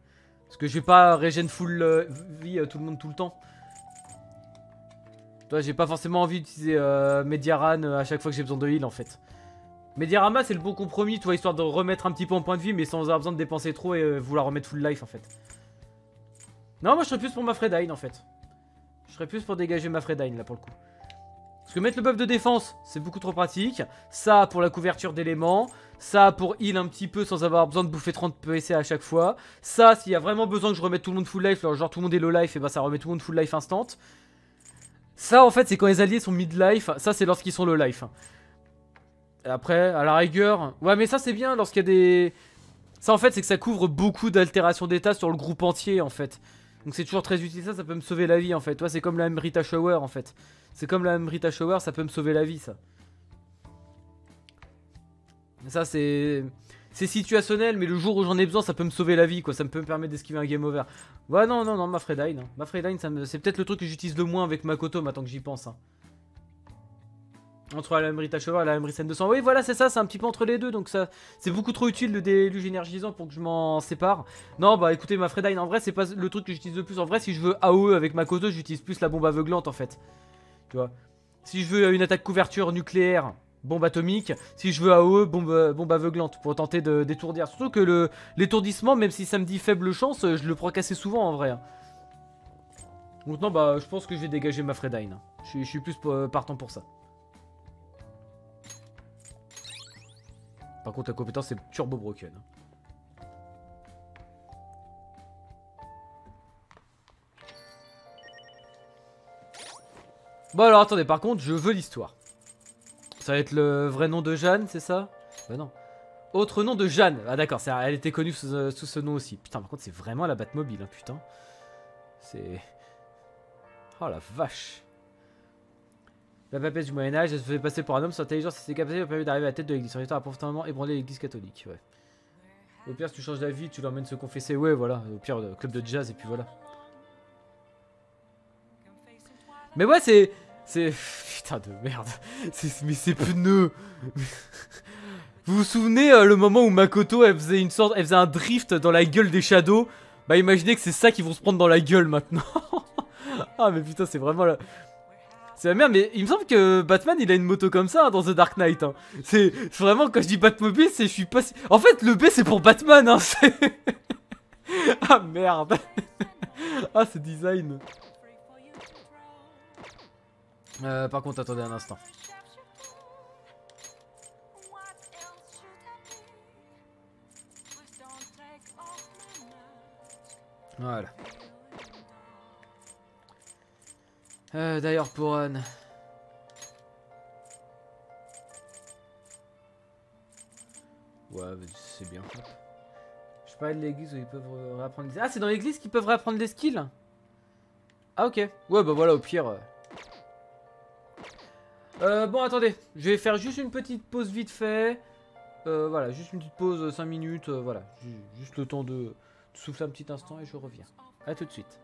Parce que je vais pas régène full euh, vie euh, tout le monde tout le temps. Toi, j'ai pas forcément envie d'utiliser euh, Mediaran euh, à chaque fois que j'ai besoin de heal en fait. Mais Diarama, c'est le bon compromis, tu vois, histoire de remettre un petit peu en point de vie, mais sans avoir besoin de dépenser trop et euh, vouloir remettre full life en fait. Non, moi je serais plus pour ma Fredine en fait. Je serais plus pour dégager ma Fredine là pour le coup. Parce que mettre le buff de défense, c'est beaucoup trop pratique. Ça pour la couverture d'éléments. Ça pour heal un petit peu sans avoir besoin de bouffer 30 PSC à chaque fois. Ça, s'il y a vraiment besoin que je remette tout le monde full life, genre tout le monde est low life, et bah ça remet tout le monde full life instant. Ça en fait, c'est quand les alliés sont mid life. Ça, c'est lorsqu'ils sont low life. Après, à la rigueur... Ouais, mais ça c'est bien lorsqu'il y a des... Ça en fait, c'est que ça couvre beaucoup d'altérations d'état sur le groupe entier en fait. Donc c'est toujours très utile ça, ça peut me sauver la vie en fait. Toi, c'est comme la Mrita Shower en fait. C'est comme la Mrita Shower, ça peut me sauver la vie ça. Ça c'est... C'est situationnel, mais le jour où j'en ai besoin, ça peut me sauver la vie, quoi. Ça me peut me permettre d'esquiver un game over. Ouais, non, non, non, ma Fredine. Ma Fredine, c'est peut-être le truc que j'utilise le moins avec Makoto, maintenant que j'y pense. Hein. Entre la Mrita Shower et la Mrita 200. Oui, voilà, c'est ça, c'est un petit peu entre les deux. Donc ça, c'est beaucoup trop utile le déluge énergisant pour que je m'en sépare. Non, bah écoutez, ma Fredine, en vrai, c'est pas le truc que j'utilise le plus. En vrai, si je veux AOE avec Makoto, j'utilise plus la bombe aveuglante, en fait. Tu vois. Si je veux une attaque couverture nucléaire, bombe atomique. Si je veux AOE, bombe, bombe aveuglante pour tenter d'étourdir. Surtout que l'étourdissement, même si ça me dit faible chance, je le prends assez souvent en vrai. Donc non, bah je pense que je vais dégager ma Fredine. Je, je suis plus partant pour ça. Par contre, la compétence c'est Turbo Broken. Bon alors attendez, par contre, je veux l'histoire. Ça va être le vrai nom de Jeanne, c'est ça? Bah non. Autre nom de Jeanne. Ah d'accord, elle était connue euh, sous, ce nom aussi. Putain, par contre, c'est vraiment la Batmobile, hein, putain. C'est... Oh la vache. La papesse du Moyen-Âge, elle se faisait passer pour un homme sans intelligence et ses capacités permis d'arriver à la tête de l'église. Son histoire a profondément ébranlé l'église catholique, ouais. Au pire, si tu changes d'avis, tu l'emmènes se confesser, ouais, voilà. Au pire, club de jazz, et puis voilà. Mais ouais, c'est... C'est... Putain de merde. Mais c'est pneus. Vous vous souvenez euh, le moment où Makoto elle faisait une sorte, elle faisait un drift dans la gueule des Shadows? Bah imaginez que c'est ça qui vont se prendre dans la gueule maintenant. ah mais putain c'est vraiment la... C'est la merde mais il me semble que Batman il a une moto comme ça hein, dans The Dark Knight. Hein. C'est vraiment quand je dis Batmobile c'est je suis pas... En fait le B c'est pour Batman hein. ah merde. ah ce design. Euh, par contre, attendez un instant. Voilà. Euh, D'ailleurs, pour Anne. Ouais, c'est bien. Je parlais de l'église où ils peuvent réapprendre des... Ah, c'est dans l'église qu'ils peuvent réapprendre des skills Ah, ok. Ouais, bah voilà, au pire... Euh, euh, bon, attendez, je vais faire juste une petite pause vite fait. Euh, voilà, juste une petite pause 5 minutes, euh, voilà. Juste le temps de souffler un petit instant et je reviens. A tout de suite.